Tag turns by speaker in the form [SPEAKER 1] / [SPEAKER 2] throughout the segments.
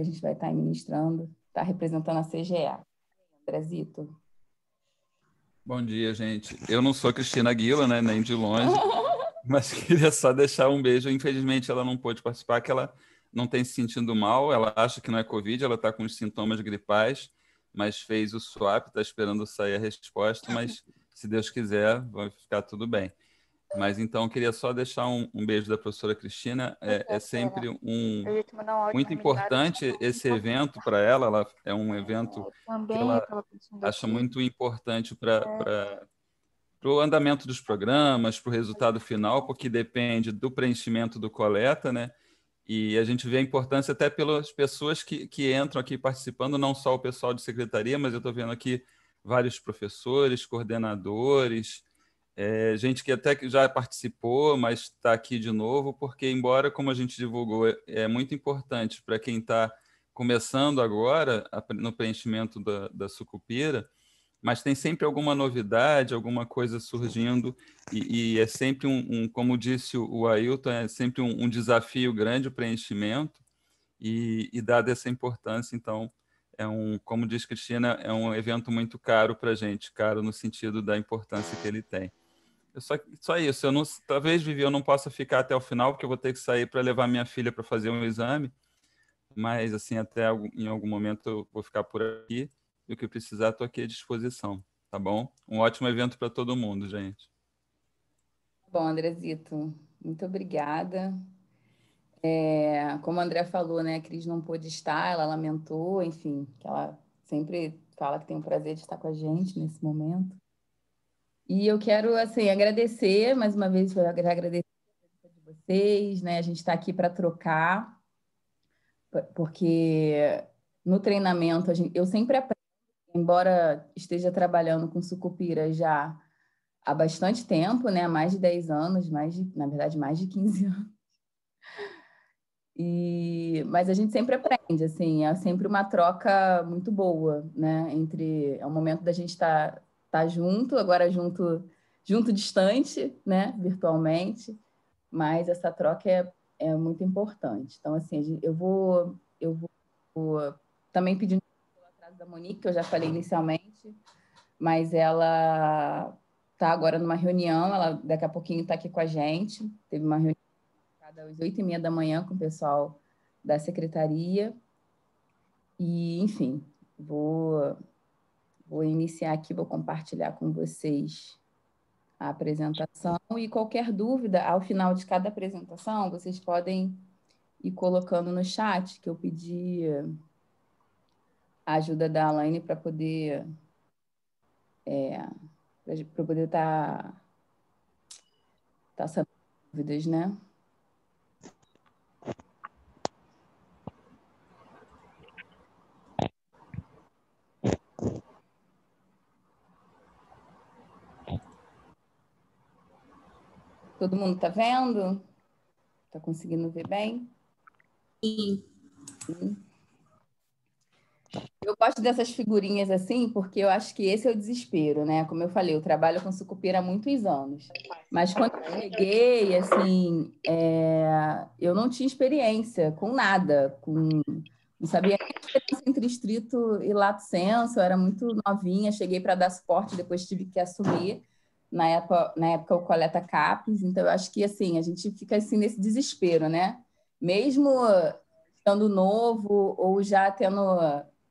[SPEAKER 1] que a gente vai estar ministrando, está representando a CGE. Andrezito.
[SPEAKER 2] Bom dia, gente. Eu não sou Cristina Guila, né, nem de longe, mas queria só deixar um beijo. Infelizmente, ela não pôde participar, que ela não tem se sentindo mal, ela acha que não é Covid, ela está com os sintomas gripais, mas fez o swap, está esperando sair a resposta, mas se Deus quiser, vai ficar tudo bem. Mas então, queria só deixar um, um beijo da professora Cristina. É, é sempre um muito importante esse evento para ela. Ela é um evento que ela acha muito importante para para o andamento dos programas, para o resultado final, porque depende do preenchimento do coleta, né? E a gente vê a importância até pelas pessoas que, que entram aqui participando, não só o pessoal de secretaria, mas eu estou vendo aqui vários professores, coordenadores, é, gente que até já participou, mas está aqui de novo, porque, embora, como a gente divulgou, é, é muito importante para quem está começando agora no preenchimento da, da sucupira, mas tem sempre alguma novidade, alguma coisa surgindo, e, e é sempre um, um, como disse o Ailton, é sempre um, um desafio grande o preenchimento, e, e dada essa importância, então, é um, como diz Cristina, é um evento muito caro para a gente, caro no sentido da importância que ele tem. Só, só isso, eu não, talvez, Vivi, eu não possa ficar até o final, porque eu vou ter que sair para levar minha filha para fazer um exame, mas, assim, até em algum momento eu vou ficar por aqui, e o que precisar, estou aqui à disposição, tá bom? Um ótimo evento para todo mundo, gente.
[SPEAKER 1] Bom, Andrezito, muito obrigada. É, como a André falou, né, a Cris não pôde estar, ela lamentou, enfim, que ela sempre fala que tem o prazer de estar com a gente nesse momento. E eu quero, assim, agradecer, mais uma vez, já agradecer a de vocês, né, a gente está aqui para trocar, porque no treinamento, gente, eu sempre aprendo embora esteja trabalhando com sucupira já há bastante tempo, né? Há mais de 10 anos, mais de, na verdade, mais de 15 anos. E, mas a gente sempre aprende, assim, é sempre uma troca muito boa, né? Entre é o momento da gente estar tá, tá junto, agora junto, junto distante, né? Virtualmente, mas essa troca é, é muito importante. Então, assim, eu vou, eu vou também pedir da Monique, que eu já falei inicialmente, mas ela está agora numa reunião, ela daqui a pouquinho está aqui com a gente. Teve uma reunião às oito e meia da manhã com o pessoal da secretaria. E, enfim, vou, vou iniciar aqui, vou compartilhar com vocês a apresentação. E qualquer dúvida, ao final de cada apresentação, vocês podem ir colocando no chat, que eu pedi a ajuda da Alaine para poder é, para poder estar tá, tá dúvidas, né? Todo mundo está vendo? Está conseguindo ver bem?
[SPEAKER 3] Sim. Sim.
[SPEAKER 1] Eu gosto dessas figurinhas assim, porque eu acho que esse é o desespero, né? Como eu falei, eu trabalho com sucupira há muitos anos. Mas quando eu cheguei, assim, é... eu não tinha experiência com nada, com... não sabia nem a diferença entre estrito e lato senso, eu era muito novinha, cheguei para dar suporte, depois tive que assumir. Na época, na época o coleta CAPES, então eu acho que assim, a gente fica assim nesse desespero, né? Mesmo estando novo ou já tendo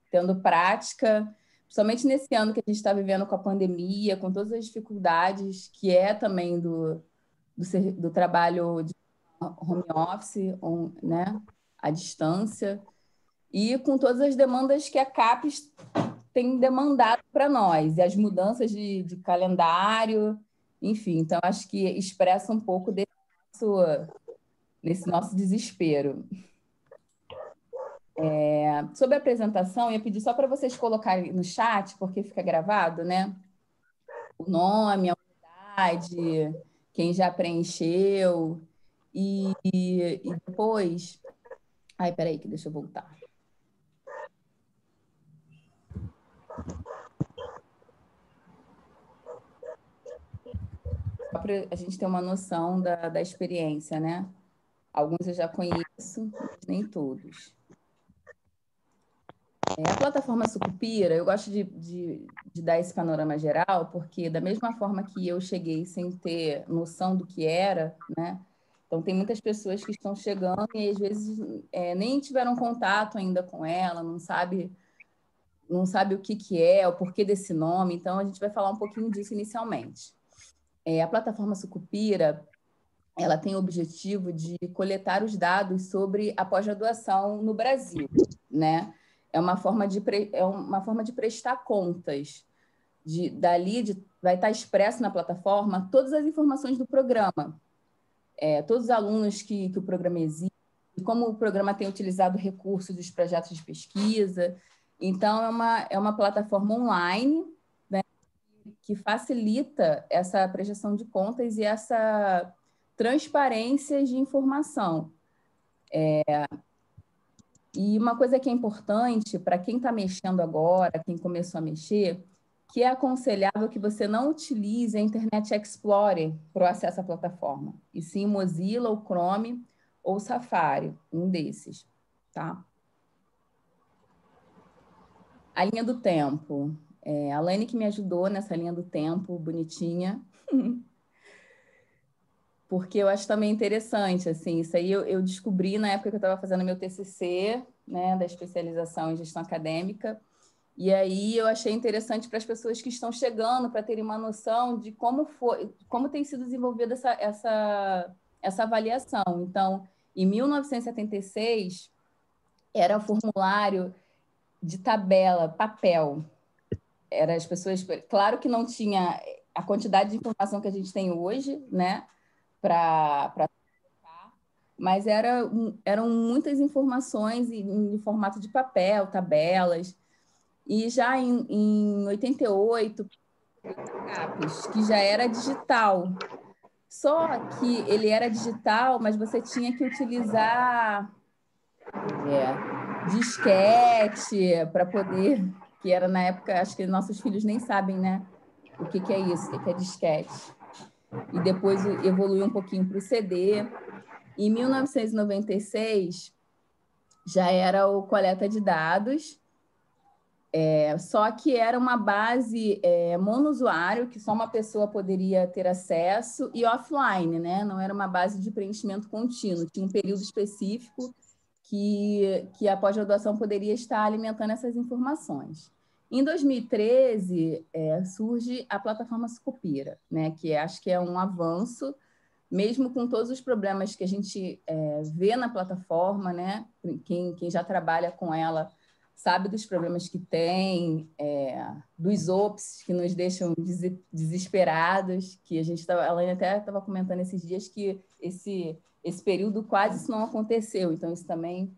[SPEAKER 1] tendo prática, principalmente nesse ano que a gente está vivendo com a pandemia, com todas as dificuldades que é também do, do, do trabalho de home office, on, né, à distância, e com todas as demandas que a CAPES tem demandado para nós, e as mudanças de, de calendário, enfim, então acho que expressa um pouco desse nosso, desse nosso desespero. É, sobre a apresentação, eu ia pedir só para vocês colocarem no chat, porque fica gravado, né? O nome, a unidade, quem já preencheu. E, e depois. Ai, peraí, que deixa eu voltar. Para a gente ter uma noção da, da experiência, né? Alguns eu já conheço, nem todos. É, a plataforma Sucupira, eu gosto de, de, de, dar esse panorama geral, porque da mesma forma que eu cheguei sem ter noção do que era, né? Então, tem muitas pessoas que estão chegando e às vezes é, nem tiveram contato ainda com ela, não sabe não sabe o que, que é, o porquê desse nome. Então, a gente vai falar um pouquinho disso inicialmente. É, a plataforma Sucupira, ela tem o objetivo de coletar os dados sobre a pós-graduação no Brasil, né? É uma forma de, é uma forma de prestar contas. De, dali de, vai estar expresso na plataforma todas as informações do programa. É, todos os alunos que, que o programa existe, como o programa tem utilizado recursos dos projetos de pesquisa. Então, é uma, é uma plataforma online né, que facilita essa prestação de contas e essa transparência de informação. É, e uma coisa que é importante para quem está mexendo agora, quem começou a mexer, que é aconselhável que você não utilize a Internet Explorer para o acesso à plataforma, e sim Mozilla, ou Chrome ou Safari, um desses, tá? A linha do tempo. É, a Lane que me ajudou nessa linha do tempo, bonitinha. porque eu acho também interessante, assim, isso aí eu, eu descobri na época que eu estava fazendo meu TCC, né, da especialização em gestão acadêmica, e aí eu achei interessante para as pessoas que estão chegando, para terem uma noção de como foi, como tem sido desenvolvida essa, essa, essa avaliação. Então, em 1976, era formulário de tabela, papel. Era as pessoas, claro que não tinha a quantidade de informação que a gente tem hoje, né? para mas era, eram muitas informações em, em, formato de papel, tabelas. E já em, em 88, que já era digital. Só que ele era digital, mas você tinha que utilizar é, disquete para poder, que era na época, acho que nossos filhos nem sabem, né? O que, que é isso, o que é disquete e depois evoluiu um pouquinho para o CD. Em 1996 já era o coleta de dados, é, só que era uma base é, monousuário, que só uma pessoa poderia ter acesso, e offline, né? não era uma base de preenchimento contínuo, tinha um período específico que, que a pós-graduação poderia estar alimentando essas informações. Em 2013, é, surge a plataforma Sucupira, né, que acho que é um avanço, mesmo com todos os problemas que a gente é, vê na plataforma, né, quem, quem já trabalha com ela sabe dos problemas que tem, é, dos ops que nos deixam des desesperados, que a gente estava, ela até estava comentando esses dias que esse, esse período quase isso não aconteceu, então isso também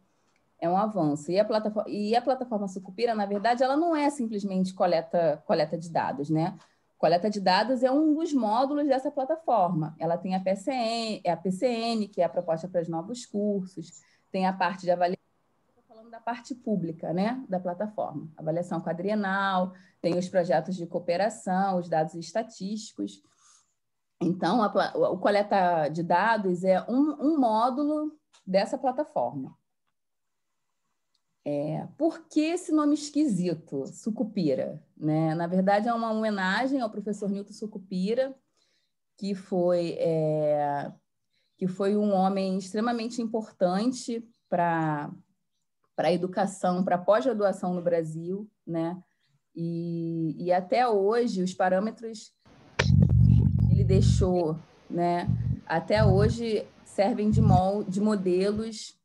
[SPEAKER 1] é um avanço. E a plataforma, e a plataforma Sucupira, na verdade, ela não é simplesmente coleta, coleta de dados, né? Coleta de dados é um dos módulos dessa plataforma. Ela tem a PCN, é a PCN, que é a proposta para os novos cursos, tem a parte de avaliação, estou falando da parte pública, né, da plataforma. Avaliação quadrienal, tem os projetos de cooperação, os dados estatísticos. Então, a, o coleta de dados é um, um módulo dessa plataforma. É, por que esse nome esquisito, Sucupira? Né? Na verdade, é uma homenagem ao professor Newton Sucupira, que foi, é, que foi um homem extremamente importante para a educação, para a pós-graduação no Brasil, né? E, e até hoje, os parâmetros deixou, né? Até hoje servem de, mol, de modelos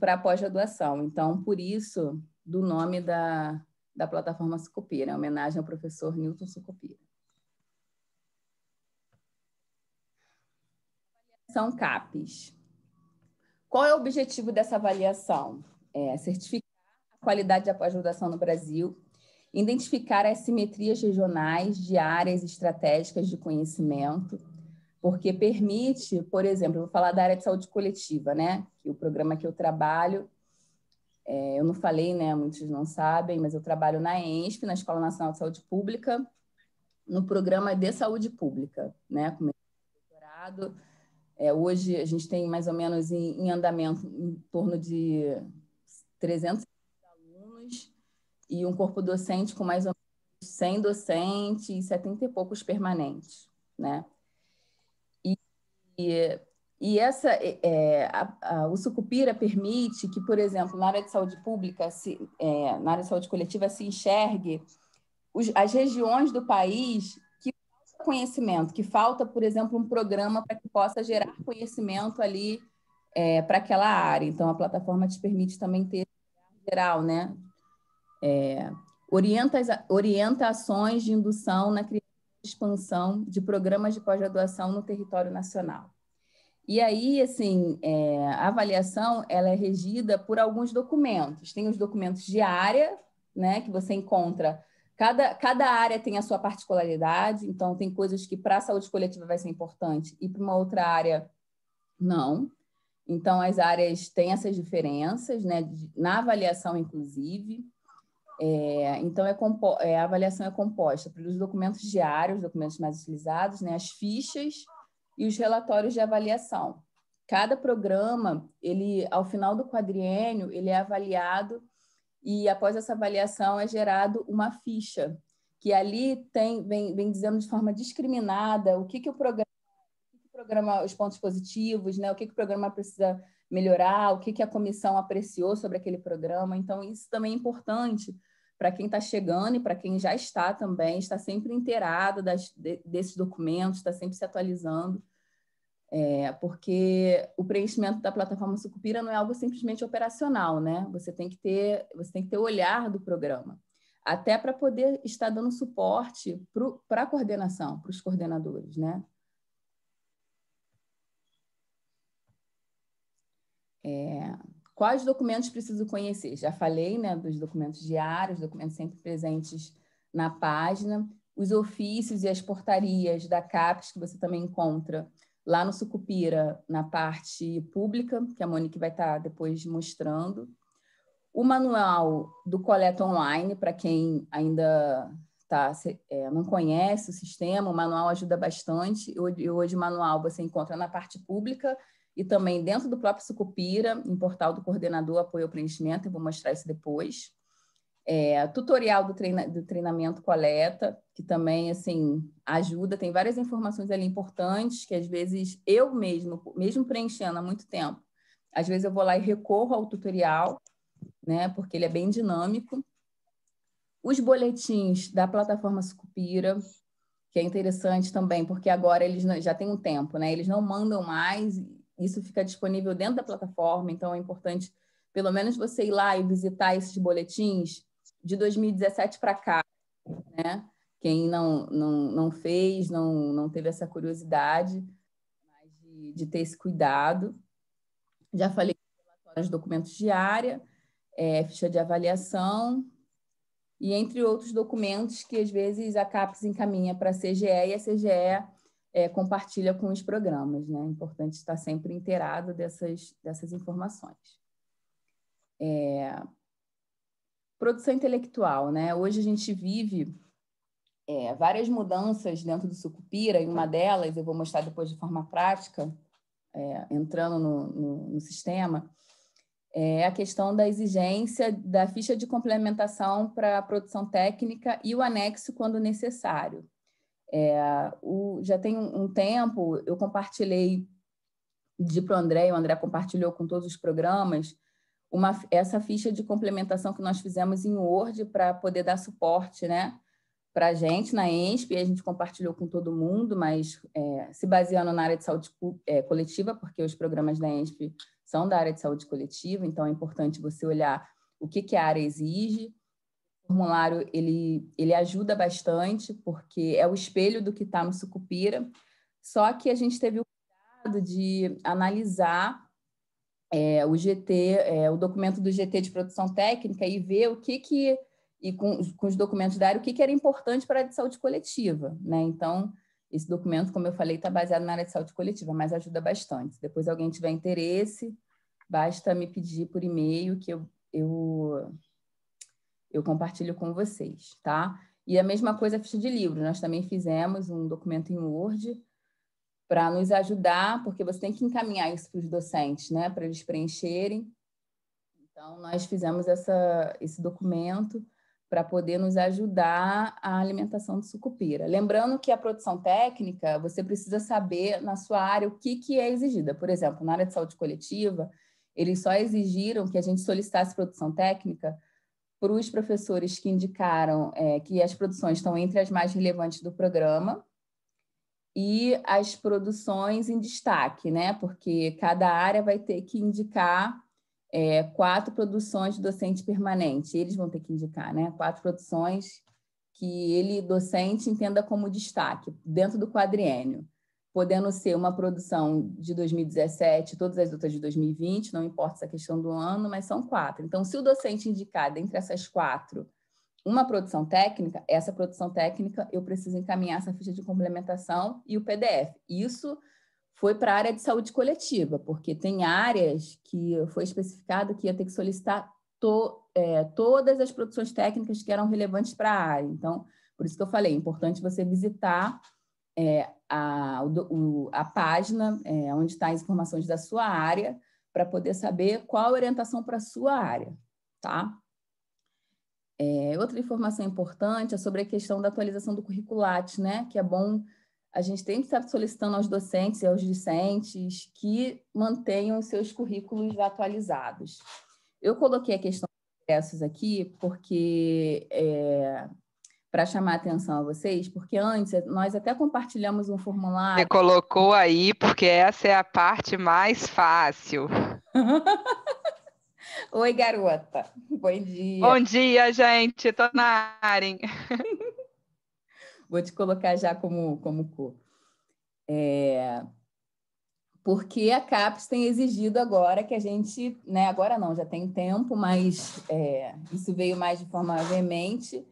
[SPEAKER 1] para pós-graduação. Então, por isso, do nome da, da plataforma Sucupira, em homenagem ao professor Newton Sucupira. Avaliação CAPES. Qual é o objetivo dessa avaliação? É certificar a qualidade da pós-graduação no Brasil, identificar as simetrias regionais de áreas estratégicas de conhecimento, porque permite, por exemplo, eu vou falar da área de saúde coletiva, né? Que o programa que eu trabalho, é, eu não falei, né? Muitos não sabem, mas eu trabalho na ENSP, na Escola Nacional de Saúde Pública, no programa de saúde pública, né? Com doutorado. É, hoje a gente tem mais ou menos em, em andamento em torno de 300 alunos alunos e um corpo docente com mais ou menos 100 docentes e 70 e poucos permanentes, né? E, e, essa, é, a, a, o Sucupira permite que, por exemplo, na área de saúde pública, se, é, na área de saúde coletiva, se enxergue os, as regiões do país que falta conhecimento, que falta, por exemplo, um programa para que possa gerar conhecimento ali é, para aquela área. Então, a plataforma te permite também ter geral, né? É, orienta, orienta ações de indução na criação e expansão de programas de pós-graduação no território nacional. E aí, assim, é, a avaliação ela é regida por alguns documentos. Tem os documentos de área, né, que você encontra Cada, cada área tem a sua particularidade, então tem coisas que para a saúde coletiva vai ser importante e para uma outra área não. Então as áreas têm essas diferenças, né, na avaliação inclusive. É, então é, é, a avaliação é composta pelos documentos diários, documentos mais utilizados, né, as fichas e os relatórios de avaliação. Cada programa, ele ao final do quadriênio, ele é avaliado e após essa avaliação é gerado uma ficha, que ali tem, vem, vem dizendo de forma discriminada o que, que o programa, programa os pontos positivos, né? o que, que o programa precisa melhorar, o que, que a comissão apreciou sobre aquele programa. Então, isso também é importante para quem está chegando e para quem já está também, está sempre inteirado das, de, desses documentos, está sempre se atualizando é, porque o preenchimento da plataforma Sucupira não é algo simplesmente operacional, né? Você tem que ter, você tem que ter o olhar do programa, até para poder estar dando suporte para a coordenação, para os coordenadores, né? É, quais documentos preciso conhecer? Já falei, né, dos documentos diários, documentos sempre presentes na página, os ofícios e as portarias da CAPES que você também encontra lá no Sucupira, na parte pública, que a Monique vai estar depois mostrando. O manual do Coleta Online, para quem ainda tá, é, não conhece o sistema, o manual ajuda bastante. Hoje o manual você encontra na parte pública e também dentro do próprio Sucupira, em portal do coordenador apoio ao preenchimento, eu vou mostrar isso depois. É, tutorial do, treina, do treinamento coleta, que também assim ajuda, tem várias informações ali importantes que às vezes eu mesmo, mesmo preenchendo há muito tempo, às vezes eu vou lá e recorro ao tutorial, né, porque ele é bem dinâmico. Os boletins da plataforma Sucupira, que é interessante também, porque agora eles já têm um tempo, né? Eles não mandam mais, isso fica disponível dentro da plataforma, então é importante pelo menos você ir lá e visitar esses boletins de 2017 para cá, né? Quem não, não, não fez, não, não teve essa curiosidade de, de ter esse cuidado. Já falei de documentos de área, é, ficha de avaliação, e entre outros documentos que às vezes a CAPES encaminha para a CGE e a CGE é, compartilha com os programas. Né? É importante estar sempre inteirado dessas, dessas informações. É, Produção intelectual, né? Hoje a gente vive é, várias mudanças dentro do Sucupira, e uma delas eu vou mostrar depois de forma prática, é, entrando no, no, no, sistema, é a questão da exigência da ficha de complementação para a produção técnica e o anexo quando necessário. É, o, já tem um, um tempo, eu compartilhei, de para o André, o André compartilhou com todos os programas, uma, essa ficha de complementação que nós fizemos em Word para poder dar suporte né, para a gente na ENSP, e a gente compartilhou com todo mundo, mas é, se baseando na área de saúde é, coletiva, porque os programas da ENSP são da área de saúde coletiva, então é importante você olhar o que, que a área exige. Formulário ele, ele ajuda bastante, porque é o espelho do que está no Sucupira, só que a gente teve o cuidado de analisar é, o GT, é, o documento do GT de produção técnica e ver o que que e com, com os documentos da área o que, que era importante para a área de saúde coletiva, né? Então esse documento, como eu falei, está baseado na área de saúde coletiva, mas ajuda bastante. Se depois alguém tiver interesse, basta me pedir por e-mail que eu, eu, eu compartilho com vocês, tá? E a mesma coisa a ficha de livro. Nós também fizemos um documento em Word para nos ajudar, porque você tem que encaminhar isso para os docentes, né, para eles preencherem. Então, nós fizemos essa, esse documento para poder nos ajudar a alimentação do sucupira. Lembrando que a produção técnica, você precisa saber na sua área o que, que é exigida. Por exemplo, na área de saúde coletiva, eles só exigiram que a gente solicitasse produção técnica para os professores que indicaram é, que as produções estão entre as mais relevantes do programa e as produções em destaque, né? Porque cada área vai ter que indicar é, quatro produções de docente permanente. Eles vão ter que indicar, né? Quatro produções que ele, docente, entenda como destaque dentro do quadriênio, podendo ser uma produção de 2017, todas as outras de 2020, não importa essa questão do ano, mas são quatro. Então, se o docente indicar dentre essas quatro uma produção técnica, essa produção técnica eu preciso encaminhar essa ficha de complementação e o PDF. Isso foi para a área de saúde coletiva, porque tem áreas que foi especificado que ia ter que solicitar to, é, todas as produções técnicas que eram relevantes para a área. Então, por isso que eu falei, é importante você visitar é, a, o, a página é, onde estão tá as informações da sua área para poder saber qual a orientação para a sua área, tá? É, outra informação importante é sobre a questão da atualização do curriculat, né? Que é bom a gente tem que estar solicitando aos docentes e aos discentes que mantenham os seus currículos atualizados. Eu coloquei a questão de ingressos aqui porque é, para chamar a atenção a vocês, porque antes nós até compartilhamos um formulário.
[SPEAKER 4] Você colocou aí porque essa é a parte mais fácil.
[SPEAKER 1] Oi, garota. Bom dia.
[SPEAKER 4] Bom dia, gente. Tô na área.
[SPEAKER 1] Vou te colocar já como, como cor. É... Porque a CAPES tem exigido agora que a gente, né, agora não, já tem tempo, mas é, isso veio mais de forma veemente,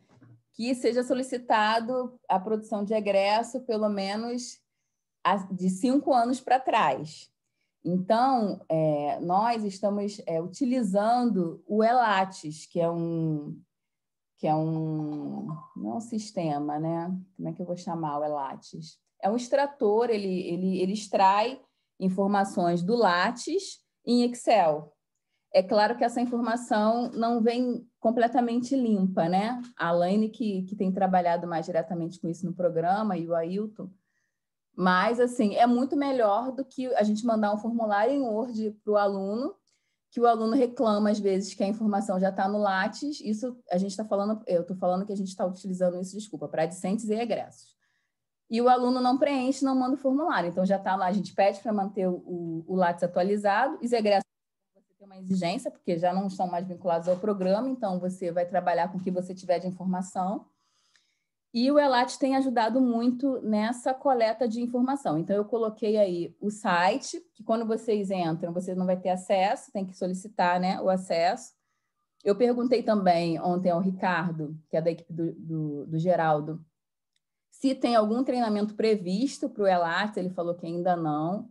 [SPEAKER 1] que seja solicitado a produção de egresso pelo menos de cinco anos para trás. Então, é, nós estamos é, utilizando o ELATES, que é um que é um não é um sistema, né? Como é que eu vou chamar o ELATES? É um extrator, ele, ele, ele extrai informações do Lattes em Excel. É claro que essa informação não vem completamente limpa, né? A Laine, que, que tem trabalhado mais diretamente com isso no programa, e o Ailton, mas, assim, é muito melhor do que a gente mandar um formulário em Word para o aluno, que o aluno reclama, às vezes, que a informação já está no Lattes. Isso a gente está falando, eu estou falando que a gente está utilizando isso, desculpa, para discentes e egressos. E o aluno não preenche, não manda o formulário. Então, já está lá, a gente pede para manter o, o Lattes atualizado. Os egressos uma exigência, porque já não estão mais vinculados ao programa, então você vai trabalhar com o que você tiver de informação. E o ELAT tem ajudado muito nessa coleta de informação. Então, eu coloquei aí o site, que quando vocês entram, vocês não vai ter acesso, tem que solicitar né, o acesso. Eu perguntei também ontem ao Ricardo, que é da equipe do, do, do Geraldo, se tem algum treinamento previsto para o ELAT, ele falou que ainda não.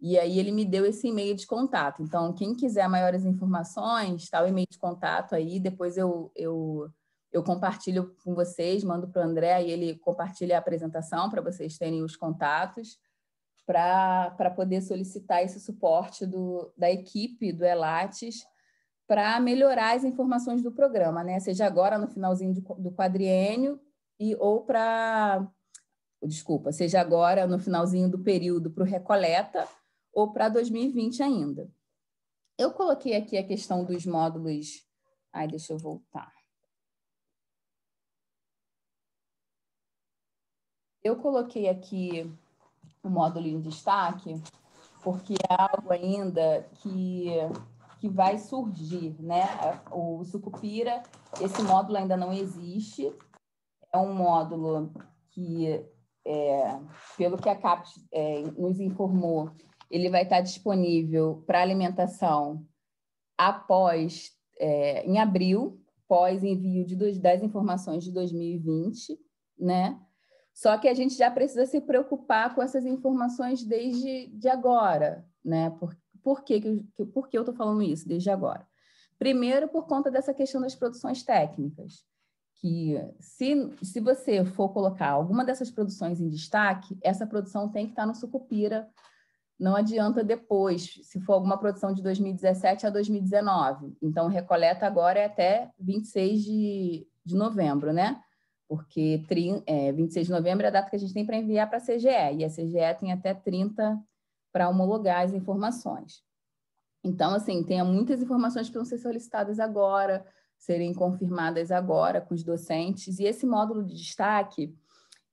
[SPEAKER 1] E aí ele me deu esse e-mail de contato. Então, quem quiser maiores informações, está o e-mail de contato aí, depois eu, eu eu compartilho com vocês, mando para o André e ele compartilha a apresentação para vocês terem os contatos para poder solicitar esse suporte do, da equipe do Elates para melhorar as informações do programa, né? Seja agora no finalzinho do, do quadriênio e ou para desculpa, seja agora no finalzinho do período para o Recoleta ou para 2020 ainda. Eu coloquei aqui a questão dos módulos. Ai, deixa eu voltar. Eu coloquei aqui o módulo em destaque porque é algo ainda que, que vai surgir, né? O Sucupira, esse módulo ainda não existe, é um módulo que, é, pelo que a CAPES é, nos informou, ele vai estar disponível para alimentação após, é, em abril, pós envio de, das informações de 2020, né? Só que a gente já precisa se preocupar com essas informações desde de agora, né? Por, por, que, por que eu estou falando isso desde agora? Primeiro, por conta dessa questão das produções técnicas, que se, se você for colocar alguma dessas produções em destaque, essa produção tem que estar no Sucupira não adianta depois, se for alguma produção de 2017 a 2019. Então, recoleta agora é até 26 de, de novembro, né? Porque é, 26 de novembro é a data que a gente tem para enviar para a CGE, e a CGE tem até 30 para homologar as informações. Então, assim, tem muitas informações que vão ser solicitadas agora, serem confirmadas agora com os docentes, e esse módulo de destaque,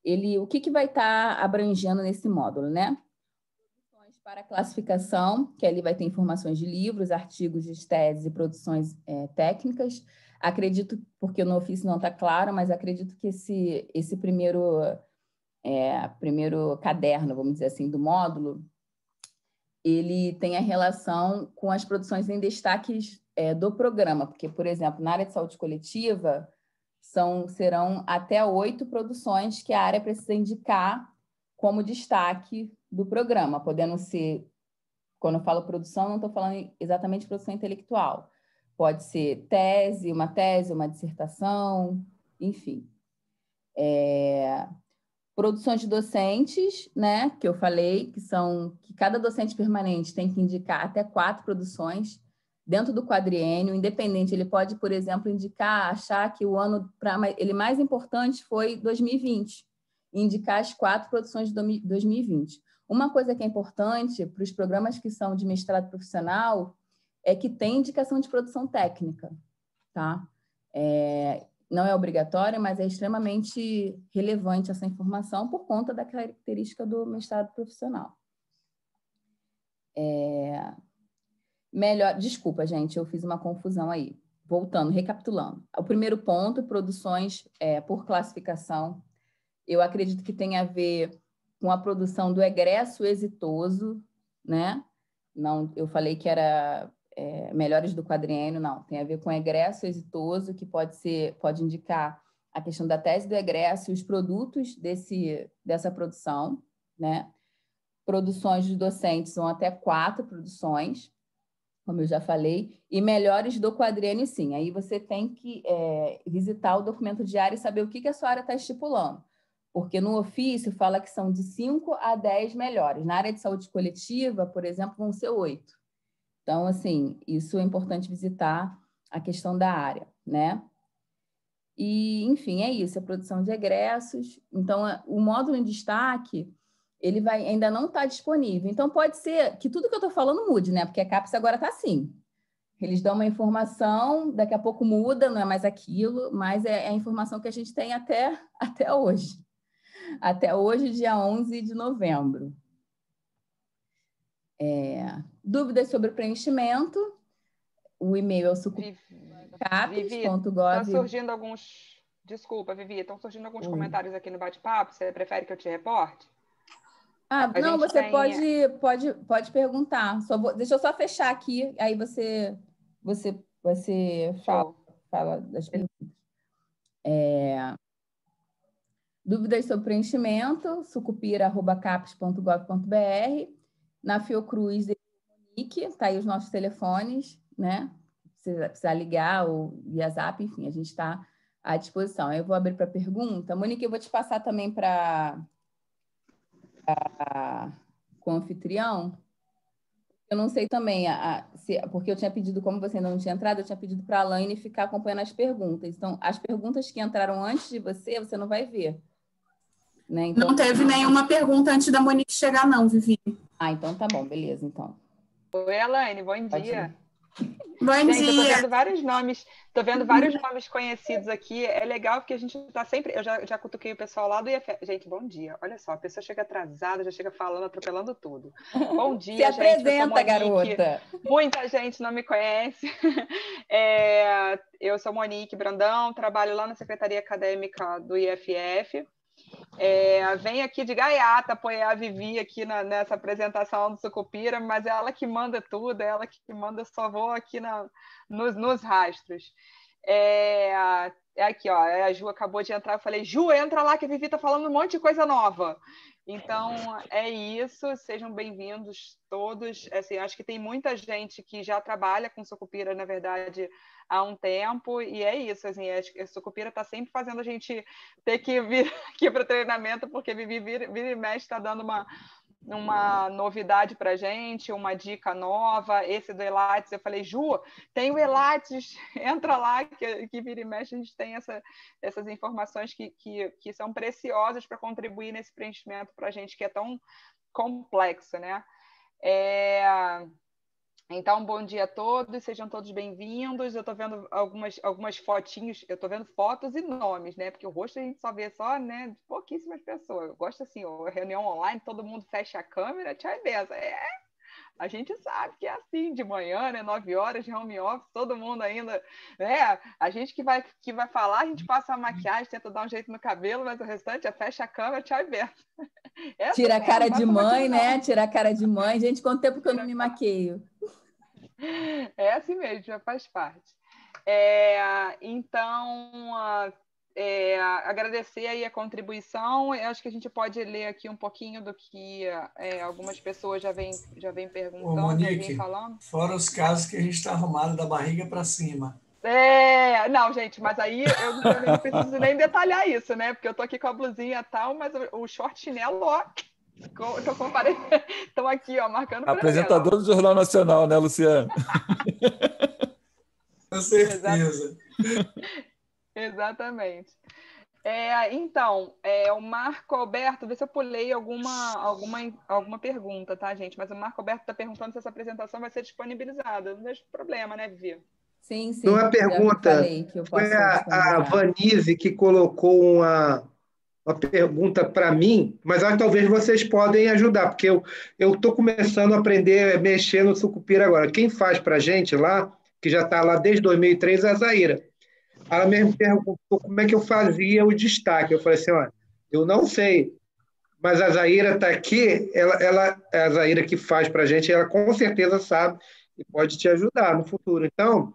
[SPEAKER 1] ele, o que, que vai estar tá abrangendo nesse módulo, né? Para classificação, que ali vai ter informações de livros, artigos de teses e produções é, técnicas. Acredito, porque no ofício não está claro, mas acredito que esse, esse primeiro, é, primeiro caderno, vamos dizer assim, do módulo, ele tem a relação com as produções em destaques é, do programa, porque, por exemplo, na área de saúde coletiva, são, serão até oito produções que a área precisa indicar como destaque do programa, podendo ser, quando eu falo produção, não estou falando exatamente produção intelectual. Pode ser tese, uma tese, uma dissertação, enfim. É, produções de docentes, né, que eu falei, que são que cada docente permanente tem que indicar até quatro produções dentro do quadriênio, independente, ele pode, por exemplo, indicar, achar que o ano para ele mais importante foi 2020, indicar as quatro produções de 2020. Uma coisa que é importante para os programas que são de mestrado profissional é que tem indicação de produção técnica, tá? É, não é obrigatória, mas é extremamente relevante essa informação por conta da característica do mestrado profissional. É, melhor, desculpa, gente, eu fiz uma confusão aí. Voltando, recapitulando. O primeiro ponto, produções é, por classificação. Eu acredito que tem a ver com a produção do egresso exitoso, né? Não, eu falei que era é, melhores do quadriênio, não, tem a ver com egresso exitoso, que pode ser, pode indicar a questão da tese do egresso e os produtos desse, dessa produção, né? Produções de docentes são até quatro produções, como eu já falei, e melhores do quadriênio, sim. Aí você tem que é, visitar o documento diário e saber o que, que a sua área está estipulando porque no ofício fala que são de 5 a 10 melhores. Na área de saúde coletiva, por exemplo, vão ser oito. Então, assim, isso é importante visitar a questão da área, né? E, enfim, é isso, a produção de egressos. Então, o módulo em destaque, ele vai ainda não está disponível. Então, pode ser que tudo que eu estou falando mude, né? Porque a CAPES agora está assim. Eles dão uma informação, daqui a pouco muda, não é mais aquilo, mas é, é a informação que a gente tem até, até hoje até hoje, dia 11 de novembro. É, dúvidas sobre o preenchimento? O e-mail é o sucupcapes.gov.
[SPEAKER 4] Está surgindo alguns. Desculpa, Vivi, estão surgindo alguns Oi. comentários aqui no bate-papo. Você prefere que eu te reporte?
[SPEAKER 1] Ah, A não, você tem... pode, pode, pode perguntar. Só vou, deixa eu só fechar aqui, aí você, você, você fala, fala das perguntas. É, Dúvidas sobre preenchimento, sucupira.capes.gov.br. Na Fiocruz, Monique, está aí os nossos telefones, né? Precisa, precisa ligar ou via zap, enfim, a gente está à disposição. Eu vou abrir para pergunta. Monique, eu vou te passar também para com o anfitrião. Eu não sei também, a, se, porque eu tinha pedido, como você ainda não tinha entrado, eu tinha pedido para a Laine ficar acompanhando as perguntas. Então, as perguntas que entraram antes de você, você não vai ver. Né?
[SPEAKER 3] Então... Não teve nenhuma pergunta antes da Monique chegar, não, Vivi.
[SPEAKER 1] Ah, então tá bom, beleza, então.
[SPEAKER 4] Oi, Elaine, bom dia.
[SPEAKER 3] Bom
[SPEAKER 4] gente,
[SPEAKER 3] dia.
[SPEAKER 4] Tô vendo vários nomes, tô vendo vários nomes conhecidos aqui. É legal porque a gente está sempre. Eu já, já cutuquei o pessoal lá do IFE. Gente, bom dia. Olha só, a pessoa chega atrasada, já chega falando, atropelando tudo. Bom dia,
[SPEAKER 1] Se
[SPEAKER 4] gente.
[SPEAKER 1] apresenta, garota.
[SPEAKER 4] Muita gente não me conhece. É, eu sou Monique Brandão, trabalho lá na Secretaria Acadêmica do IFF. É, vem aqui de gaiata apoiar a Vivi aqui na, nessa apresentação do Sucupira, mas é ela que manda tudo, é ela que manda, só vou aqui na, nos, nos rastros. É, é aqui, ó, a Ju acabou de entrar, eu falei, Ju, entra lá que a Vivi tá falando um monte de coisa nova. Então, é isso, sejam bem-vindos todos. Assim, acho que tem muita gente que já trabalha com Sucupira, na verdade, há um tempo, e é isso, assim, a Sucupira está sempre fazendo a gente ter que vir aqui para o treinamento, porque Vivi vira, vira e mexe está dando uma, uma novidade para gente, uma dica nova. Esse do Elates, eu falei, Ju, tem o Elates, entra lá, que, que vira e mexe, a gente tem essa, essas informações que, que, que são preciosas para contribuir nesse preenchimento para a gente, que é tão complexo, né? É... Então, bom dia a todos, sejam todos bem-vindos. Eu estou vendo algumas, algumas fotinhos, eu estou vendo fotos e nomes, né? Porque o rosto a gente só vê só, né, pouquíssimas pessoas. Eu gosto assim, ó, reunião online, todo mundo fecha a câmera, tchau e benção. É, a gente sabe que é assim, de manhã, né? Nove horas de home office, todo mundo ainda, né? A gente que vai, que vai falar, a gente passa a maquiagem, tenta dar um jeito no cabelo, mas o restante é fecha a câmera, tchau e benção.
[SPEAKER 1] Tira a cara de mãe, né? Tira a cara de mãe. Gente, quanto tempo que eu não me maqueio?
[SPEAKER 4] É assim mesmo, já faz parte. É, então, é, agradecer aí a contribuição. Eu acho que a gente pode ler aqui um pouquinho do que é, algumas pessoas já vêm já vem perguntando, Ô, Monique, vem falando.
[SPEAKER 5] Fora os casos que a gente está arrumado da barriga para cima.
[SPEAKER 4] É, não, gente, mas aí eu não preciso nem detalhar isso, né? Porque eu tô aqui com a blusinha e tal, mas o short chinelo, ó, Estou comparei... Estão aqui, ó, marcando.
[SPEAKER 2] Apresentador do Jornal Nacional, né, Luciano?
[SPEAKER 5] Com certeza.
[SPEAKER 4] Exatamente. É, então, é, o Marco Alberto, vê se eu pulei alguma, alguma, alguma pergunta, tá, gente? Mas o Marco Alberto está perguntando se essa apresentação vai ser disponibilizada. Não vejo problema, né, Vivi?
[SPEAKER 1] Sim, sim.
[SPEAKER 6] Não é pergunta. Foi a, a Vanise que colocou uma, uma pergunta para mim, mas acho que talvez vocês podem ajudar, porque eu estou começando a aprender a mexer no sucupira agora. Quem faz para a gente lá, que já está lá desde 2003, é a Zaira. Ela mesmo perguntou como é que eu fazia o destaque. Eu falei assim, olha, eu não sei, mas a Zaira está aqui, ela, ela, é a Zaira que faz para a gente, ela com certeza sabe e pode te ajudar no futuro. Então,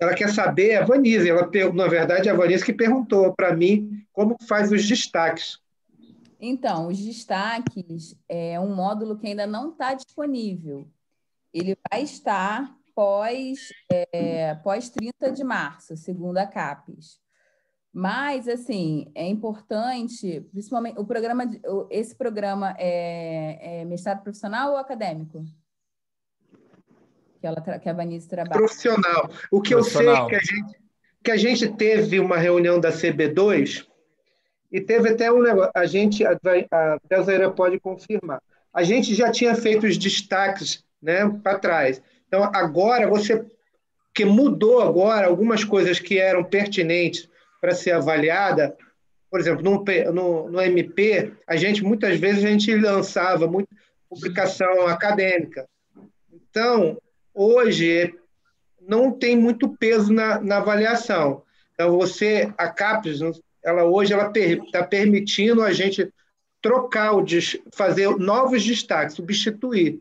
[SPEAKER 6] ela quer saber, a Vanise, ela, na verdade, a Vanise que perguntou para mim como faz os destaques.
[SPEAKER 1] Então, os destaques é um módulo que ainda não está disponível. Ele vai estar pós, é, pós 30 de março, segundo a CAPES. Mas, assim, é importante, principalmente, o programa, esse programa é, é mestrado profissional ou acadêmico? que, ela, que a Vanise trabalha.
[SPEAKER 6] Profissional. O que Profissional. eu sei é que a, gente, que a gente teve uma reunião da CB2 e teve até um negócio, a gente, a, a Zaira pode confirmar, a gente já tinha feito os destaques né, para trás. Então, agora você, que mudou agora algumas coisas que eram pertinentes para ser avaliada, por exemplo, no, no, no MP, a gente, muitas vezes, a gente lançava muita publicação acadêmica. Então, hoje não tem muito peso na, na avaliação. Então, você, a CAPES, ela hoje ela está per, permitindo a gente trocar, o, fazer novos destaques, substituir.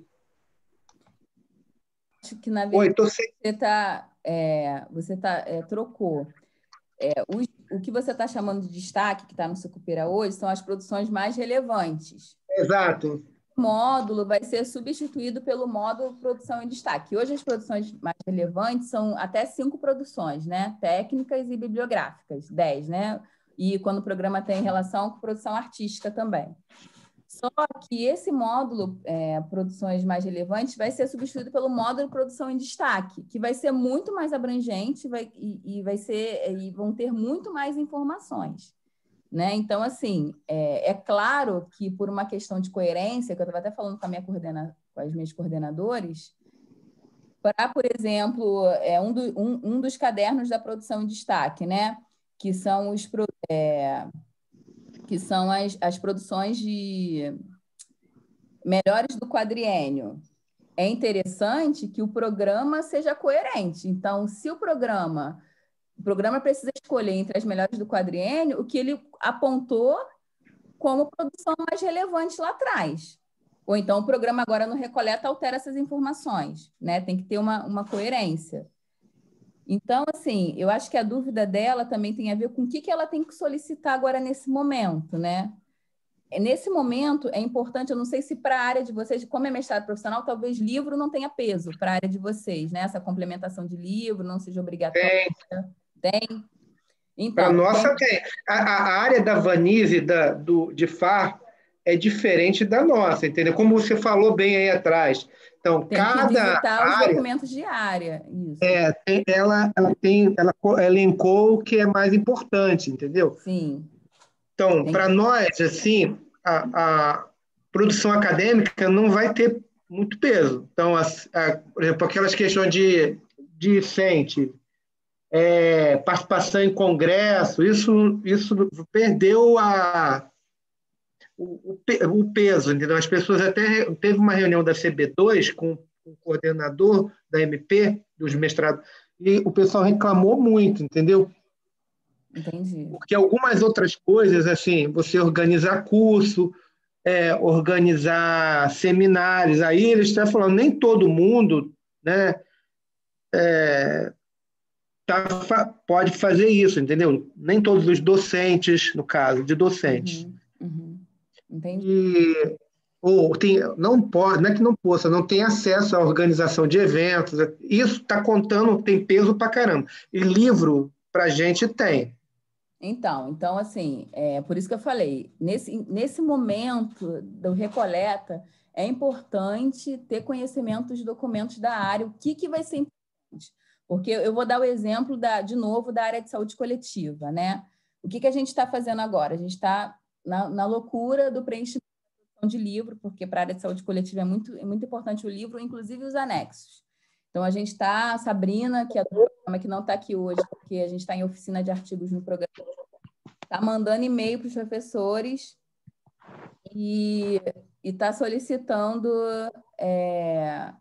[SPEAKER 1] Acho que, na verdade, Oi, sem... você, tá, é, você tá, é, trocou. É, o, o que você está chamando de destaque, que está no Sucupira hoje, são as produções mais relevantes.
[SPEAKER 6] Exato
[SPEAKER 1] módulo vai ser substituído pelo módulo produção em destaque. Hoje as produções mais relevantes são até cinco produções, né? Técnicas e bibliográficas, dez, né? E quando o programa tem relação com produção artística também. Só que esse módulo, é, produções mais relevantes, vai ser substituído pelo módulo produção em destaque, que vai ser muito mais abrangente vai, e, e vai ser, e vão ter muito mais informações. Né? Então, assim, é, é, claro que por uma questão de coerência, que eu estava até falando com, minha coordena, com as minhas coordenadoras, para, por exemplo, é um, do, um, um, dos cadernos da produção em destaque, né? que são, os, é, que são as, as produções de melhores do quadriênio. É interessante que o programa seja coerente. Então, se o programa o programa precisa escolher entre as melhores do quadriênio o que ele apontou como produção mais relevante lá atrás. Ou então o programa agora no Recoleta altera essas informações, né? Tem que ter uma, uma coerência. Então, assim, eu acho que a dúvida dela também tem a ver com o que, que ela tem que solicitar agora nesse momento, né? É, nesse momento, é importante, eu não sei se para a área de vocês, como é mestrado profissional, talvez livro não tenha peso para a área de vocês, né? Essa complementação de livro não seja obrigatória.
[SPEAKER 6] É.
[SPEAKER 1] Tem?
[SPEAKER 6] Então, a nossa tem. tem. A, a, área da Vanise, da, do, de FAR, é diferente da nossa, entendeu? Como você falou bem aí atrás. Então,
[SPEAKER 1] Tem
[SPEAKER 6] cada
[SPEAKER 1] que visitar
[SPEAKER 6] área,
[SPEAKER 1] os documentos de área. Isso.
[SPEAKER 6] É, tem, ela, ela tem, ela elencou o que é mais importante, entendeu?
[SPEAKER 1] Sim.
[SPEAKER 6] Então, para nós, assim, a, a, produção acadêmica não vai ter muito peso. Então, a, a, por exemplo, aquelas questões de, de discente, é, participação em congresso, isso, isso perdeu a, o, o, peso, entendeu? As pessoas até teve uma reunião da CB2 com o coordenador da MP dos mestrados e o pessoal reclamou muito, entendeu?
[SPEAKER 1] Entendi.
[SPEAKER 6] Porque algumas outras coisas, assim, você organizar curso, é, organizar seminários, aí eles estão falando, nem todo mundo, né, é, tá, pode fazer isso, entendeu? Nem todos os docentes, no caso, de docentes.
[SPEAKER 1] Uhum, Entendi.
[SPEAKER 6] E, ou tem, não pode, não é que não possa, não tem acesso à organização de eventos. Isso está contando, tem peso para caramba. E livro, para a gente, tem.
[SPEAKER 1] Então, então assim, é por isso que eu falei, nesse, nesse momento do recoleta, é importante ter conhecimento dos documentos da área, o que, que vai ser importante. Porque eu vou dar o exemplo, da, de novo, da área de saúde coletiva, né? O que, que a gente está fazendo agora? A gente está na, na loucura do preenchimento de livro, porque para a área de saúde coletiva é muito, é muito importante o livro, inclusive os anexos. Então, a gente está, Sabrina, que é do programa, que não está aqui hoje, porque a gente está em oficina de artigos no programa, está mandando e-mail para os professores e está solicitando é,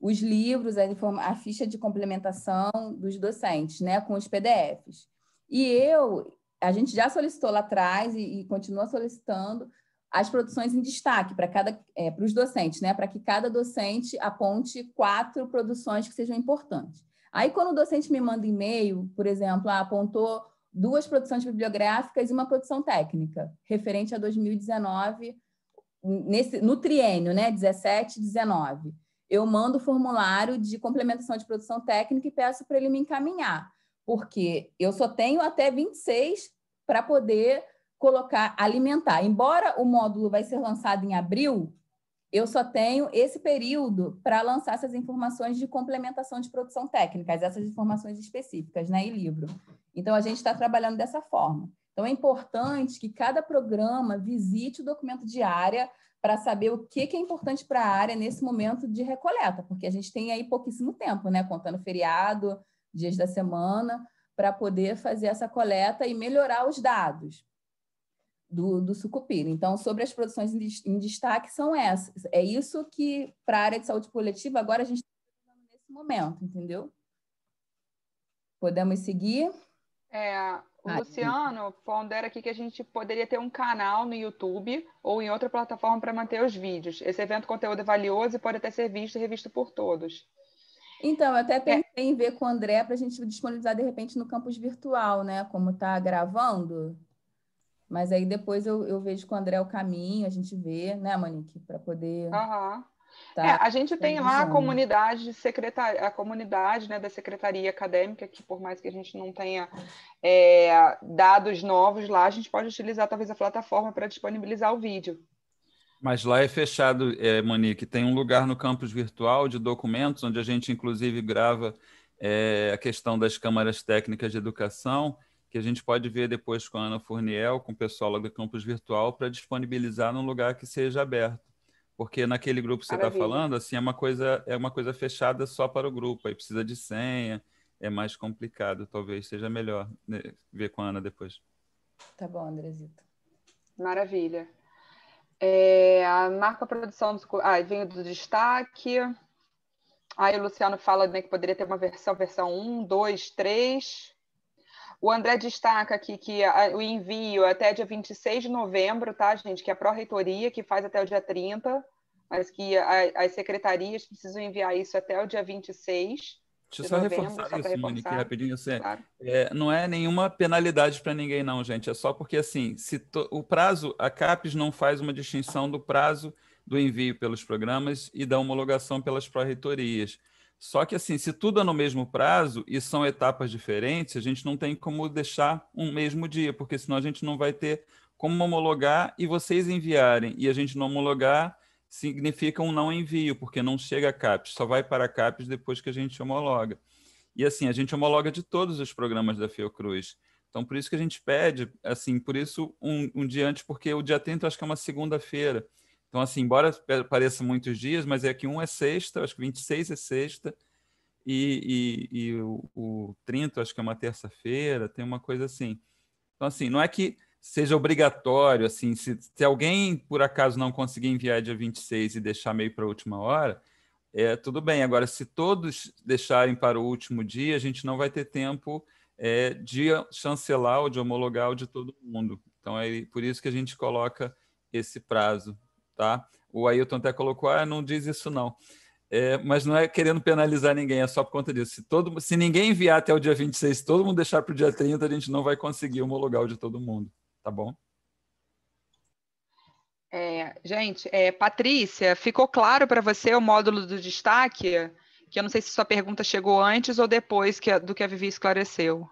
[SPEAKER 1] os livros, a, a ficha de complementação dos docentes, né, com os PDFs. E eu, a gente já solicitou lá atrás e, e continua solicitando as produções em destaque para cada é, para os docentes, né? Para que cada docente aponte quatro produções que sejam importantes. Aí, quando o docente me manda e-mail, por exemplo, ah, apontou duas produções bibliográficas e uma produção técnica, referente a 2019, nesse, no triênio, né? 17, 19. Eu mando o formulário de complementação de produção técnica e peço para ele me encaminhar porque eu só tenho até 26 para poder colocar, alimentar. Embora o módulo vai ser lançado em abril, eu só tenho esse período para lançar essas informações de complementação de produção técnica, essas informações específicas, né, e livro. Então, a gente está trabalhando dessa forma. Então, é importante que cada programa visite o documento de área para saber o que, que é importante para a área nesse momento de recoleta, porque a gente tem aí pouquíssimo tempo, né, contando feriado, dias da semana, para poder fazer essa coleta e melhorar os dados do, do sucupira. Então, sobre as produções em destaque, são essas. É isso que, para a área de saúde coletiva, agora a gente está nesse momento, entendeu? Podemos seguir?
[SPEAKER 4] É, o ah, Luciano pondera aqui que a gente poderia ter um canal no YouTube ou em outra plataforma para manter os vídeos. Esse evento conteúdo é valioso e pode até ser visto e revisto por todos.
[SPEAKER 1] Então, eu até pensei é. Em ver com o André para a gente disponibilizar de repente no campus virtual, né? Como está gravando. Mas aí depois eu, eu vejo com o André o caminho, a gente vê, né, Monique, para poder.
[SPEAKER 4] Uhum. Tá, é, a gente tem lá a comunidade de secretar... a comunidade né, da secretaria acadêmica, que por mais que a gente não tenha é, dados novos lá, a gente pode utilizar talvez a plataforma para disponibilizar o vídeo.
[SPEAKER 2] Mas lá é fechado, é, Monique. Tem um lugar no campus virtual de documentos, onde a gente, inclusive, grava é, a questão das câmaras técnicas de educação, que a gente pode ver depois com a Ana Fourniel, com o pessoal lá do campus virtual, para disponibilizar num lugar que seja aberto. Porque naquele grupo que você está falando, assim, é uma coisa é uma coisa fechada só para o grupo. Aí precisa de senha, é mais complicado. Talvez seja melhor né, ver com a Ana depois.
[SPEAKER 1] Tá bom, Andresita.
[SPEAKER 4] Maravilha. É, a marca produção do, ah, vem do destaque. Aí o Luciano fala né, que poderia ter uma versão, versão 1, 2, 3. O André destaca aqui que a, o envio até dia 26 de novembro, tá, gente? Que é a pró-reitoria, que faz até o dia 30, mas que a, as secretarias precisam enviar isso até o dia 26.
[SPEAKER 2] Deixa eu só novembro, reforçar só isso, reforçar. Monique, rapidinho. Assim, claro. é, não é nenhuma penalidade para ninguém, não, gente. É só porque, assim, se to, o prazo, a CAPES não faz uma distinção do prazo do envio pelos programas e da homologação pelas pró-reitorias. Só que, assim, se tudo é no mesmo prazo e são etapas diferentes, a gente não tem como deixar um mesmo dia, porque senão a gente não vai ter como homologar e vocês enviarem e a gente não homologar, significa um não envio, porque não chega a CAPES, só vai para a CAPES depois que a gente homologa. E assim, a gente homologa de todos os programas da Fiocruz. Então, por isso que a gente pede, assim, por isso um, um dia antes, porque o dia 30 acho que é uma segunda-feira. Então, assim, embora pareça muitos dias, mas é que um é sexta, acho que 26 é sexta, e, e, e o, o 30 acho que é uma terça-feira, tem uma coisa assim. Então, assim, não é que seja obrigatório, assim, se, se alguém por acaso não conseguir enviar dia 26 e deixar meio para a última hora, é tudo bem. Agora, se todos deixarem para o último dia, a gente não vai ter tempo é, de chancelar ou de homologar o de todo mundo. Então, é por isso que a gente coloca esse prazo, tá? O Ailton até colocou, ah, não diz isso não. É, mas não é querendo penalizar ninguém, é só por conta disso. Se, todo, se ninguém enviar até o dia 26, se todo mundo deixar para o dia 30, a gente não vai conseguir homologar o de todo mundo tá bom?
[SPEAKER 4] É, gente, é, Patrícia, ficou claro para você o módulo do destaque? Que eu não sei se sua pergunta chegou antes ou depois que do que a Vivi esclareceu.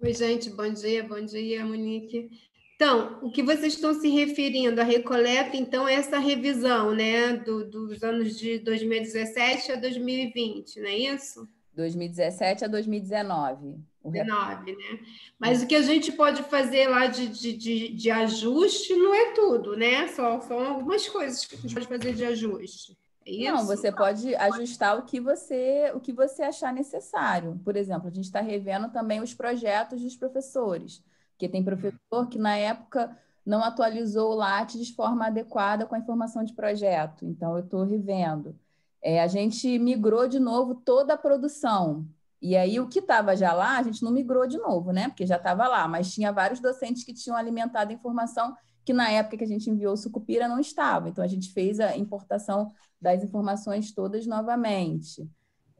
[SPEAKER 7] Oi, gente, bom dia, bom dia, Monique. Então, o que vocês estão se referindo, a recoleta, então, é essa revisão, né, do, dos anos de 2017 a 2020, não é isso?
[SPEAKER 1] 2017 a 2019.
[SPEAKER 7] 19, né? Mas o que a gente pode fazer lá de, de, de, de, ajuste não é tudo, né? Só, são algumas coisas que a gente pode fazer de ajuste.
[SPEAKER 1] É não, você pode ajustar o que você o que você achar necessário. Por exemplo, a gente está revendo também os projetos dos professores, porque tem professor que na época não atualizou o Lattes de forma adequada com a informação de projeto. Então, eu estou revendo. É, a gente migrou de novo toda a produção. E aí, o que estava já lá, a gente não migrou de novo, né? Porque já estava lá, mas tinha vários docentes que tinham alimentado a informação que na época que a gente enviou o Sucupira não estava. Então, a gente fez a importação das informações todas novamente.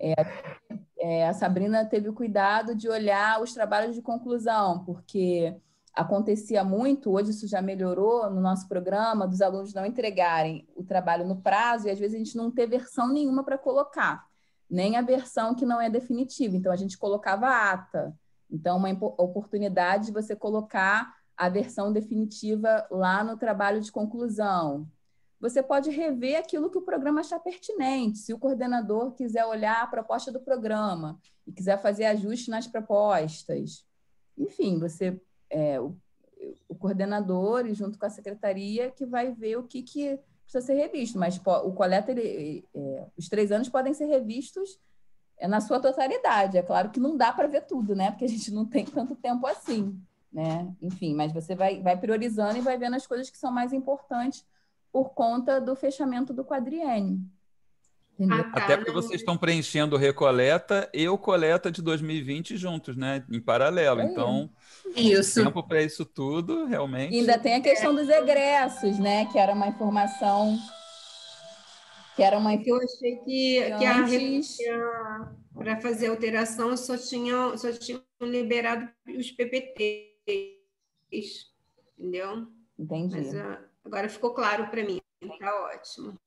[SPEAKER 1] É, é, a Sabrina teve o cuidado de olhar os trabalhos de conclusão, porque acontecia muito, hoje isso já melhorou no nosso programa, dos alunos não entregarem o trabalho no prazo e às vezes a gente não ter versão nenhuma para colocar nem a versão que não é definitiva. Então, a gente colocava ata. Então, uma oportunidade de você colocar a versão definitiva lá no trabalho de conclusão. Você pode rever aquilo que o programa achar pertinente. Se o coordenador quiser olhar a proposta do programa e quiser fazer ajuste nas propostas. Enfim, você é, o, o coordenador, junto com a secretaria, que vai ver o que, que precisa ser revisto, mas o coleta, ele, é, os três anos podem ser revistos é, na sua totalidade. É claro que não dá para ver tudo, né? Porque a gente não tem tanto tempo assim, né? Enfim, mas você vai, vai priorizando e vai vendo as coisas que são mais importantes por conta do fechamento do quadriênio.
[SPEAKER 2] Ah, tá, Até porque vocês estão preenchendo recoleta e o coleta de 2020 juntos, né? Em paralelo. É então,
[SPEAKER 3] isso.
[SPEAKER 2] tempo para isso tudo, realmente.
[SPEAKER 1] E ainda tem a questão dos egressos, né? Que era uma informação. Que era uma
[SPEAKER 7] Eu achei que, que antes... a para fazer alteração só tinham, só tinham liberado os PPTs. Entendeu?
[SPEAKER 1] Entendi.
[SPEAKER 7] Mas uh, agora ficou claro para mim. Está ótimo.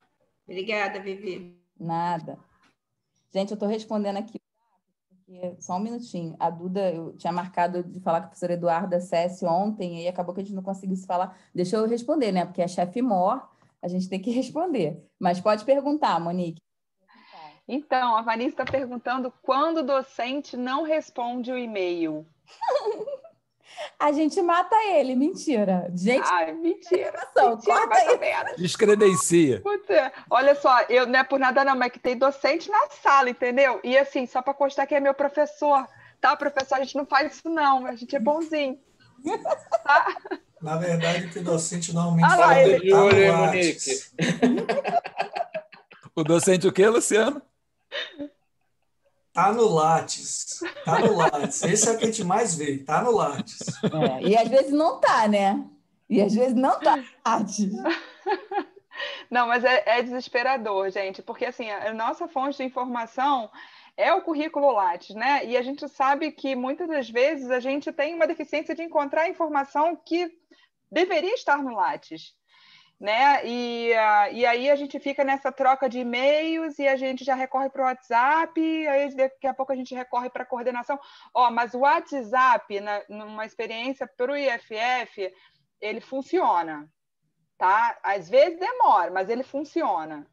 [SPEAKER 7] Obrigada, Vivi.
[SPEAKER 1] Nada. Gente, eu estou respondendo aqui. Só um minutinho. A Duda, eu tinha marcado de falar com a professora Eduarda Sessi ontem, e acabou que a gente não conseguiu se falar. Deixa eu responder, né? Porque é chefe mor, a gente tem que responder. Mas pode perguntar, Monique.
[SPEAKER 4] Então, a Vanessa está perguntando quando o docente não responde o e-mail.
[SPEAKER 1] a gente mata ele. Mentira. Gente,
[SPEAKER 4] Ai, mentira. mentira
[SPEAKER 1] Corta aí.
[SPEAKER 2] Descredencia.
[SPEAKER 4] Putz, é. olha só, eu não é por nada não, mas que tem docente na sala, entendeu? E assim, só para constar que é meu professor, tá, professor? A gente não faz isso não, a gente é bonzinho.
[SPEAKER 5] Tá? Na verdade, que o docente normalmente
[SPEAKER 4] ah, lá,
[SPEAKER 5] ele...
[SPEAKER 2] de olho, Monique. o docente o quê, Luciano?
[SPEAKER 5] Tá no Lattes. Tá no Lattes. Esse é o que a gente mais vê. Tá no Lattes.
[SPEAKER 1] É, e às vezes não tá, né? E às vezes não tá no Lattes.
[SPEAKER 4] Não, mas é, é, desesperador, gente, porque assim, a nossa fonte de informação é o currículo Lattes, né? E a gente sabe que muitas das vezes a gente tem uma deficiência de encontrar informação que deveria estar no Lattes. Né? E, uh, e aí a gente fica nessa troca de e-mails e a gente já recorre para o WhatsApp, aí daqui a pouco a gente recorre para a coordenação. Ó, mas o WhatsApp, na, numa experiência para o IFF, ele funciona, tá? Às vezes demora, mas ele funciona.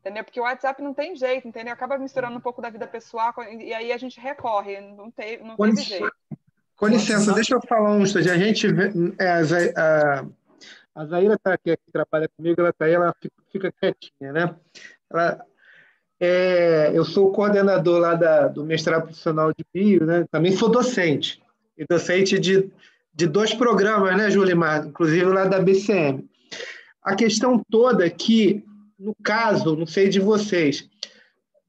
[SPEAKER 4] Entendeu? Porque o WhatsApp não tem jeito, entendeu? Acaba misturando um pouco da vida pessoal e aí a gente recorre, não, tem, não teve jeito.
[SPEAKER 6] Com licença, deixa eu falar um instante. A gente, é, a, a Zaira está aqui, que trabalha comigo, ela está aí, ela fica, fica, quietinha, né? Ela, é, eu sou coordenador lá da, do mestrado profissional de bio, né? Também sou docente, e docente de, de dois programas, né, Julimar? Inclusive lá da BCM. A questão toda é que, no caso, não sei de vocês,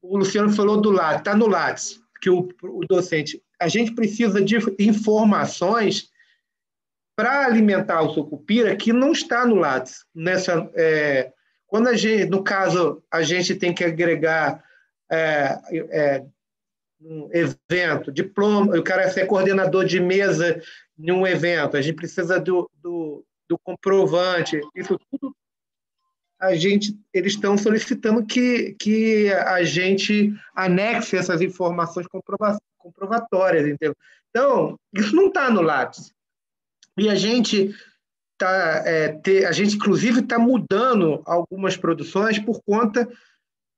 [SPEAKER 6] o Luciano falou do Lattes, está no Lattes, que o, o docente, a gente precisa de informações para alimentar o sucupira que não está no Lattes. Nessa, é, quando a gente, no caso, a gente tem que agregar é, é, um evento, diploma, o cara é ser coordenador de mesa em um evento, a gente precisa do, do, do comprovante, isso tudo a gente, eles estão solicitando que, que a gente anexe essas informações comprova, comprovatórias, entendeu? Então, isso não está no Lattes. E a gente tá, é, ter, a gente inclusive está mudando algumas produções por conta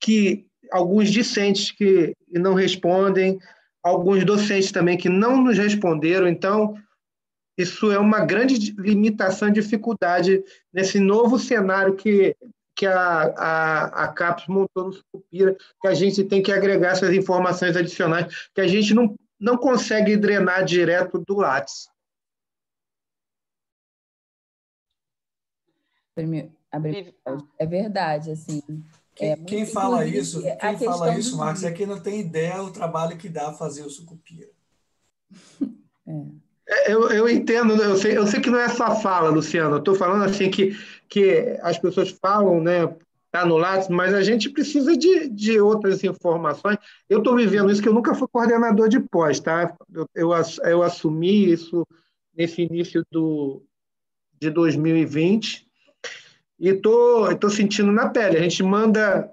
[SPEAKER 6] que alguns discentes que não respondem, alguns docentes também que não nos responderam. Então, isso é uma grande limitação, dificuldade nesse novo cenário que, que a, a, a CAPES montou no Sucupira, que a gente tem que agregar essas informações adicionais, que a gente não, não consegue drenar direto do Lattes.
[SPEAKER 1] É verdade, assim.
[SPEAKER 5] Quem, é quem fala isso, quem fala isso, Marcos, é quem não tem ideia do trabalho que dá fazer o sucupira.
[SPEAKER 6] É. é. Eu, eu entendo, eu sei, eu sei que não é só fala, Luciano. Eu estou falando assim que, que as pessoas falam, né? Está no Lattes, mas a gente precisa de, de outras informações. Eu estou vivendo isso, que eu nunca fui coordenador de pós, tá? Eu, eu, eu assumi isso nesse início do, de 2020 e tô, tô sentindo na pele. A gente manda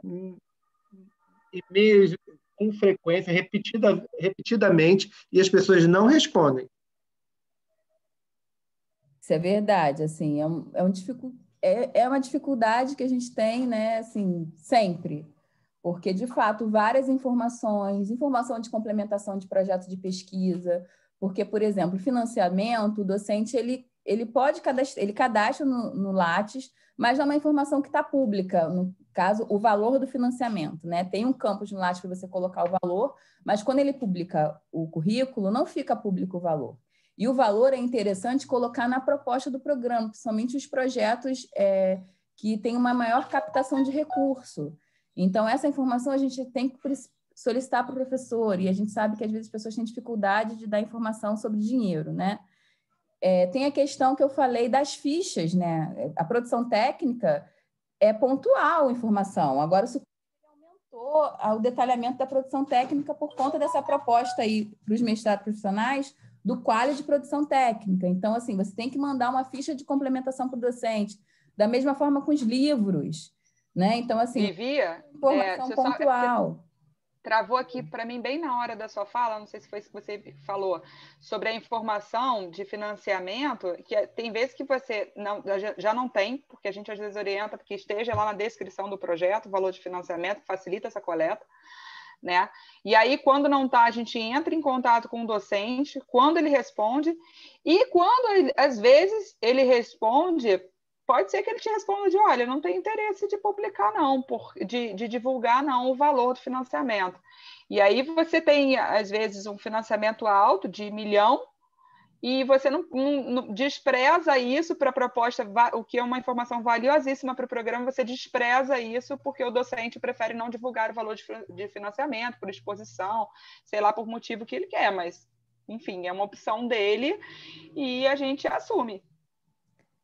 [SPEAKER 6] e-mails com frequência, repetida, repetidamente, e as pessoas não respondem.
[SPEAKER 1] Isso é verdade, assim, é, um, é, um dificu... é, é uma dificuldade que a gente tem, né, assim, sempre, porque, de fato, várias informações, informação de complementação de projeto de pesquisa, porque, por exemplo, financiamento, o docente, ele, ele pode cadastrar, ele cadastra no, no Lattes, mas é uma informação que está pública, no caso, o valor do financiamento, né? Tem um campo de Lattes para você colocar o valor, mas quando ele publica o currículo, não fica público o valor. E o valor é interessante colocar na proposta do programa, principalmente os projetos é, que têm uma maior captação de recurso. Então, essa informação a gente tem que solicitar para o professor, e a gente sabe que às vezes as pessoas têm dificuldade de dar informação sobre dinheiro, né? É, tem a questão que eu falei das fichas, né? A produção técnica é pontual informação. Agora, o aumentou o detalhamento da produção técnica por conta dessa proposta aí para os mestrados profissionais do quali de produção técnica. Então, assim, você tem que mandar uma ficha de complementação para o docente, da mesma forma com os livros, né? Então, assim,
[SPEAKER 4] Vivia,
[SPEAKER 1] informação é, pontual.
[SPEAKER 4] Só travou aqui para mim bem na hora da sua fala, não sei se foi isso que você falou, sobre a informação de financiamento, que é, tem vezes que você não, já não tem, porque a gente às vezes orienta porque esteja lá na descrição do projeto, o valor de financiamento, facilita essa coleta. Né? E aí, quando não está, a gente entra em contato com o docente, quando ele responde, e quando, às vezes, ele responde pode ser que ele te responda de, olha, não tem interesse de publicar não, por, de, de divulgar não o valor do financiamento. E aí você tem, às vezes, um financiamento alto de milhão e você não, não, não despreza isso para a proposta, o que é uma informação valiosíssima para o programa, você despreza isso porque o docente prefere não divulgar o valor de, de financiamento, por exposição, sei lá, por motivo que ele quer, mas, enfim, é uma opção dele e a gente assume.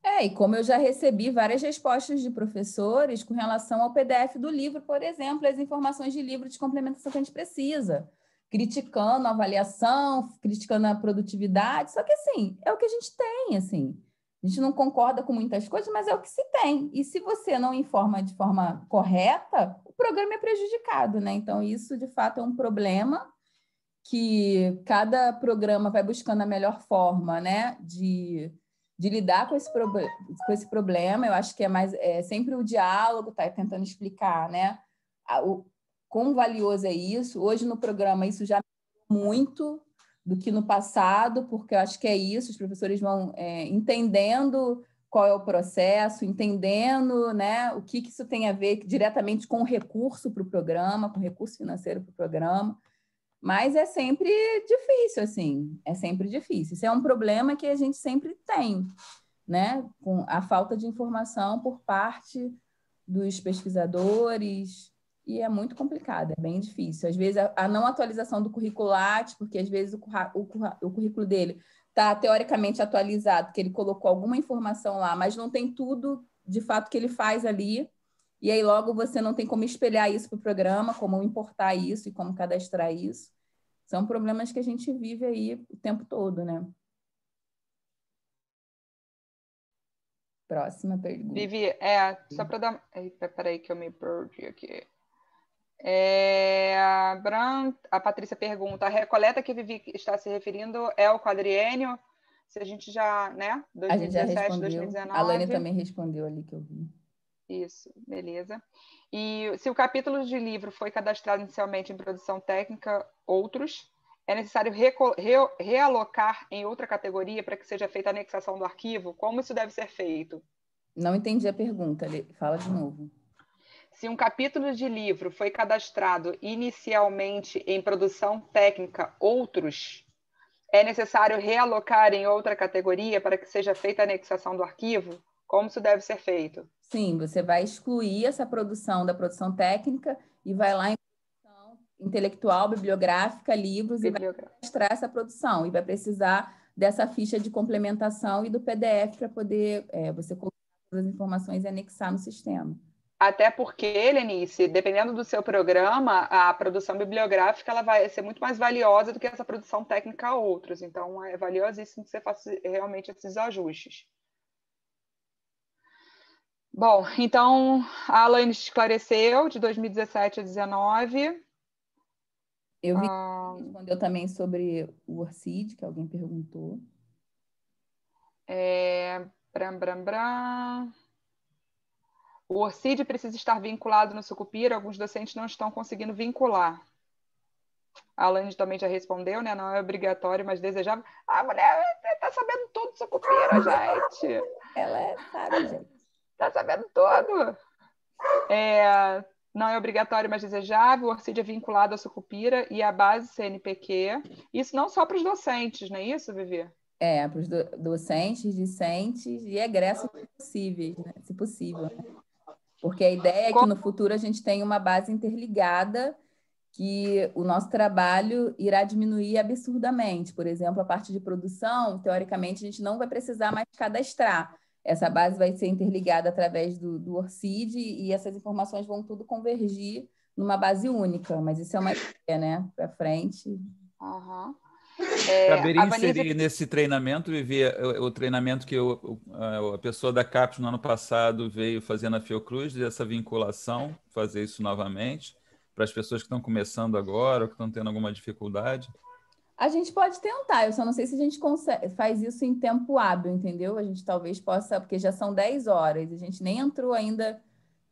[SPEAKER 1] É, e como eu já recebi várias respostas de professores com relação ao PDF do livro, por exemplo, as informações de livro de complementação que a gente precisa, criticando a avaliação, criticando a produtividade, só que assim, é o que a gente tem, assim, A gente não concorda com muitas coisas, mas é o que se tem. E se você não informa de forma correta, o programa é prejudicado, né? Então, isso de fato é um problema que cada programa vai buscando a melhor forma, né, de, de lidar com esse, com esse problema. Eu acho que é mais é sempre o diálogo, tá tentando explicar, né, o quão valioso é isso. Hoje no programa isso já muito do que no passado, porque eu acho que é isso, os professores vão é, entendendo qual é o processo, entendendo né, o que, que isso tem a ver diretamente com o recurso para o programa, com o recurso financeiro para o programa. Mas é sempre difícil, assim, é sempre difícil. Isso é um problema que a gente sempre tem, né? Com a falta de informação por parte dos pesquisadores, e é muito complicado, é bem difícil. Às vezes, a, não atualização do curricular, porque às vezes o, o, o currículo dele está teoricamente atualizado, que ele colocou alguma informação lá, mas não tem tudo de fato que ele faz ali. E aí logo você não tem como espelhar isso para o programa, como importar isso e como cadastrar isso. São problemas que a gente vive aí o tempo todo, né? Próxima pergunta.
[SPEAKER 4] Vivi, é, só para dar. Eita, peraí que eu me perdi aqui. É, a, Bran, a Patrícia pergunta: a recoleta que a Vivi está se referindo é o quadriênio? Se a gente já, né?
[SPEAKER 1] 2017, a gente já respondeu. 2019. A Lani também respondeu ali que eu vi.
[SPEAKER 4] Isso, beleza. E se o capítulo de livro foi cadastrado inicialmente em produção técnica, outros, é necessário re realocar em outra categoria para que seja feita a anexação do arquivo? Como isso deve ser feito?
[SPEAKER 1] Não entendi a pergunta, fala de novo.
[SPEAKER 4] Se um capítulo de livro foi cadastrado inicialmente em produção técnica, outros, é necessário realocar em outra categoria para que seja feita a anexação do arquivo? Como isso deve ser feito?
[SPEAKER 1] Sim, você vai excluir essa produção da produção técnica e vai lá em produção intelectual, bibliográfica, livros Bibliográfica. e vai cadastrar essa produção. E vai precisar dessa ficha de complementação e do PDF para poder é, você colocar as informações e anexar no sistema.
[SPEAKER 4] Até porque, Lenice, dependendo do seu programa, a produção bibliográfica ela vai ser muito mais valiosa do que essa produção técnica a outros. Então, é valiosíssimo que você faça realmente esses ajustes. Bom, então a Alaine esclareceu de 2017 a 2019.
[SPEAKER 1] Eu vi ah, respondeu também sobre o Orcid, que alguém perguntou.
[SPEAKER 4] É, bram, bram, bram. O ORCID precisa estar vinculado no Sucupira, alguns docentes não estão conseguindo vincular. A Alaine também já respondeu, né? Não é obrigatório, mas desejável. Ah, a mulher está sabendo tudo do Sucupira, gente.
[SPEAKER 1] Ela é, sabe, gente.
[SPEAKER 4] Está sabendo tudo. É, não é obrigatório, mas desejável. O ORCID é vinculado à Sucupira e à base CNPq. Isso não só para os docentes, não é isso, Vivi?
[SPEAKER 1] É, para os do docentes, discentes e egressos possíveis, né? se possível. Né? Porque a ideia é que no futuro a gente tenha uma base interligada que o nosso trabalho irá diminuir absurdamente. Por exemplo, a parte de produção, teoricamente, a gente não vai precisar mais cadastrar. Essa base vai ser interligada através do, do ORCID e essas informações vão tudo convergir numa base única. Mas isso é uma ideia, né? Para frente.
[SPEAKER 4] Uhum.
[SPEAKER 2] É, Caberia inserir Vanessa... nesse treinamento, Vivi, o, o treinamento que eu, a pessoa da CAPES no ano passado veio fazer na Fiocruz, essa vinculação, fazer isso novamente, para as pessoas que estão começando agora ou que estão tendo alguma dificuldade?
[SPEAKER 1] A gente pode tentar, eu só não sei se a gente consegue, faz isso em tempo hábil, entendeu? A gente talvez possa, porque já são 10 horas, a gente nem entrou ainda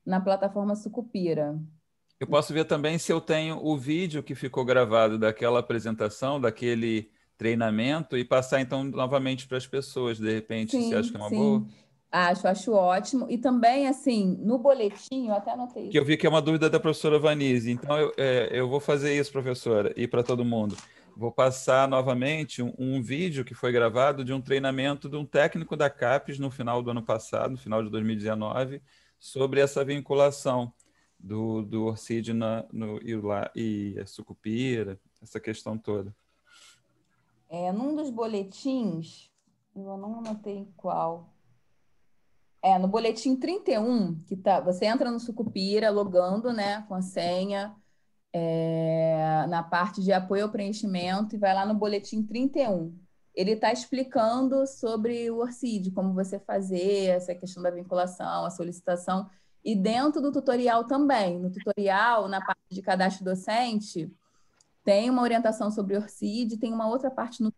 [SPEAKER 1] na plataforma Sucupira.
[SPEAKER 2] Eu posso ver também se eu tenho o vídeo que ficou gravado daquela apresentação, daquele treinamento, e passar então novamente para as pessoas, de repente, sim, você acha que é uma sim. boa?
[SPEAKER 1] Acho, acho ótimo. E também, assim, no boletim, eu até anotei isso.
[SPEAKER 2] Que eu vi que é uma dúvida da professora Vanise. Então, eu, é, eu vou fazer isso, professora, e para todo mundo. Vou passar novamente um, um, vídeo que foi gravado de um treinamento de um técnico da CAPES no final do ano passado, no final de 2019, sobre essa vinculação do, do Orcide na, no, e, lá, e a Sucupira, essa questão toda.
[SPEAKER 1] É, num dos boletins, eu não anotei qual. É, no boletim 31, que tá, você entra no Sucupira logando, né, com a senha, é, na parte de apoio ao preenchimento e vai lá no boletim 31. ele está explicando sobre o ORCID, como você fazer essa questão da vinculação, a solicitação, e dentro do tutorial também. No tutorial, na parte de cadastro docente, tem uma orientação sobre ORCID, tem uma outra parte no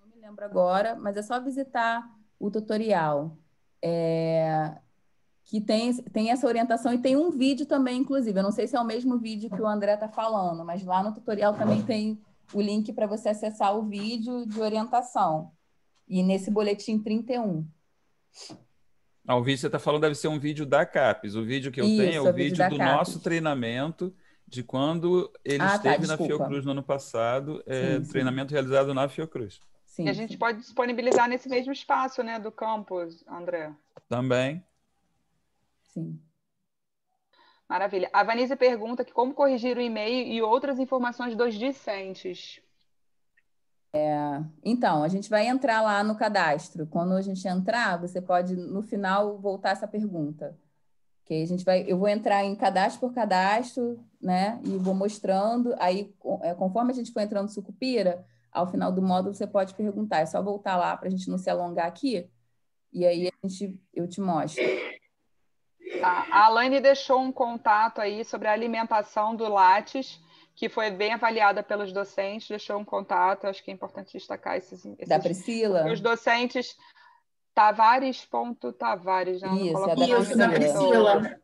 [SPEAKER 1] não me lembro agora, mas é só visitar o tutorial. É, que tem, tem essa orientação e tem um vídeo também, inclusive. Eu não sei se é o mesmo vídeo que o André está falando, mas lá no tutorial também tem o link para você acessar o vídeo de orientação. E nesse boletim 31.
[SPEAKER 2] Ah, o vídeo que você está falando deve ser um vídeo da CAPES. O vídeo que eu Isso, tenho é o, vídeo, vídeo do CAPES. nosso treinamento de quando ele ah, tá, esteve tá, na Fiocruz no ano passado, é, sim, sim. treinamento realizado na Fiocruz.
[SPEAKER 4] Sim, e a gente pode disponibilizar nesse mesmo espaço né, do campus, André.
[SPEAKER 2] Também.
[SPEAKER 1] Sim.
[SPEAKER 4] Maravilha. A Vanessa pergunta que como corrigir o e-mail e outras informações dos discentes.
[SPEAKER 1] É, então, a gente vai entrar lá no cadastro. Quando a gente entrar, você pode, no final, voltar essa pergunta. Que a gente vai, eu vou entrar em cadastro por cadastro, né? E vou mostrando. Aí, é, conforme a gente for entrando no Sucupira, ao final do módulo você pode perguntar. É só voltar lá para a gente não se alongar aqui. E aí a gente, eu te mostro.
[SPEAKER 4] Tá. A Alaine deixou um contato aí sobre a alimentação do Lattes, que foi bem avaliada pelos docentes, deixou um contato, acho que é importante destacar esses. esses
[SPEAKER 1] da Priscila?
[SPEAKER 4] Os docentes. Tavares. Ponto Tavares,
[SPEAKER 1] não, Isso, não é da Priscila. da
[SPEAKER 4] Priscila.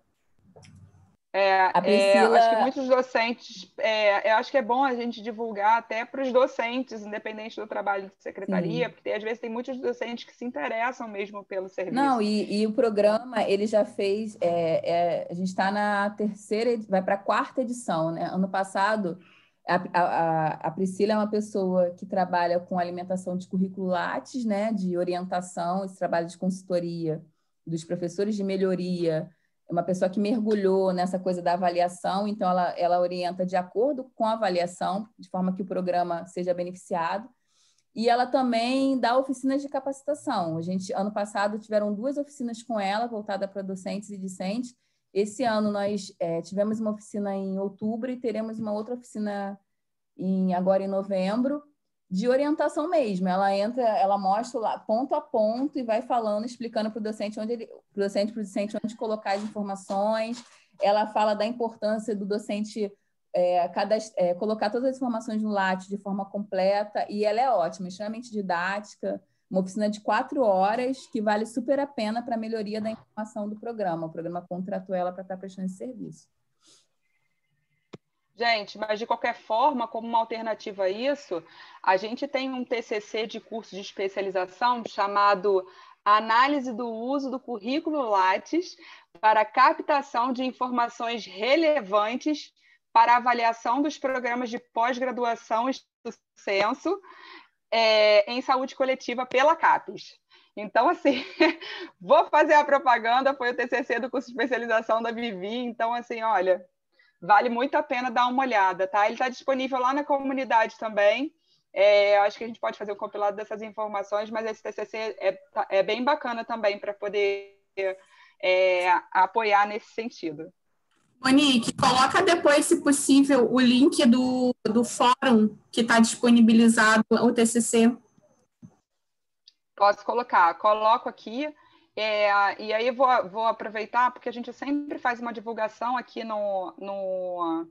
[SPEAKER 4] É, Priscila... é, acho que muitos docentes, é, eu acho que é bom a gente divulgar até para os docentes, independente do trabalho de secretaria, Sim. porque às vezes tem muitos docentes que se interessam mesmo pelo serviço.
[SPEAKER 1] Não, e, e o programa ele já fez, é, é a gente está na terceira, vai para a quarta edição, né? Ano passado a, a, a, Priscila é uma pessoa que trabalha com alimentação de currículo Lattes, né? De orientação, esse trabalho de consultoria dos professores de melhoria é uma pessoa que mergulhou nessa coisa da avaliação, então ela, ela orienta de acordo com a avaliação, de forma que o programa seja beneficiado. E ela também dá oficinas de capacitação. A gente, ano passado, tiveram duas oficinas com ela, voltada para docentes e discentes. Esse ano nós é, tivemos uma oficina em outubro e teremos uma outra oficina em, agora em novembro de orientação mesmo. Ela entra, ela mostra lá ponto a ponto e vai falando, explicando para o docente onde ele, pro docente, para o docente onde colocar as informações. Ela fala da importância do docente é, é, colocar todas as informações no Lattes de forma completa e ela é ótima, extremamente didática. Uma oficina de quatro horas que vale super a pena para a melhoria da informação do programa. O programa contratou ela para estar tá prestando esse serviço.
[SPEAKER 4] Gente, mas de qualquer forma, como uma alternativa a isso, a gente tem um TCC de curso de especialização chamado Análise do uso do currículo Lattes para captação de informações relevantes para avaliação dos programas de pós-graduação e censo é, em saúde coletiva pela CAPES. Então, assim, vou fazer a propaganda, foi o TCC do curso de especialização da Vivi, então, assim, olha, vale muito a pena dar uma olhada, tá? Ele está disponível lá na comunidade também. É, acho que a gente pode fazer um compilado dessas informações, mas esse TCC é, tá, é bem bacana também para poder é, apoiar nesse sentido.
[SPEAKER 3] Monique, coloca depois, se possível, o link do, do fórum que está disponibilizado, o TCC.
[SPEAKER 4] Posso colocar, coloco aqui. É, e aí vou, vou aproveitar, porque a gente sempre faz uma divulgação aqui no, no,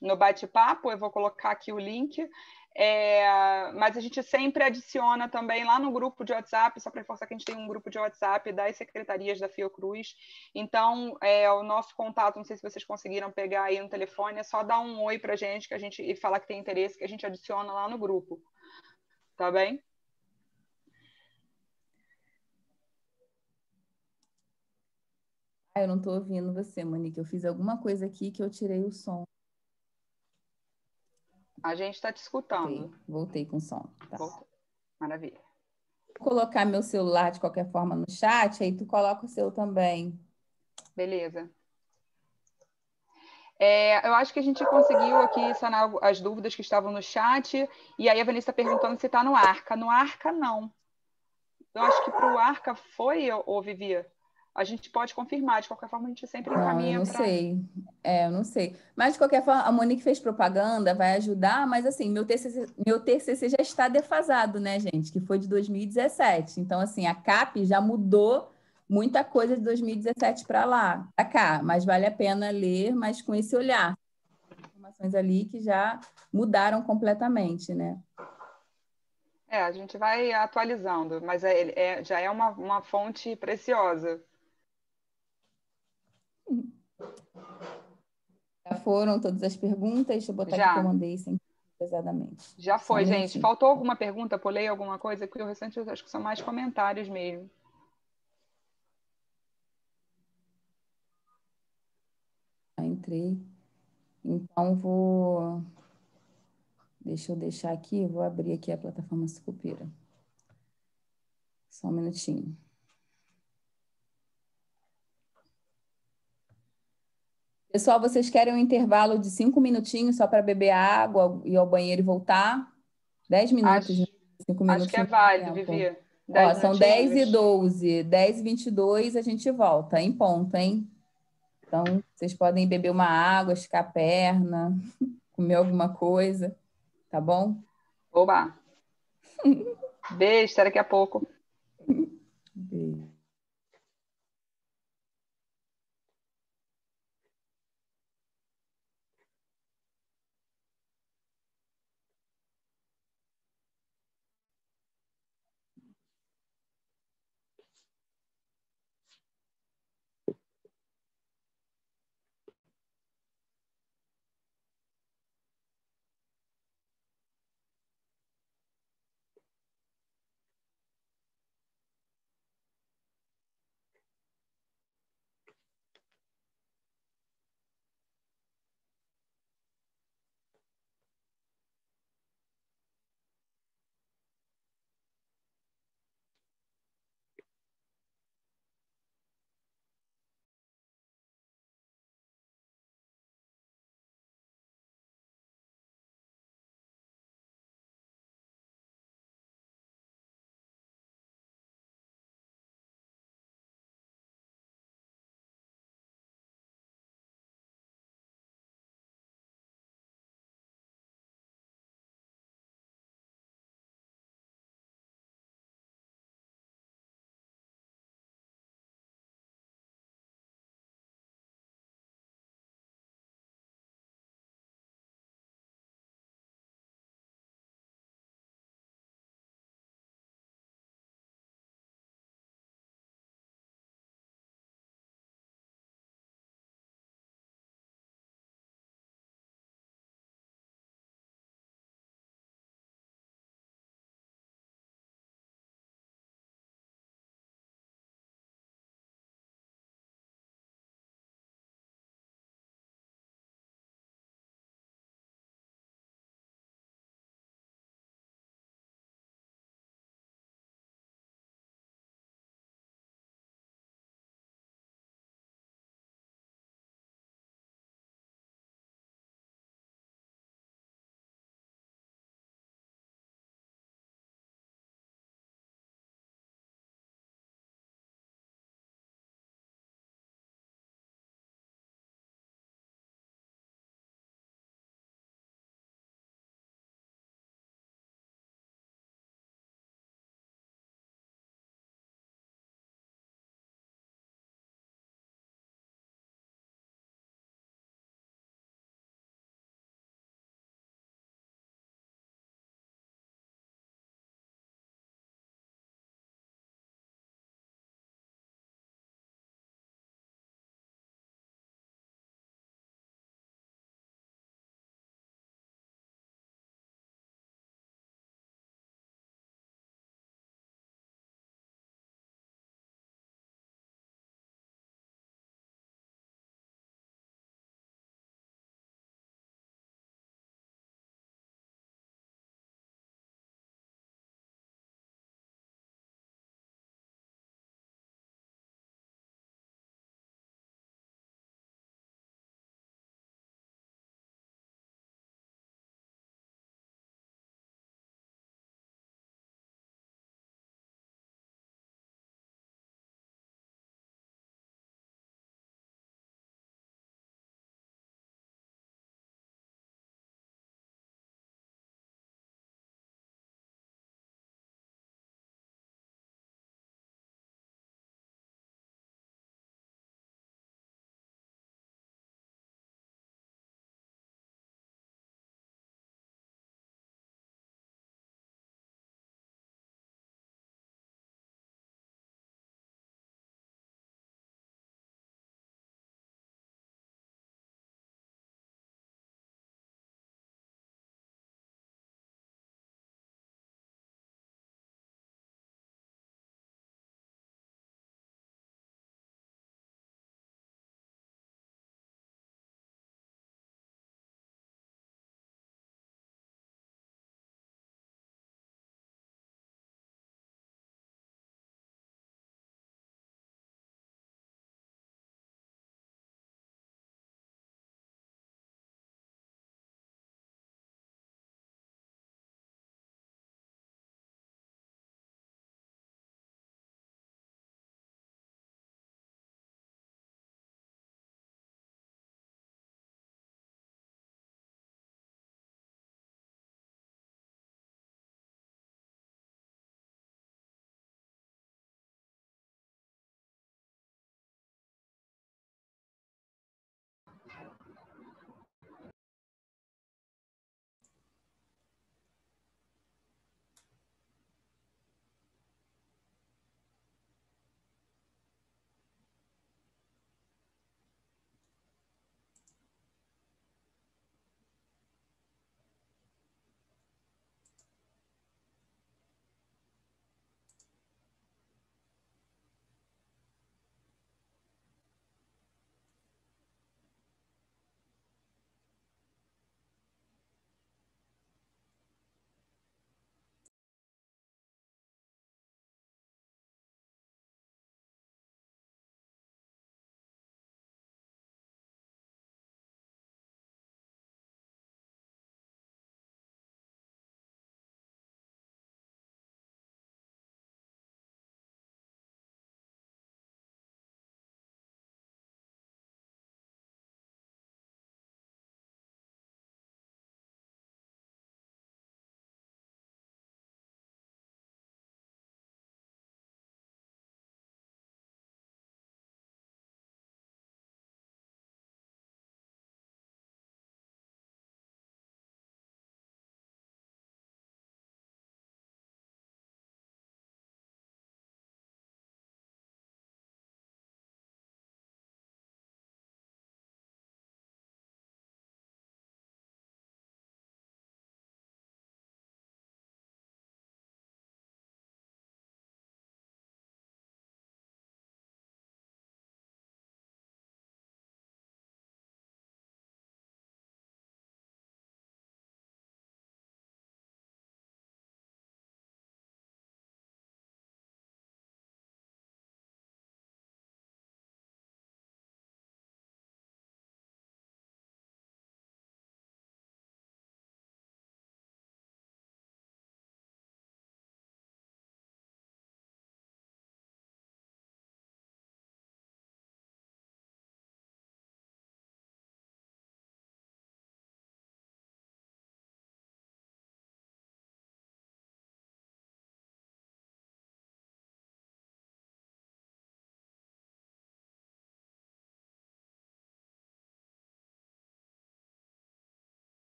[SPEAKER 4] no bate-papo, eu vou colocar aqui o link. É, mas a gente sempre adiciona também lá no grupo de WhatsApp, só para reforçar que a gente tem um grupo de WhatsApp das secretarias da Fiocruz. Então, é, o nosso contato, não sei se vocês conseguiram pegar aí no telefone, é só dar um oi para a gente, que a gente e falar que tem interesse, que a gente adiciona lá no grupo. Tá bem?
[SPEAKER 1] Ah, eu não estou ouvindo você, Monique. Eu fiz alguma coisa aqui que eu tirei o som.
[SPEAKER 4] A gente está te escutando.
[SPEAKER 1] Voltei, voltei com som. Tá.
[SPEAKER 4] Maravilha.
[SPEAKER 1] Vou colocar meu celular de qualquer forma no chat, aí tu coloca o seu também.
[SPEAKER 4] Beleza. É, eu acho que a gente conseguiu aqui sanar as dúvidas que estavam no chat. E aí a Vanessa está perguntando se está no Arca. No Arca, não. Eu acho que para o Arca foi, ou Vivia? A gente pode confirmar. De qualquer forma, a gente sempre encaminha.
[SPEAKER 1] Não, eu
[SPEAKER 4] não
[SPEAKER 1] pra... sei. É, eu não sei. Mas, de qualquer forma, a Monique fez propaganda, vai ajudar, mas assim, meu TCC, meu TCC já está defasado, né, gente? Que foi de 2017. Então, assim, a CAP já mudou muita coisa de 2017 para lá, para cá, mas vale a pena ler, mas com esse olhar. Informações ali que já mudaram completamente, né?
[SPEAKER 4] É, a gente vai atualizando, mas é, é, já é uma, uma fonte preciosa.
[SPEAKER 1] Já foram todas as perguntas? Deixa eu botar Já. aqui que eu mandei sem pesadamente.
[SPEAKER 4] Já foi, Só gente. Faltou alguma pergunta? Pulei alguma coisa? Porque o restante acho que são mais comentários mesmo.
[SPEAKER 1] entrei. Então, vou. Deixa eu deixar aqui, vou abrir aqui a plataforma Sucupira. Só um minutinho. Pessoal, vocês querem um intervalo de cinco minutinhos só para beber água, ir ao banheiro e voltar? Dez minutos,
[SPEAKER 4] acho, cinco minutos. Acho que é válido, Vivi. Ó,
[SPEAKER 1] são 10 e 12, 10 e 22 a gente volta, em ponto, hein? Então, vocês podem beber uma água, esticar a perna, comer alguma coisa, tá bom?
[SPEAKER 4] Oba! Beijo, até daqui a pouco. Beijo.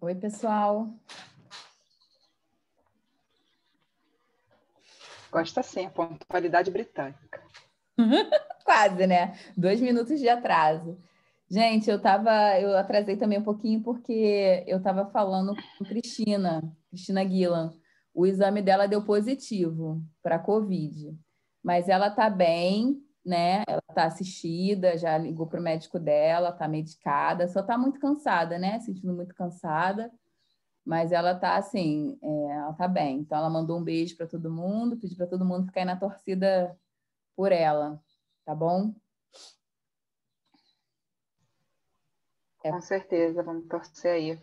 [SPEAKER 1] Oi, pessoal.
[SPEAKER 4] Gosta sim, a pontualidade britânica.
[SPEAKER 1] Quase, né? Dois minutos de atraso. Gente, eu tava, eu atrasei também um pouquinho porque eu estava falando com Cristina, Cristina Guilan. O exame dela deu positivo para Covid, mas ela está bem, né? Ela está assistida, já ligou para o médico dela, está medicada, só está muito cansada, né? Sentindo muito cansada, mas ela está assim, é, ela está bem. Então ela mandou um beijo para todo mundo, pediu para todo mundo ficar aí na torcida por ela, tá bom?
[SPEAKER 4] É. Com certeza, vamos torcer aí.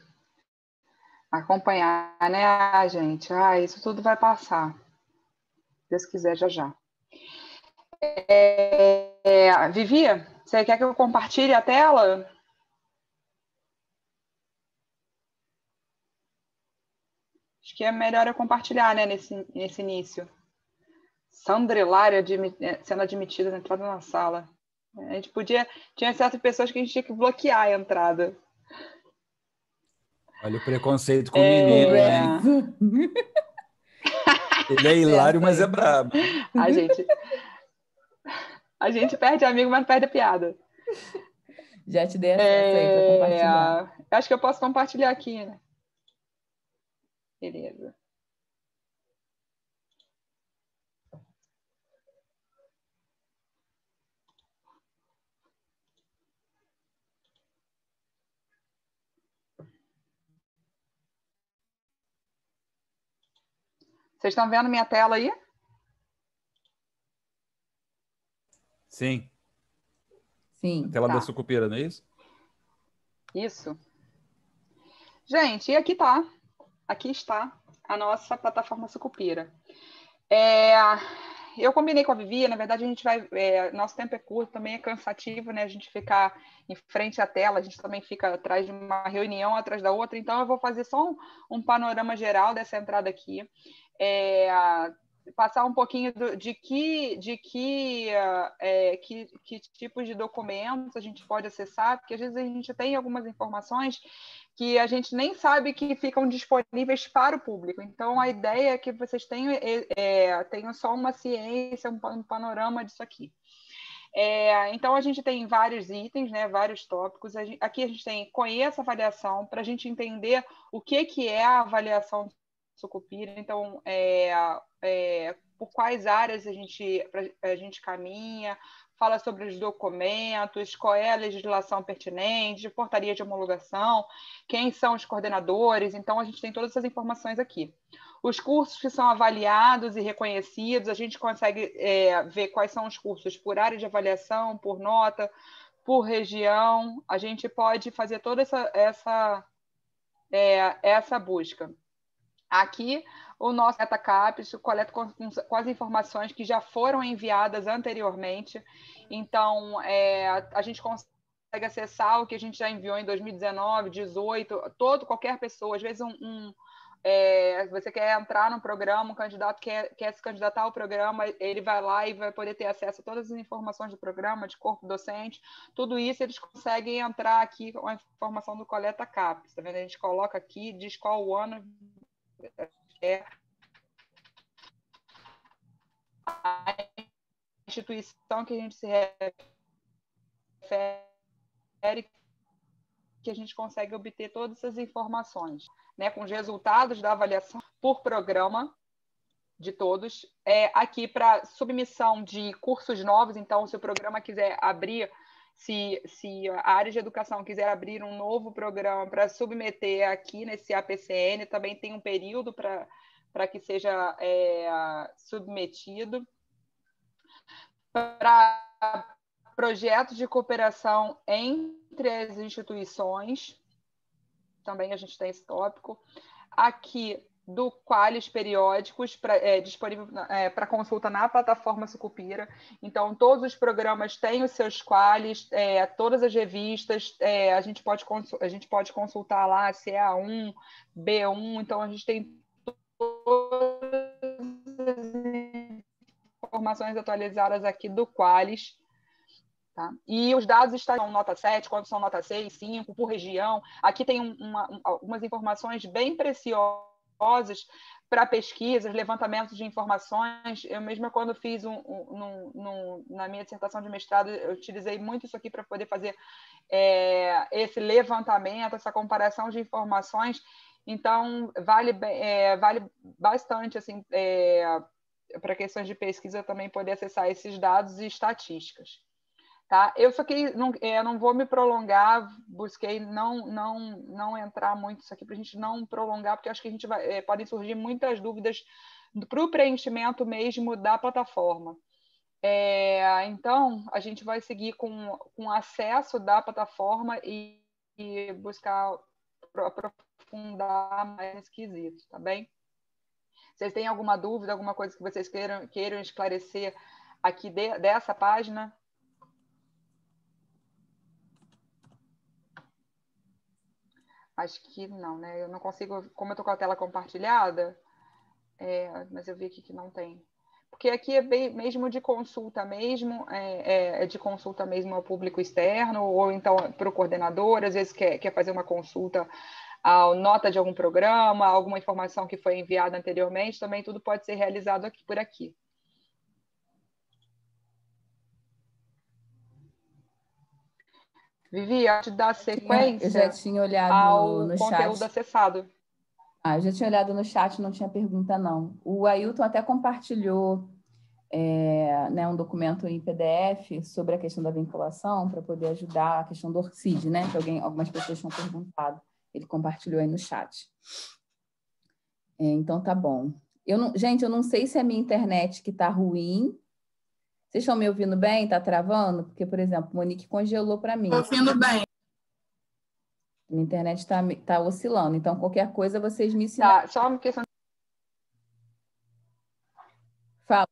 [SPEAKER 4] Acompanhar, né, gente? Ah, isso tudo vai passar. Se Deus quiser, já já. É, é, Vivi, você quer que eu compartilhe a tela? Acho que é melhor eu compartilhar, né, nesse, nesse início. Sandra Hilária admi é, sendo admitida na entrada na sala. A gente podia. Tinha certas pessoas que a gente tinha que bloquear a entrada.
[SPEAKER 2] Olha o preconceito com o é... menino, hein? Ele é hilário, mas é brabo.
[SPEAKER 4] A gente. A gente perde amigo, mas não perde a piada.
[SPEAKER 1] Já te dei acesso é... aí para compartilhar.
[SPEAKER 4] Acho que eu posso compartilhar aqui, né? Beleza. Vocês estão vendo minha tela aí?
[SPEAKER 2] Sim.
[SPEAKER 1] Sim.
[SPEAKER 2] A tela tá. da sucupira, não é isso?
[SPEAKER 4] Isso. Gente, e aqui tá. Aqui está a nossa plataforma sucupira. É, eu combinei com a Vivi, na verdade a gente vai, é, nosso tempo é curto, também é cansativo, né? A gente ficar em frente à tela, a gente também fica atrás de uma reunião atrás da outra, então eu vou fazer só um, um panorama geral dessa entrada aqui é, passar um pouquinho do, de que de que, é, que, que tipos de documentos a gente pode acessar, porque às vezes a gente tem algumas informações que a gente nem sabe que ficam disponíveis para o público. Então, a ideia é que vocês tenham, é, é tenham só uma ciência, um, um panorama disso aqui. É, então, a gente tem vários itens, né, vários tópicos. A gente, aqui a gente tem conheça a avaliação, para a gente entender o que, que é a avaliação Sucupira. Então, é, é, por quais áreas a gente, a gente caminha, fala sobre os documentos, qual é a legislação pertinente, portaria de homologação, quem são os coordenadores. Então, a gente tem todas essas informações aqui. Os cursos que são avaliados e reconhecidos, a gente consegue é, ver quais são os cursos por área de avaliação, por nota, por região. A gente pode fazer toda essa, essa, é, essa busca. Aqui, o nosso DataCaps coleta com, com, as informações que já foram enviadas anteriormente. Então, é, a gente consegue acessar o que a gente já enviou em 2019, 2018, todo, qualquer pessoa, às vezes um, um é, você quer entrar no programa, um candidato quer, quer se candidatar ao programa, ele vai lá e vai poder ter acesso a todas as informações do programa, de corpo docente, tudo isso eles conseguem entrar aqui com a informação do Coleta CAPES, tá vendo? A gente coloca aqui, diz qual o ano é a instituição que a gente se refere que a gente consegue obter todas essas informações, né, com os resultados da avaliação por programa de todos, é, aqui para submissão de cursos novos, então se o programa quiser abrir se, se a área de educação quiser abrir um novo programa para submeter aqui nesse APCN, também tem um período para que seja é, submetido. Para projetos de cooperação entre as instituições, também a gente tem esse tópico. Aqui, do Qualis periódicos pra, é, disponível é, para consulta na plataforma Sucupira. Então, todos os programas têm os seus Qualis, é, todas as revistas, é, a, gente pode a gente pode consultar lá se é A1, B1, então a gente tem todas as informações atualizadas aqui do Qualis. Tá? E os dados estão nota 7, quando são nota 6, 5, por região. Aqui tem uma, algumas informações bem preciosas para pesquisas, levantamentos de informações. Eu mesma, quando fiz um, um, na minha dissertação de mestrado, eu utilizei muito isso aqui para poder fazer é, esse levantamento, essa comparação de informações. Então, vale, é, vale bastante assim, é, para questões de pesquisa também poder acessar esses dados e estatísticas. Tá? Eu só que não, é, não vou me prolongar, busquei não não não entrar muito isso aqui para a gente não prolongar, porque acho que a gente vai, é, podem surgir muitas dúvidas para o preenchimento mesmo da plataforma. É, então, a gente vai seguir com, com acesso da plataforma e, e buscar aprofundar mais nesse quesito, tá bem? Vocês têm alguma dúvida, alguma coisa que vocês queiram, queiram esclarecer aqui de, dessa página? Acho que não, né? Eu não consigo, como eu estou com a tela compartilhada, é, mas eu vi aqui que não tem. Porque aqui é bem, mesmo de consulta mesmo, é, é, é, de consulta mesmo ao público externo, ou então para o coordenador, às vezes quer, quer fazer uma consulta a nota de algum programa, alguma informação que foi enviada anteriormente, também tudo pode ser realizado aqui por aqui. Vivi, antes da sequência
[SPEAKER 1] eu já tinha olhado
[SPEAKER 4] ao
[SPEAKER 1] no
[SPEAKER 4] conteúdo
[SPEAKER 1] chat.
[SPEAKER 4] acessado.
[SPEAKER 1] Ah, eu já tinha olhado no chat, não tinha pergunta, não. O Ailton até compartilhou é, né, um documento em PDF sobre a questão da vinculação para poder ajudar a questão do ORCID, né? Que alguém, algumas pessoas tinham perguntado. Ele compartilhou aí no chat. É, então tá bom. Eu não, gente, eu não sei se é a minha internet que está ruim vocês estão me ouvindo bem? Está travando? Porque, por exemplo, Monique congelou para mim.
[SPEAKER 3] Ouvindo bem.
[SPEAKER 1] Minha internet está tá oscilando. Então, qualquer coisa, vocês me ensinam. Tá,
[SPEAKER 4] só uma questão.
[SPEAKER 1] Fala.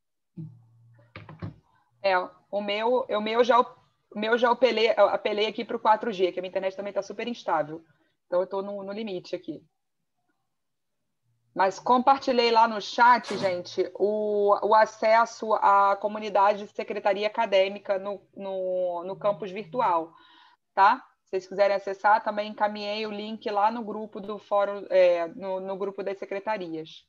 [SPEAKER 4] É, o meu, o meu já, o meu já apelei, apelei aqui para o 4G, que a minha internet também está super instável. Então, eu estou no, no limite aqui. Mas compartilhei lá no chat, gente, o, o acesso à comunidade de secretaria acadêmica no, no, no campus virtual, tá? Se vocês quiserem acessar, também encaminhei o link lá no grupo do fórum, é, no, no grupo das secretarias.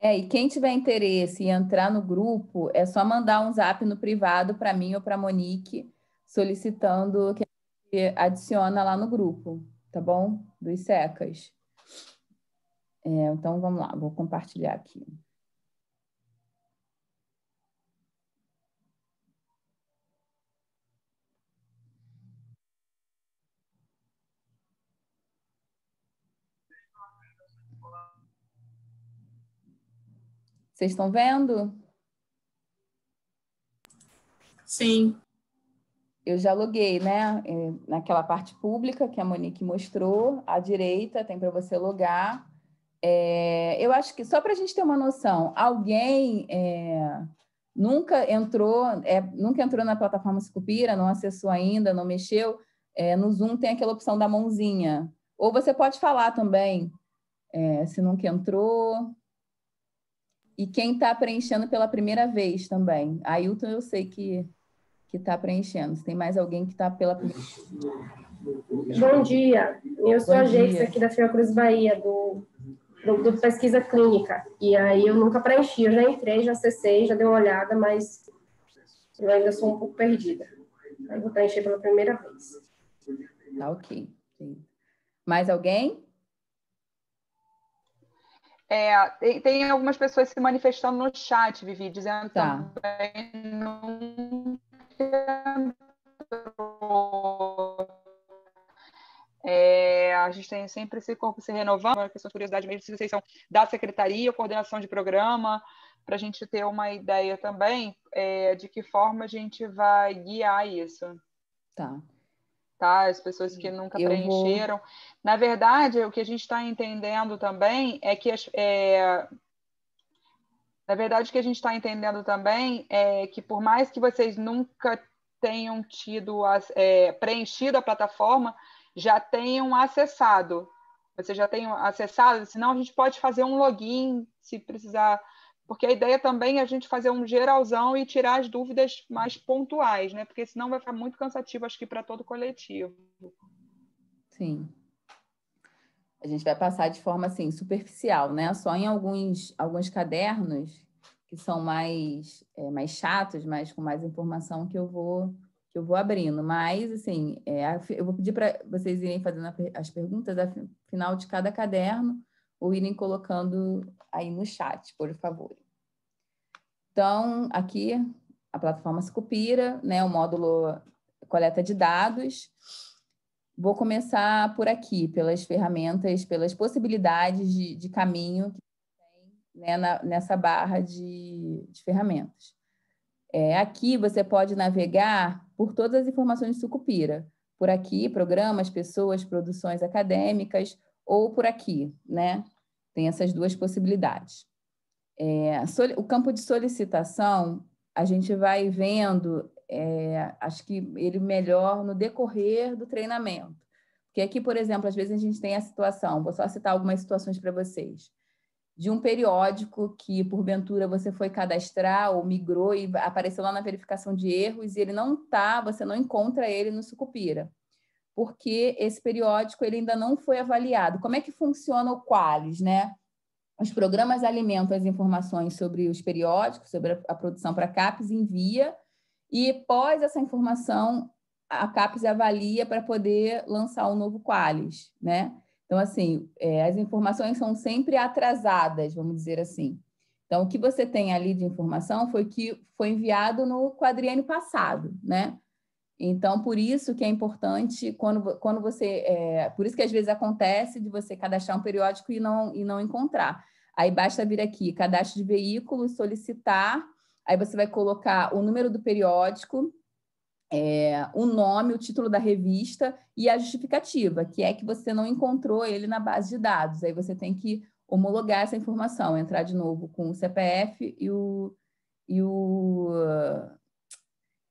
[SPEAKER 1] É, e quem tiver interesse em entrar no grupo, é só mandar um zap no privado para mim ou para Monique, solicitando que adiciona lá no grupo, tá bom? Dos secas. É, então, vamos lá, vou compartilhar aqui. Vocês estão vendo?
[SPEAKER 3] Sim.
[SPEAKER 1] Eu já loguei, né? É, naquela parte pública que a Monique mostrou, à direita tem para você logar. É, eu acho que só para a gente ter uma noção, alguém é, nunca entrou, é, nunca entrou na plataforma Sicupira, não acessou ainda, não mexeu. É, no Zoom tem aquela opção da mãozinha. Ou você pode falar também é, se nunca entrou. E quem está preenchendo pela primeira vez também. Ailton, eu sei que que está preenchendo. Se tem mais alguém que está pela primeira
[SPEAKER 8] Bom dia, eu sou Bom a Geixa aqui da Fiocruz Bahia, do do, do, pesquisa clínica. E aí eu nunca preenchi, eu já entrei, já acessei, já dei uma olhada, mas eu ainda sou um pouco perdida. Aí vou preencher pela primeira vez.
[SPEAKER 1] Tá ok. Mais alguém?
[SPEAKER 4] É, tem, tem, algumas pessoas se manifestando no chat, Vivi, dizendo tá. também não é, a gente tem sempre esse corpo se renovando, a questão de curiosidade mesmo, se vocês são da secretaria, coordenação de programa, para a gente ter uma ideia também é, de que forma a gente vai guiar isso.
[SPEAKER 1] Tá.
[SPEAKER 4] Tá, as pessoas que nunca Eu preencheram. Vou... Na verdade, o que a gente está entendendo também é que as, é, na verdade, o que a gente está entendendo também é que por mais que vocês nunca tenham tido é, preenchido a plataforma, já tenham acessado. Você já tem acessado, senão a gente pode fazer um login, se precisar porque a ideia também é a gente fazer um geralzão e tirar as dúvidas mais pontuais, né? Porque senão vai ficar muito cansativo, acho que para todo o coletivo.
[SPEAKER 1] Sim. A gente vai passar de forma assim superficial, né? Só em alguns alguns cadernos que são mais é, mais chatos, mas com mais informação que eu vou eu vou abrindo. Mas assim, é, eu vou pedir para vocês irem fazendo as perguntas ao final de cada caderno ou irem colocando aí no chat, por favor. Então, aqui a plataforma Scupira, né, o módulo coleta de dados. Vou começar por aqui, pelas ferramentas, pelas possibilidades de, de caminho que tem né, na, nessa barra de, de ferramentas. É, aqui você pode navegar por todas as informações de Sucupira. Por aqui, programas, pessoas, produções acadêmicas, ou por aqui, né? Tem essas duas possibilidades. É, o campo de solicitação, a gente vai vendo, é, acho que ele melhor no decorrer do treinamento. Porque aqui, por exemplo, às vezes a gente tem a situação, vou só citar algumas situações para vocês, de um periódico que, porventura, você foi cadastrar ou migrou e apareceu lá na verificação de erros e ele não está, você não encontra ele no Sucupira porque esse periódico ele ainda não foi avaliado. Como é que funciona o Qualis, né? Os programas alimentam as informações sobre os periódicos, sobre a produção para a CAPES, envia, e após essa informação, a CAPES avalia para poder lançar o um novo Qualis, né? Então, assim, é, as informações são sempre atrasadas, vamos dizer assim. Então, o que você tem ali de informação foi que foi enviado no quadriênio passado, né? Então, por isso que é importante quando, quando você. É, por isso que às vezes acontece de você cadastrar um periódico e não, e não encontrar. Aí basta vir aqui, cadastro de veículo, solicitar, aí você vai colocar o número do periódico, é, o nome, o título da revista e a justificativa, que é que você não encontrou ele na base de dados. Aí você tem que homologar essa informação, entrar de novo com o CPF e o, e o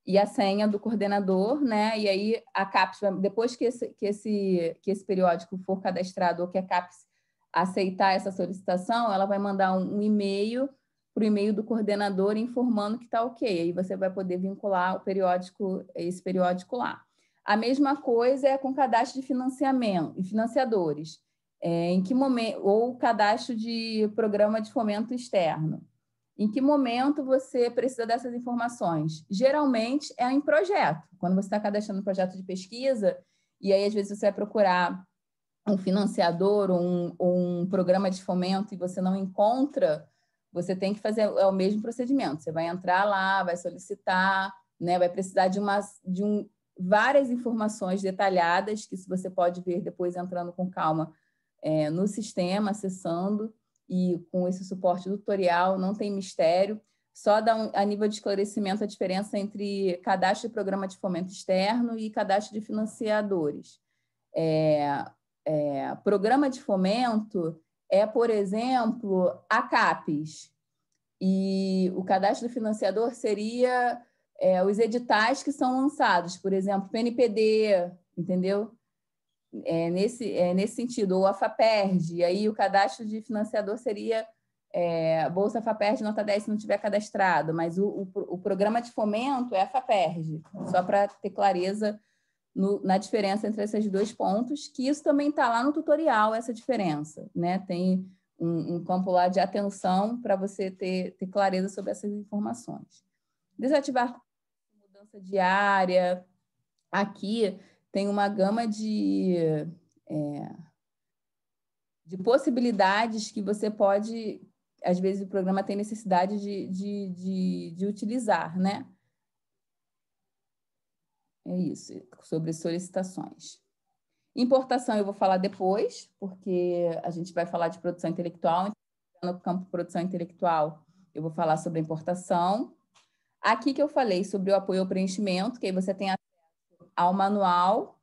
[SPEAKER 1] e a senha do coordenador, né? E aí a CAPES, depois que esse, que esse, que esse periódico for cadastrado ou que a CAPES aceitar essa solicitação, ela vai mandar um, um e-mail para o e-mail do coordenador informando que está ok. Aí você vai poder vincular o periódico, esse periódico lá. A mesma coisa é com cadastro de financiamento e financiadores. É, em que momento, ou cadastro de programa de fomento externo. Em que momento você precisa dessas informações? Geralmente é em projeto. Quando você está cadastrando um projeto de pesquisa, e aí às vezes você vai procurar um financiador ou um, um programa de fomento e você não encontra, você tem que fazer é o mesmo procedimento. Você vai entrar lá, vai solicitar, né? vai precisar de, uma, de um, várias informações detalhadas, que você pode ver depois entrando com calma é, no sistema, acessando e com esse suporte tutorial, não tem mistério, só dá um, a nível de esclarecimento a diferença entre cadastro de programa de fomento externo e cadastro de financiadores. É, é, programa de fomento é, por exemplo, a CAPES, e o cadastro do financiador seria é, os editais que são lançados, por exemplo, PNPD, entendeu? é, nesse, é, nesse sentido, ou a FAPERD, e aí o cadastro de financiador seria é, Bolsa FAPERD nota 10 se não tiver cadastrado, mas o, o, o programa de fomento é a FAPERD, só para ter clareza no, na diferença entre esses dois pontos, que isso também está lá no tutorial, essa diferença, né? Tem um, um campo lá de atenção para você ter, ter clareza sobre essas informações. Desativar mudança diária, aqui tem uma gama de, é, de possibilidades que você pode, às vezes o programa tem necessidade de, de, de, de utilizar, né? É isso, sobre solicitações. Importação eu vou falar depois, porque a gente vai falar de produção intelectual. Então, no campo produção intelectual, eu vou falar sobre a importação. Aqui que eu falei sobre o apoio ao preenchimento, que aí você tem ao manual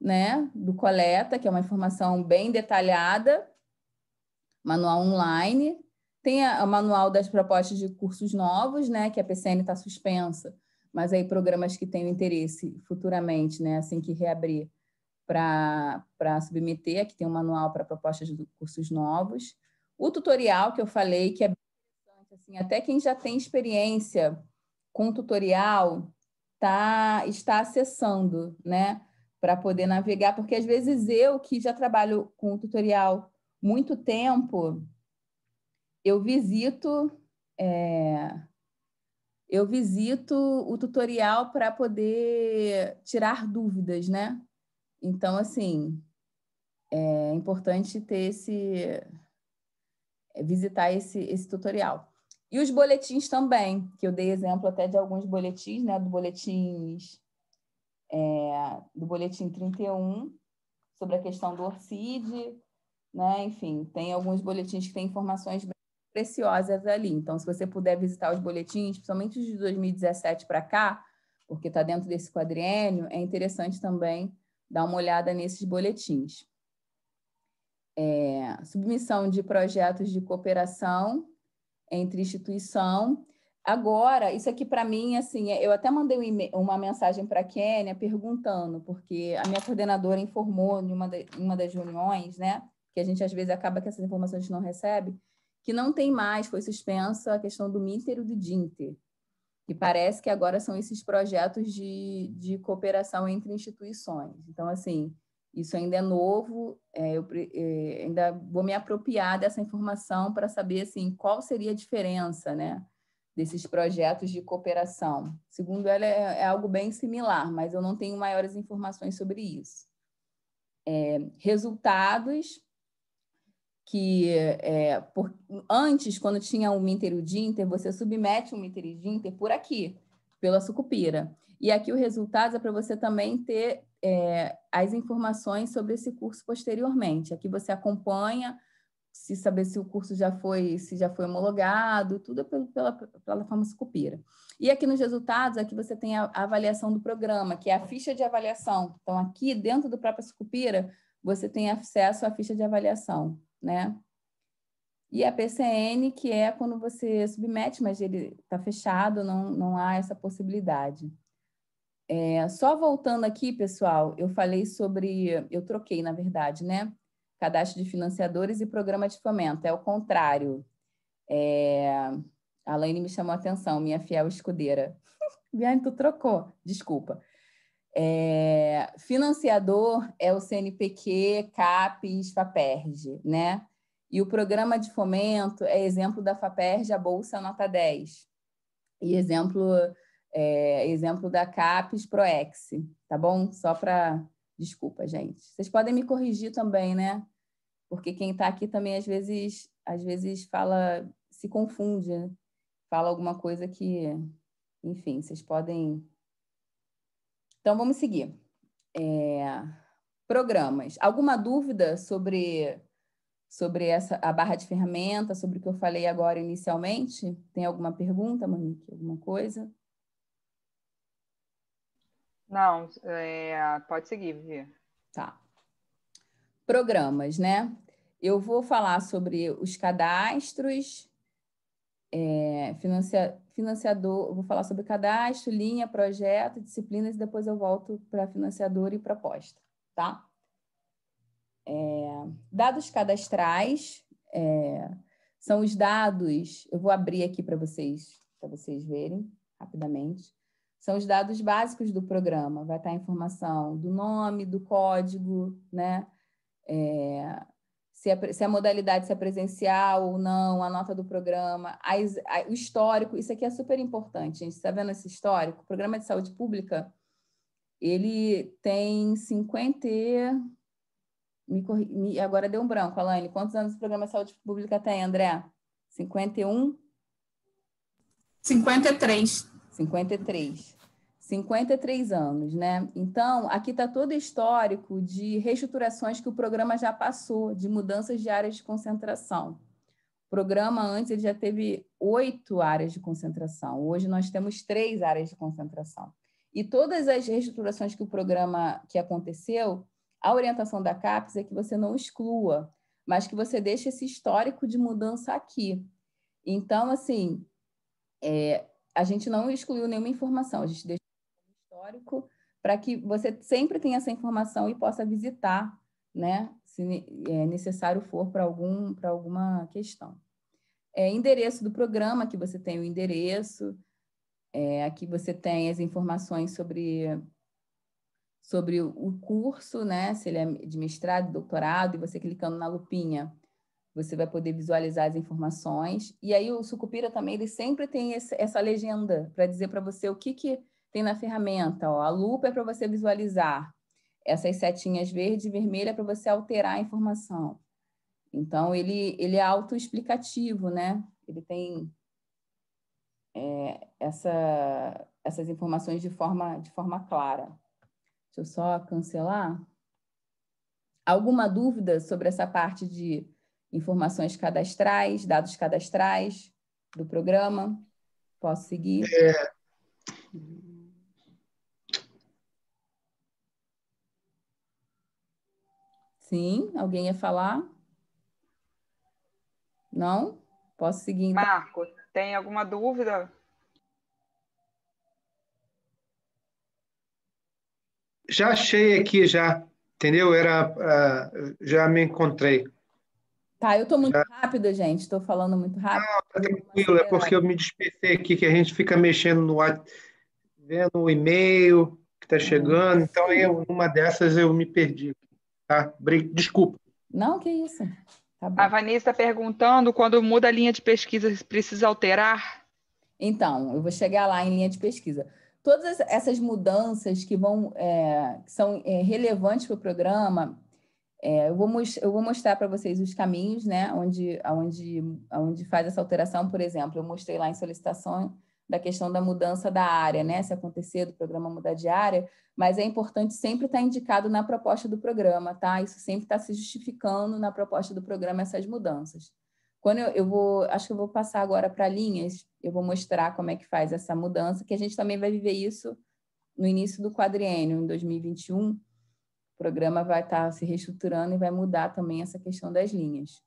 [SPEAKER 1] né, do coleta, que é uma informação bem detalhada, manual online, tem o manual das propostas de cursos novos, né, que a PCN está suspensa, mas aí programas que tenham interesse futuramente, né, assim que reabrir, para submeter, aqui tem um manual para propostas de cursos novos. O tutorial que eu falei, que é assim, até quem já tem experiência com tutorial tá, está acessando, né? Para poder navegar, porque às vezes eu, que já trabalho com tutorial muito tempo, eu visito. É, eu visito o tutorial para poder tirar dúvidas, né? Então, assim, é importante ter esse visitar esse, esse tutorial. E os boletins também, que eu dei exemplo até de alguns boletins, né? Do boletins é, do boletim 31 sobre a questão do ORCID, né? Enfim, tem alguns boletins que têm informações preciosas ali. Então, se você puder visitar os boletins, principalmente os de 2017 para cá, porque está dentro desse quadriênio, é interessante também dar uma olhada nesses boletins. É, submissão de projetos de cooperação entre instituição. Agora, isso aqui para mim, assim, eu até mandei uma mensagem para a Kênia perguntando, porque a minha coordenadora informou em uma, de, uma das reuniões, né, que a gente às vezes acaba que essas informações a gente não recebe, que não tem mais, foi suspensa a questão do MINTER e do DINTER, que parece que agora são esses projetos de, de cooperação entre instituições. Então, assim, isso ainda é novo, é, eu é, ainda vou me apropriar dessa informação para saber assim, qual seria a diferença né, desses projetos de cooperação. Segundo ela, é, é algo bem similar, mas eu não tenho maiores informações sobre isso. É, resultados que é, por, antes, quando tinha o Minter o Dinter, você submete o Minter o Dinter por aqui, pela sucupira. E aqui o resultado é para você também ter é, as informações sobre esse curso posteriormente. Aqui você acompanha, se saber se o curso já foi, se já foi homologado, tudo é pela, pela plataforma Sucupira. E aqui nos resultados, aqui você tem a, a avaliação do programa, que é a ficha de avaliação. Então, aqui dentro do próprio Sucupira, você tem acesso à ficha de avaliação né? E a PCN, que é quando você submete, mas ele está fechado, não, não há essa possibilidade. É, só voltando aqui, pessoal, eu falei sobre, eu troquei, na verdade, né? Cadastro de financiadores e programa de fomento, é o contrário. É, a Laine me chamou a atenção, minha fiel escudeira. Viane, tu trocou, desculpa. É, financiador é o CNPq, CAPES, FAPERJ, né? E o programa de fomento é exemplo da FAPERJ, a Bolsa Nota 10. E exemplo, é, exemplo da CAPES, ProEx, tá bom? Só para... Desculpa, gente. Vocês podem me corrigir também, né? Porque quem está aqui também, às vezes, às vezes fala, se confunde, né? fala alguma coisa que... Enfim, vocês podem então, vamos seguir. É, programas. Alguma dúvida sobre, sobre essa, a barra de ferramenta, sobre o que eu falei agora inicialmente? Tem alguma pergunta, Monique? Alguma coisa?
[SPEAKER 4] Não, é, pode seguir, Vivi.
[SPEAKER 1] Tá. Programas, né? Eu vou falar sobre os cadastros, é, financia, financiador, vou falar sobre cadastro, linha, projeto, disciplinas, e depois eu volto para financiador e proposta, tá? É, dados cadastrais é, são os dados, eu vou abrir aqui para vocês, para vocês verem rapidamente. São os dados básicos do programa. Vai estar a informação do nome, do código, né? É, se a, se a modalidade se é presencial ou não, a nota do programa, as, a, o histórico, isso aqui é super importante, gente. Está vendo esse histórico? O programa de saúde pública, ele tem 50. Me, me, agora deu um branco, Alane. Quantos anos o programa de saúde pública tem, André? 51?
[SPEAKER 3] 53.
[SPEAKER 1] 53. 53 anos, né? Então, aqui está todo o histórico de reestruturações que o programa já passou, de mudanças de áreas de concentração. O programa antes ele já teve oito áreas de concentração, hoje nós temos três áreas de concentração. E todas as reestruturações que o programa que aconteceu, a orientação da CAPES é que você não exclua, mas que você deixe esse histórico de mudança aqui. Então, assim, é, a gente não excluiu nenhuma informação, a gente deixou histórico, para que você sempre tenha essa informação e possa visitar, né, se é necessário for para algum, alguma questão. é, endereço do programa, aqui você tem o endereço, é, aqui você tem as informações sobre, sobre o curso, né? Se ele é de mestrado, doutorado, e você clicando na lupinha, você vai poder visualizar as informações. E aí o Sucupira também, ele sempre tem esse, essa legenda para dizer para você o que, que tem na ferramenta. Ó. A lupa é para você visualizar. Essas setinhas verde e vermelha é para você alterar a informação. Então, ele, ele é autoexplicativo, né? Ele tem é, essa, essas informações de forma, de forma clara. Deixa eu só cancelar. Alguma dúvida sobre essa parte de informações cadastrais, dados cadastrais do programa? Posso seguir? É... Sim, alguém ia falar? Não? Posso seguir? Então?
[SPEAKER 4] Marco, tem alguma dúvida?
[SPEAKER 6] Já achei aqui, já. Entendeu? Era, uh, já me encontrei.
[SPEAKER 1] Tá, eu estou muito já... rápida, gente. Estou falando muito rápido. Não,
[SPEAKER 6] tá tranquilo. É porque eu me despecei aqui, que a gente fica mexendo no vendo o e-mail que está chegando. Então, eu, numa dessas, eu me perdi. Tá? Desculpa.
[SPEAKER 1] Não, que isso.
[SPEAKER 4] Tá a Vanessa está perguntando quando muda a linha de pesquisa, precisa alterar?
[SPEAKER 1] Então, eu vou chegar lá em linha de pesquisa. Todas essas mudanças que vão é, que são é, relevantes para o programa, é, eu, vou eu, vou mostrar para vocês os caminhos, né? Onde, onde, onde faz essa alteração, por exemplo, eu mostrei lá em solicitação da questão da mudança da área, né? Se acontecer do programa mudar de área, mas é importante sempre estar indicado na proposta do programa, tá? Isso sempre está se justificando na proposta do programa essas mudanças. Quando eu, eu vou, acho que eu vou passar agora para linhas, eu vou mostrar como é que faz essa mudança, que a gente também vai viver isso no início do quadriênio, em 2021. O programa vai estar se reestruturando e vai mudar também essa questão das linhas.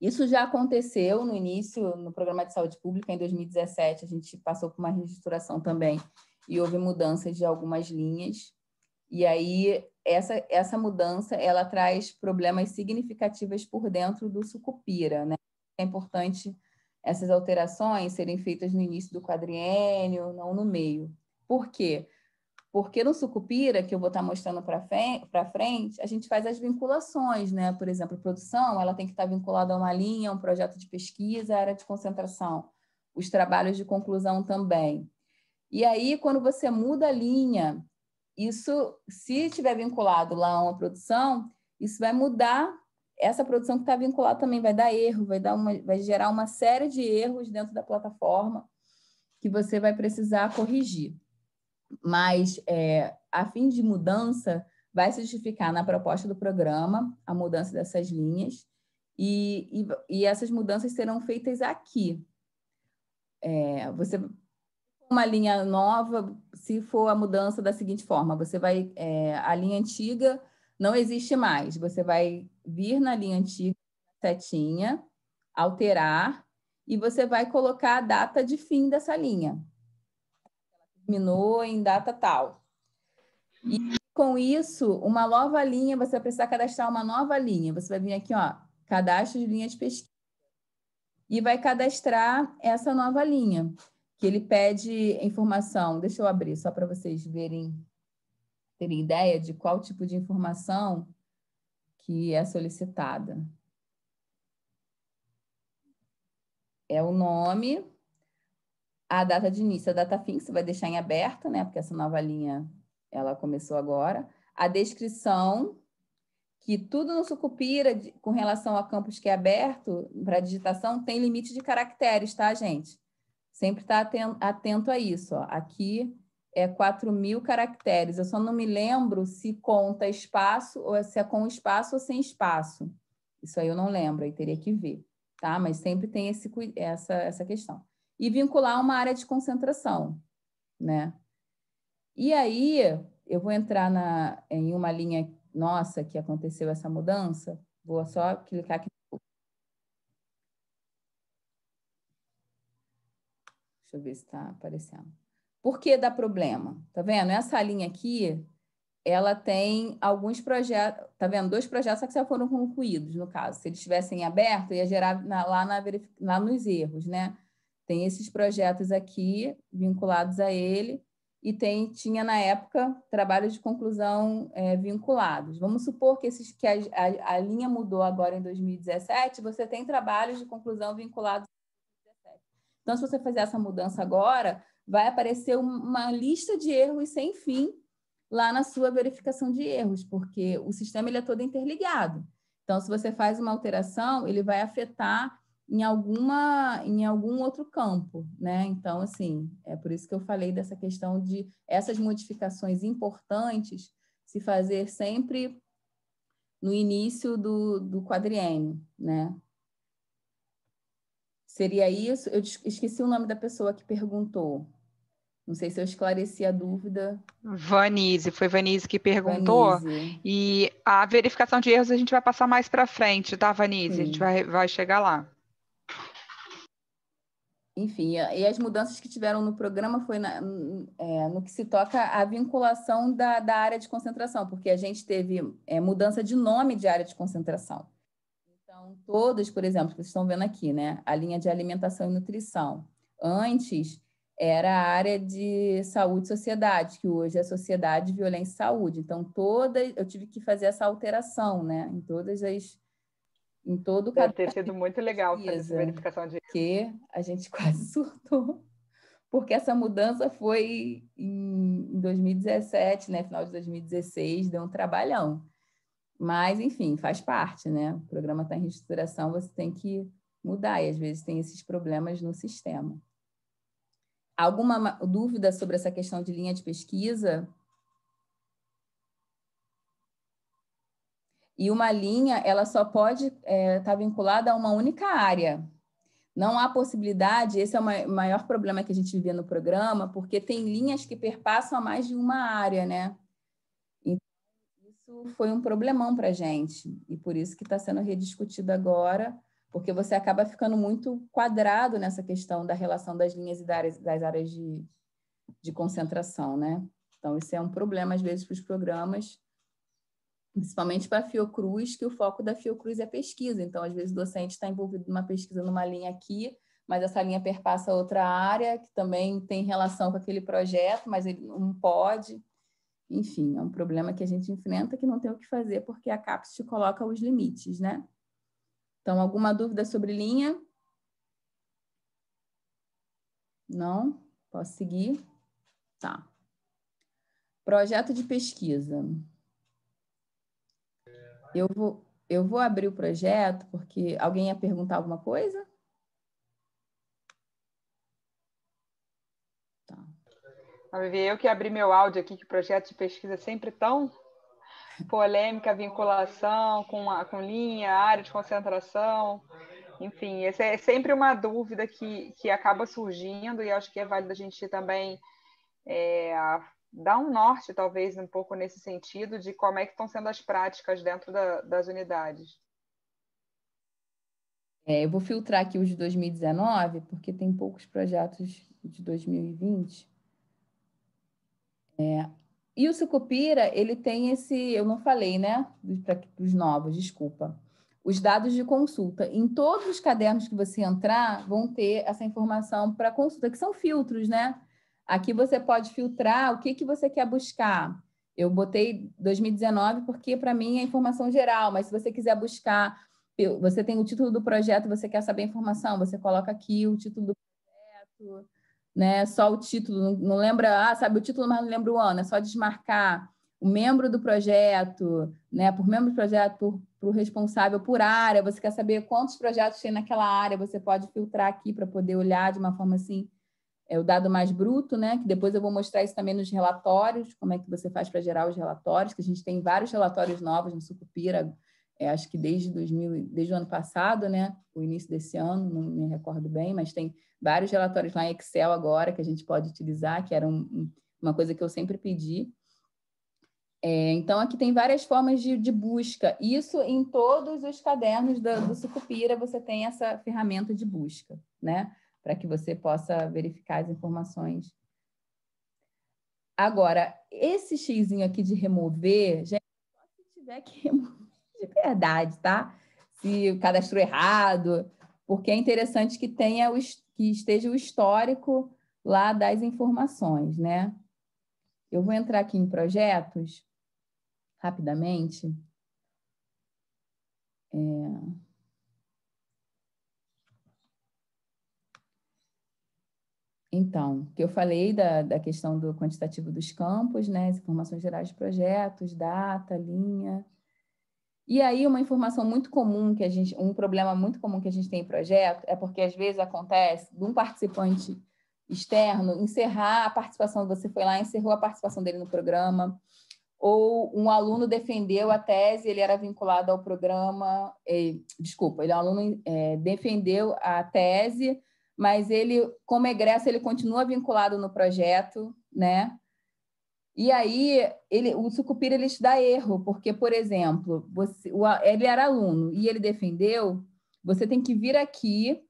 [SPEAKER 1] Isso já aconteceu no início, no programa de saúde pública, em 2017, a gente passou por uma reestruturação também e houve mudanças de algumas linhas. E aí, essa, essa mudança, ela traz problemas significativos por dentro do sucupira, né? É importante essas alterações serem feitas no início do quadriênio, não no meio. Por quê? Porque no Sucupira, que eu vou estar mostrando para frente, a gente faz as vinculações, né? Por exemplo, produção, ela tem que estar vinculada a uma linha, a um projeto de pesquisa, área de concentração, os trabalhos de conclusão também. E aí, quando você muda a linha, isso, se estiver vinculado lá a uma produção, isso vai mudar essa produção que está vinculada também vai dar erro, vai, dar uma, vai gerar uma série de erros dentro da plataforma que você vai precisar corrigir mas é, a fim de mudança vai se justificar na proposta do programa a mudança dessas linhas e, e, e essas mudanças serão feitas aqui. É, você uma linha nova, se for a mudança da seguinte forma, você vai é, a linha antiga não existe mais. Você vai vir na linha antiga, setinha, alterar e você vai colocar a data de fim dessa linha terminou em data tal. E com isso, uma nova linha, você vai precisar cadastrar uma nova linha. Você vai vir aqui, ó, cadastro de linha de pesquisa. E vai cadastrar essa nova linha, que ele pede informação. Deixa eu abrir só para vocês verem, terem ideia de qual tipo de informação que é solicitada. É o nome, a data de início, a data fim, você vai deixar em aberto, né? Porque essa nova linha, ela começou agora. A descrição, que tudo no Sucupira, com relação a campus que é aberto, para digitação, tem limite de caracteres, tá, gente? Sempre está atento a isso. Ó. Aqui é 4 mil caracteres. Eu só não me lembro se conta espaço, ou se é com espaço ou sem espaço. Isso aí eu não lembro, aí teria que ver, tá? Mas sempre tem esse, essa, essa questão e vincular uma área de concentração, né? E aí eu vou entrar na, em uma linha nossa que aconteceu essa mudança. Vou só clicar aqui. Deixa eu ver se está aparecendo. Por que dá problema? Tá vendo? Essa linha aqui, ela tem alguns projetos, tá vendo? Dois projetos que já foram concluídos, no caso. Se eles estivessem abertos, ia gerar na, lá, na, lá nos erros, né? Tem esses projetos aqui vinculados a ele e tem, tinha na época trabalhos de conclusão é, vinculados. Vamos supor que, esses, que a, a, a, linha mudou agora em 2017, você tem trabalhos de conclusão vinculados em 2017. Então, se você fizer essa mudança agora, vai aparecer uma lista de erros sem fim lá na sua verificação de erros, porque o sistema ele é todo interligado. Então, se você faz uma alteração, ele vai afetar em alguma em algum outro campo, né? Então, assim, é por isso que eu falei dessa questão de essas modificações importantes se fazer sempre no início do, do quadriênio, né? Seria isso? Eu esqueci o nome da pessoa que perguntou. Não sei se eu esclareci a dúvida.
[SPEAKER 4] Vanise, foi Vanise que perguntou. Vanise. E a verificação de erros a gente vai passar mais para frente, tá, Vanise? Sim. A gente vai, vai chegar lá.
[SPEAKER 1] Enfim, e as mudanças que tiveram no programa foi na, é, no que se toca à vinculação da, da área de concentração, porque a gente teve é, mudança de nome de área de concentração. Então, todos, por exemplo, que vocês estão vendo aqui, né? A linha de alimentação e nutrição. Antes, era a área de saúde e sociedade, que hoje é sociedade, violência e saúde. Então, toda, eu tive que fazer essa alteração, né? Em todas as. Em todo o
[SPEAKER 4] Deve ter sido muito legal fazer essa verificação de.
[SPEAKER 1] Porque a gente quase surtou. Porque essa mudança foi em 2017, né? Final de 2016, deu um trabalhão. Mas, enfim, faz parte, né? O programa está em reestruturação, você tem que mudar, e às vezes tem esses problemas no sistema. Alguma dúvida sobre essa questão de linha de pesquisa? E uma linha, ela só pode estar é, tá vinculada a uma única área. Não há possibilidade, esse é o maior problema que a gente vê no programa, porque tem linhas que perpassam a mais de uma área, né? Isso foi um problemão para a gente, e por isso que está sendo rediscutido agora, porque você acaba ficando muito quadrado nessa questão da relação das linhas e das áreas de, de concentração, né? Então, isso é um problema, às vezes, para os programas, principalmente para a Fiocruz, que o foco da Fiocruz é pesquisa. Então, às vezes, o docente está envolvido numa pesquisa numa linha aqui, mas essa linha perpassa outra área, que também tem relação com aquele projeto, mas ele não pode. Enfim, é um problema que a gente enfrenta que não tem o que fazer, porque a CAPES coloca os limites, né? Então, alguma dúvida sobre linha? Não? Posso seguir? Tá. Projeto de pesquisa. Eu vou, eu vou abrir o projeto porque alguém ia perguntar alguma coisa?
[SPEAKER 4] Tá. Eu que abri meu áudio aqui, que projeto de pesquisa é sempre tão polêmica, vinculação com, a, com linha, área de concentração. Enfim, essa é sempre uma dúvida que, que acaba surgindo e acho que é válido a gente também é, dar um norte, talvez, um pouco nesse sentido, de como é que estão sendo as práticas dentro da, das unidades.
[SPEAKER 1] É, eu vou filtrar aqui os de 2019, porque tem poucos projetos de 2020. É, e o Sucupira, ele tem esse, eu não falei, né, para os novos, desculpa. Os dados de consulta. Em todos os cadernos que você entrar, vão ter essa informação para consulta, que são filtros, né? Aqui você pode filtrar o que, que você quer buscar. Eu botei 2019 porque, para mim, é informação geral, mas se você quiser buscar, você tem o título do projeto, você quer saber a informação, você coloca aqui o título do projeto né? Só o título, não lembra, ah, sabe o título, mas não lembra o ano, é só desmarcar o membro do projeto, né? Por membro do projeto, por, por responsável por área, você quer saber quantos projetos tem naquela área, você pode filtrar aqui para poder olhar de uma forma assim, é o dado mais bruto, né? Que depois eu vou mostrar isso também nos relatórios, como é que você faz para gerar os relatórios, que a gente tem vários relatórios novos no Sucupira, é, acho que desde 2000, desde o ano passado, né? O início desse ano, não me recordo bem, mas tem vários relatórios lá em Excel agora que a gente pode utilizar, que era um, uma coisa que eu sempre pedi. É, então, aqui tem várias formas de, de, busca. Isso em todos os cadernos do, do Sucupira, você tem essa ferramenta de busca, né? Para que você possa verificar as informações Agora, esse xizinho aqui de remover, gente, se tiver que remover de verdade, tá? Se cadastrou errado, porque é interessante que tenha o, que esteja o histórico lá das informações, né? Eu vou entrar aqui em projetos rapidamente. É... Então, que eu falei da, da questão do quantitativo dos campos, né? As informações gerais de projetos, data, linha. E aí, uma informação muito comum que a gente, um problema muito comum que a gente tem em projeto é porque às vezes acontece de um participante externo encerrar a participação, você foi lá, encerrou a participação dele no programa, ou um aluno defendeu a tese, ele era vinculado ao programa, eh, desculpa, ele, o aluno eh, defendeu a tese, mas ele, como egresso, ele continua vinculado no projeto, né? E aí, ele, o Sucupira ele te dá erro, porque, por exemplo, você, o, ele era aluno e ele defendeu, você tem que vir aqui,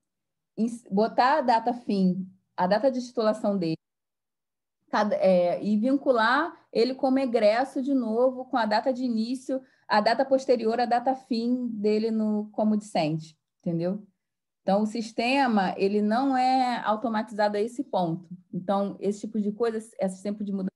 [SPEAKER 1] botar a data fim, a data de titulação dele, cada, é, e vincular ele como egresso de novo com a data de início, a data posterior, a data fim dele no, como discente, entendeu? Então, o sistema, ele não é automatizado a esse ponto. Então, esse tipo de coisa, esse tempo de mudança.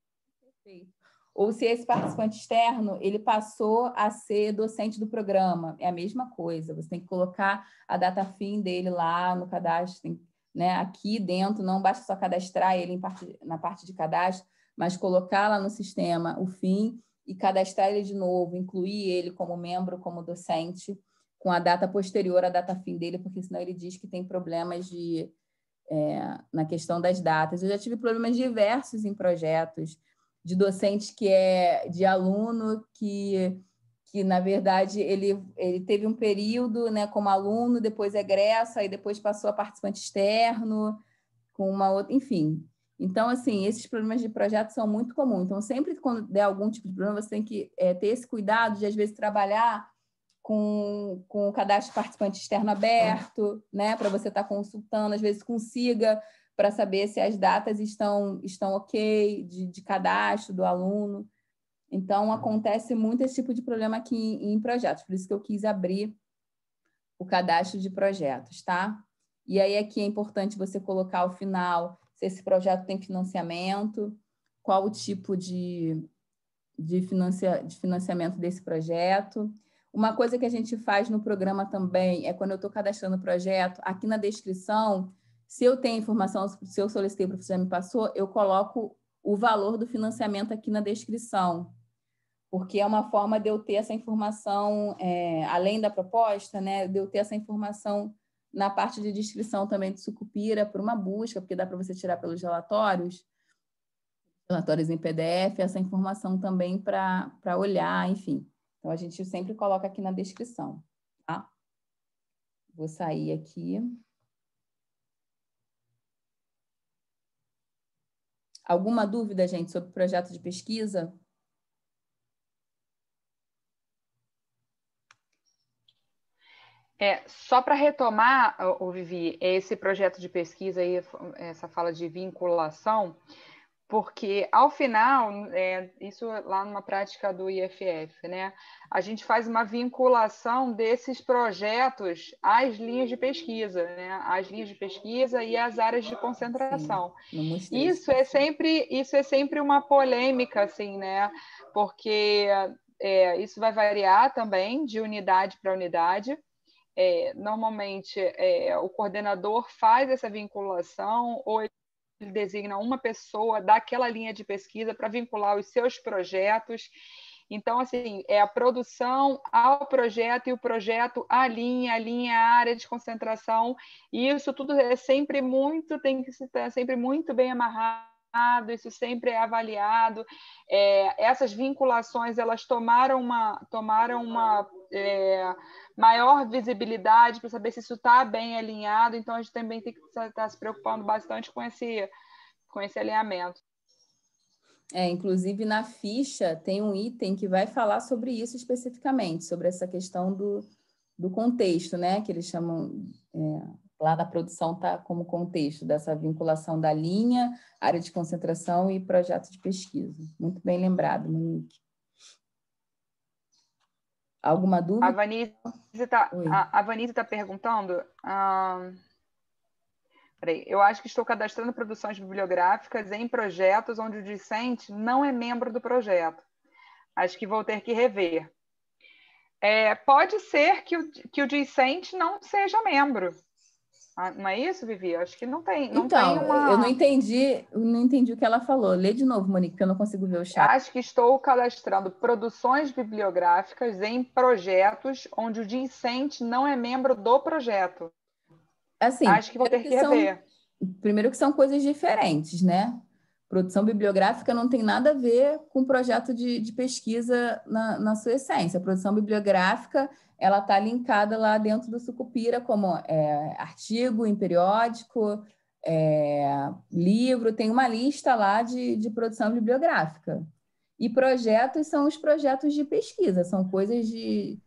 [SPEAKER 1] Ou se esse participante externo, ele passou a ser docente do programa, é a mesma coisa. Você tem que colocar a data fim dele lá no cadastro, né? aqui dentro, não basta só cadastrar ele parte, na parte de cadastro, mas colocar lá no sistema o fim e cadastrar ele de novo, incluir ele como membro, como docente, com a data posterior à data fim dele, porque senão ele diz que tem problemas de, é, na questão das datas. Eu já tive problemas diversos em projetos de docente que é de aluno que que na verdade ele, ele teve um período né, como aluno, depois egressa, e depois passou a participante externo, com uma outra, enfim. Então, assim, esses problemas de projeto são muito comuns. Então, sempre quando der algum tipo de problema, você tem que é, ter esse cuidado de, às vezes, trabalhar com, com o cadastro participante externo aberto, né, para você estar tá consultando, às vezes consiga para saber se as datas estão, estão ok de, de cadastro do aluno. Então, acontece muito esse tipo de problema aqui em, em projetos, por isso que eu quis abrir o cadastro de projetos, tá? E aí aqui é importante você colocar ao final se esse projeto tem financiamento, qual o tipo de, de, financia, de financiamento desse projeto, uma coisa que a gente faz no programa também é quando eu estou cadastrando o projeto, aqui na descrição, se eu tenho informação, se eu solicitei, o professor me passou, eu coloco o valor do financiamento aqui na descrição, porque é uma forma de eu ter essa informação, é, além da proposta, né, de eu ter essa informação na parte de descrição também do Sucupira, por uma busca, porque dá para você tirar pelos relatórios, relatórios em PDF, essa informação também para olhar, enfim. Então, a gente sempre coloca aqui na descrição, tá? Vou sair aqui. Alguma dúvida, gente, sobre o projeto de pesquisa?
[SPEAKER 4] É, só para retomar, o Vivi, esse projeto de pesquisa aí, essa fala de vinculação, porque ao final, é, isso lá numa prática do IFF, né, a gente faz uma vinculação desses projetos às linhas de pesquisa, né, às linhas de pesquisa e às áreas de concentração. Sim, isso é sempre isso é sempre uma polêmica, assim, né, porque é, isso vai variar também de unidade para unidade. É, normalmente é, o coordenador faz essa vinculação ou ele designa uma pessoa daquela linha de pesquisa para vincular os seus projetos. Então, assim, é a produção ao projeto e o projeto à linha, a linha à área de concentração. E isso tudo é sempre muito, tem que estar sempre muito bem amarrado isso sempre é avaliado. É, essas vinculações elas tomaram uma, tomaram uma é, maior visibilidade para saber se isso está bem alinhado. Então a gente também tem que estar tá se preocupando bastante com esse, com esse alinhamento.
[SPEAKER 1] É, inclusive na ficha tem um item que vai falar sobre isso especificamente, sobre essa questão do, do contexto, né? Que eles chamam é, lá na produção está como contexto dessa vinculação da linha, área de concentração e projeto de pesquisa. Muito bem lembrado, Monique. Alguma dúvida?
[SPEAKER 4] A Vanise está a, a tá perguntando. Ah, peraí, eu acho que estou cadastrando produções bibliográficas em projetos onde o discente não é membro do projeto. Acho que vou ter que rever. É, pode ser que o, que o discente não seja membro. Ah, não é isso, Vivi? Acho que não tem. Não
[SPEAKER 1] então,
[SPEAKER 4] tem uma...
[SPEAKER 1] eu não entendi, não entendi o que ela falou. Lê de novo, Monique, porque eu não consigo ver o chat.
[SPEAKER 4] Acho que estou cadastrando produções bibliográficas em projetos onde o discente não é membro do projeto.
[SPEAKER 1] Assim,
[SPEAKER 4] Acho que vou ter que, que rever.
[SPEAKER 1] São, primeiro que são coisas diferentes, né? Produção bibliográfica não tem nada a ver com projeto de, de pesquisa na, na sua essência. A produção bibliográfica ela está linkada lá dentro do Sucupira como é, artigo em periódico, é, livro, tem uma lista lá de, de produção bibliográfica. E projetos são os projetos de pesquisa, são coisas de,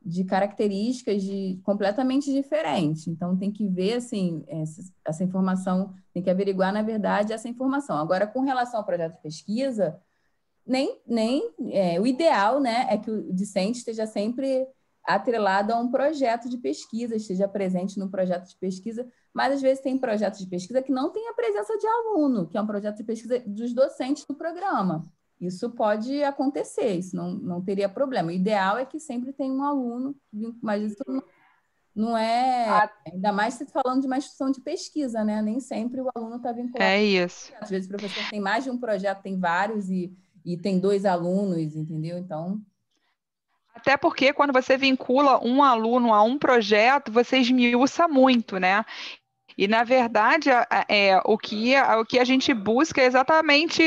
[SPEAKER 1] de características de, completamente diferentes. Então, tem que ver, assim, essa, essa, informação, tem que averiguar, na verdade, essa informação. Agora, com relação ao projeto de pesquisa, nem, nem é, o ideal né, é que o discente esteja sempre atrelado a um projeto de pesquisa, esteja presente no projeto de pesquisa, mas às vezes tem projetos de pesquisa que não tem a presença de aluno, que é um projeto de pesquisa dos docentes do programa. Isso pode acontecer, isso não, não teria problema. O ideal é que sempre tem um aluno, mas isso não, não é. Ainda mais se falando de uma instituição de pesquisa, né? Nem sempre o aluno está vinculado.
[SPEAKER 4] É isso.
[SPEAKER 1] Às vezes o professor tem mais de um projeto, tem vários e, e tem dois alunos, entendeu? Então,
[SPEAKER 4] até porque quando você vincula um aluno a um projeto, você esmiuça muito, né? E, na verdade, é, o, que, o que a gente busca é exatamente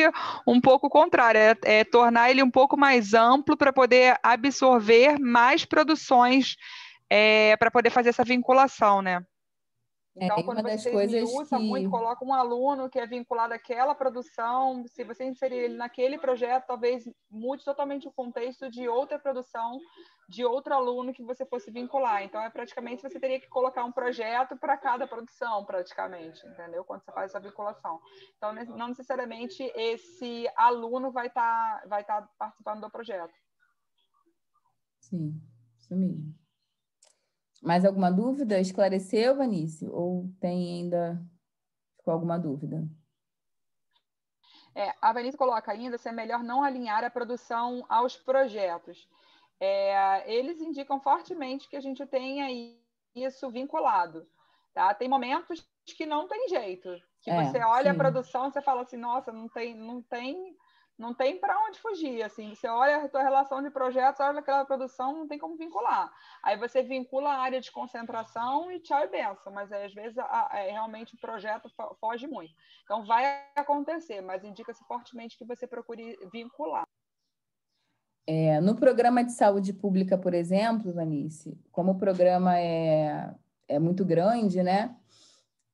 [SPEAKER 4] um pouco o contrário, é, é tornar ele um pouco mais amplo para poder absorver mais produções é, para poder fazer essa vinculação, né?
[SPEAKER 1] É, então, é, quando você
[SPEAKER 4] usa que... muito, coloca um aluno que é vinculado àquela produção, se você inserir ele naquele projeto, talvez mude totalmente o contexto de outra produção, de outro aluno que você fosse vincular. Então, é praticamente você teria que colocar um projeto para cada produção, praticamente, entendeu? Quando você faz essa vinculação. Então, não necessariamente esse aluno vai estar tá, vai tá participando do projeto.
[SPEAKER 1] Sim, isso mesmo. Mais alguma dúvida? Esclareceu, Vanice? Ou tem ainda ficou alguma dúvida?
[SPEAKER 4] É, a Vanice coloca ainda se é melhor não alinhar a produção aos projetos. É, eles indicam fortemente que a gente tenha isso vinculado. Tá? Tem momentos que não tem jeito. Que é, você olha sim. a produção e você fala assim, nossa, não tem, não tem não tem para onde fugir, assim, você olha a tua relação de projetos, olha aquela produção, não tem como vincular. Aí você vincula a área de concentração e tchau e benção, mas aí, às vezes a, a, é, realmente o projeto foge muito. Então vai acontecer, mas indica-se fortemente que você procure vincular.
[SPEAKER 1] É, no programa de saúde pública, por exemplo, Vanice, como o programa é, é muito grande, né?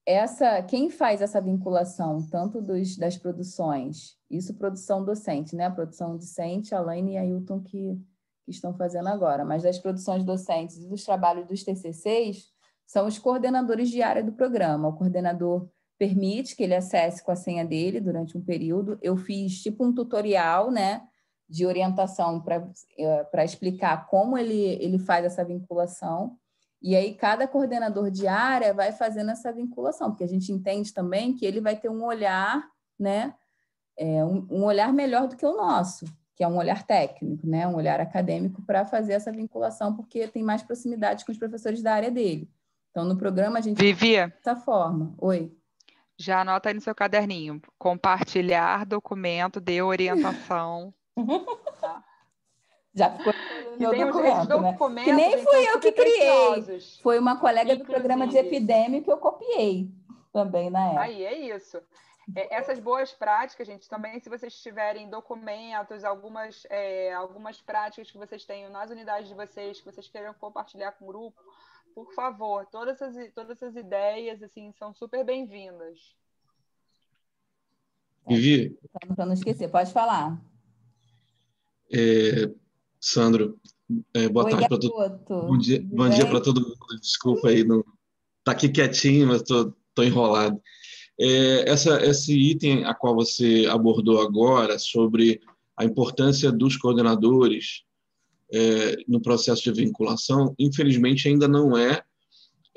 [SPEAKER 1] Essa quem faz essa vinculação tanto dos, das produções, isso produção docente, né? A produção docente, a Laine e a que, que, estão fazendo agora, mas das produções docentes e dos trabalhos dos TCCs são os coordenadores de área do programa. O coordenador permite que ele acesse com a senha dele durante um período. Eu fiz tipo um tutorial, né? De orientação para eh, explicar como ele, ele faz essa vinculação. E aí, cada coordenador de área vai fazendo essa vinculação, porque a gente entende também que ele vai ter um olhar, né? É, um, um, olhar melhor do que o nosso, que é um olhar técnico, né? Um olhar acadêmico para fazer essa vinculação, porque tem mais proximidade com os professores da área dele. Então, no programa, a gente.
[SPEAKER 4] Vivia.
[SPEAKER 1] Dessa forma. Oi.
[SPEAKER 4] Já anota aí no seu caderninho. Compartilhar documento de orientação.
[SPEAKER 1] tá? Já ficou no meu documento, né? Que nem fui eu que criei. Foi uma colega Inclusive. do programa de epidemia que eu copiei também na época.
[SPEAKER 4] Aí, é isso. É, essas boas práticas, gente, também se vocês tiverem documentos, algumas, é, algumas práticas que vocês tenham nas unidades de vocês, que vocês queiram compartilhar com o grupo, por favor, todas essas, todas essas ideias assim são super bem-vindas.
[SPEAKER 9] Vivi?
[SPEAKER 1] Para não esquecer, pode falar.
[SPEAKER 9] É, Sandro, é, boa Oi, tarde para todo mundo. Bom dia, bom dia para todo mundo. Desculpa aí, não tá aqui quietinho, mas tô, tô enrolado. É, essa, esse item a qual você abordou agora sobre a importância dos coordenadores é, no processo de vinculação, infelizmente ainda não é,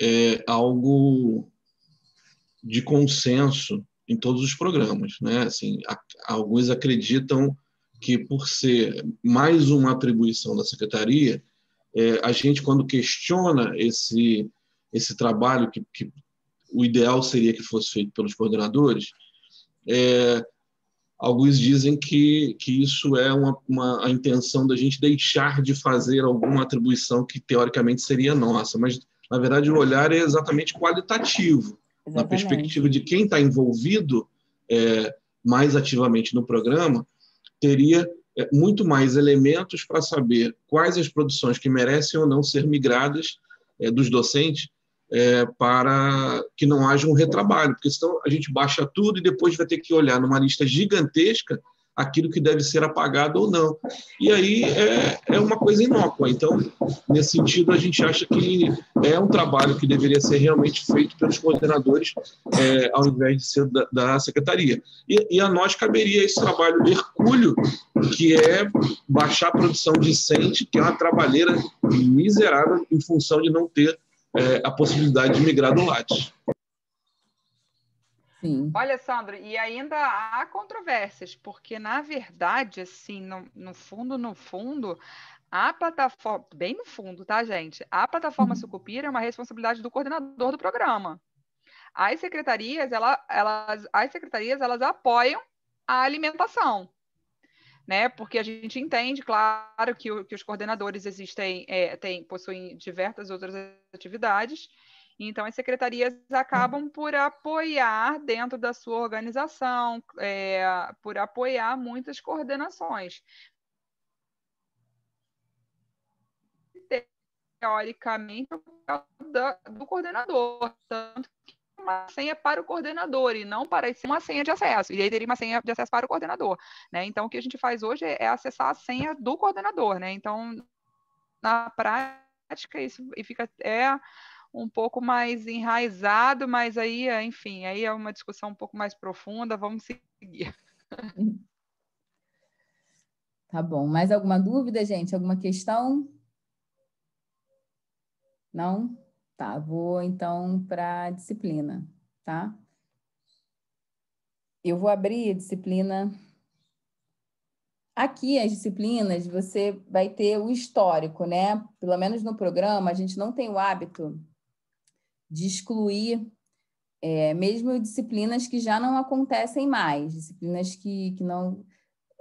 [SPEAKER 9] é algo de consenso em todos os programas, né? Assim, a, alguns acreditam que por ser mais uma atribuição da secretaria, é, a gente quando questiona esse esse trabalho que, que, o ideal seria que fosse feito pelos coordenadores, é, alguns dizem que, que isso é uma, uma, a intenção da gente deixar de fazer alguma atribuição que teoricamente seria nossa, mas na verdade o olhar é exatamente qualitativo, exatamente. na perspectiva de quem está envolvido é, mais ativamente no programa, teria é, muito mais elementos para saber quais as produções que merecem ou não ser migradas é, dos docentes é, para que não haja um retrabalho, porque senão a gente baixa tudo e depois vai ter que olhar numa lista gigantesca aquilo que deve ser apagado ou não. E aí é, é uma coisa inócua. Então, nesse sentido, a gente acha que é um trabalho que deveria ser realmente feito pelos coordenadores, é, ao invés de ser da, da secretaria. E, e, a nós caberia esse trabalho hercúleo, que é baixar a produção decente, que é uma trabalheira miserável em função de não ter é, a possibilidade de migrar do Lattes.
[SPEAKER 4] Sim. Olha, Sandro, e ainda há controvérsias, porque, na verdade, assim, no, no fundo, no fundo, a plataforma, bem no fundo, tá, gente? A plataforma uhum. Sucupira é uma responsabilidade do coordenador do programa. As secretarias, ela, elas, as secretarias, elas apoiam a alimentação né? Porque a gente entende, claro, que, o, que os coordenadores existem, é, tem, possuem diversas outras atividades, então as secretarias acabam por apoiar dentro da sua organização, é, por apoiar muitas coordenações. Teoricamente, do coordenador, tanto que uma senha para o coordenador e não para uma senha de acesso. E aí teria uma senha de acesso para o coordenador. Né? Então, o que a gente faz hoje é acessar a senha do coordenador. Né? Então, na prática, isso fica é um pouco mais enraizado, mas aí, enfim, aí é uma discussão um pouco mais profunda. Vamos seguir.
[SPEAKER 1] Tá bom. Mais alguma dúvida, gente? Alguma questão? Não? Tá, vou então para a disciplina, tá? Eu vou abrir a disciplina. Aqui, as disciplinas, você vai ter o histórico, né? Pelo menos no programa, a gente não tem o hábito de excluir é, mesmo disciplinas que já não acontecem mais, disciplinas que, que não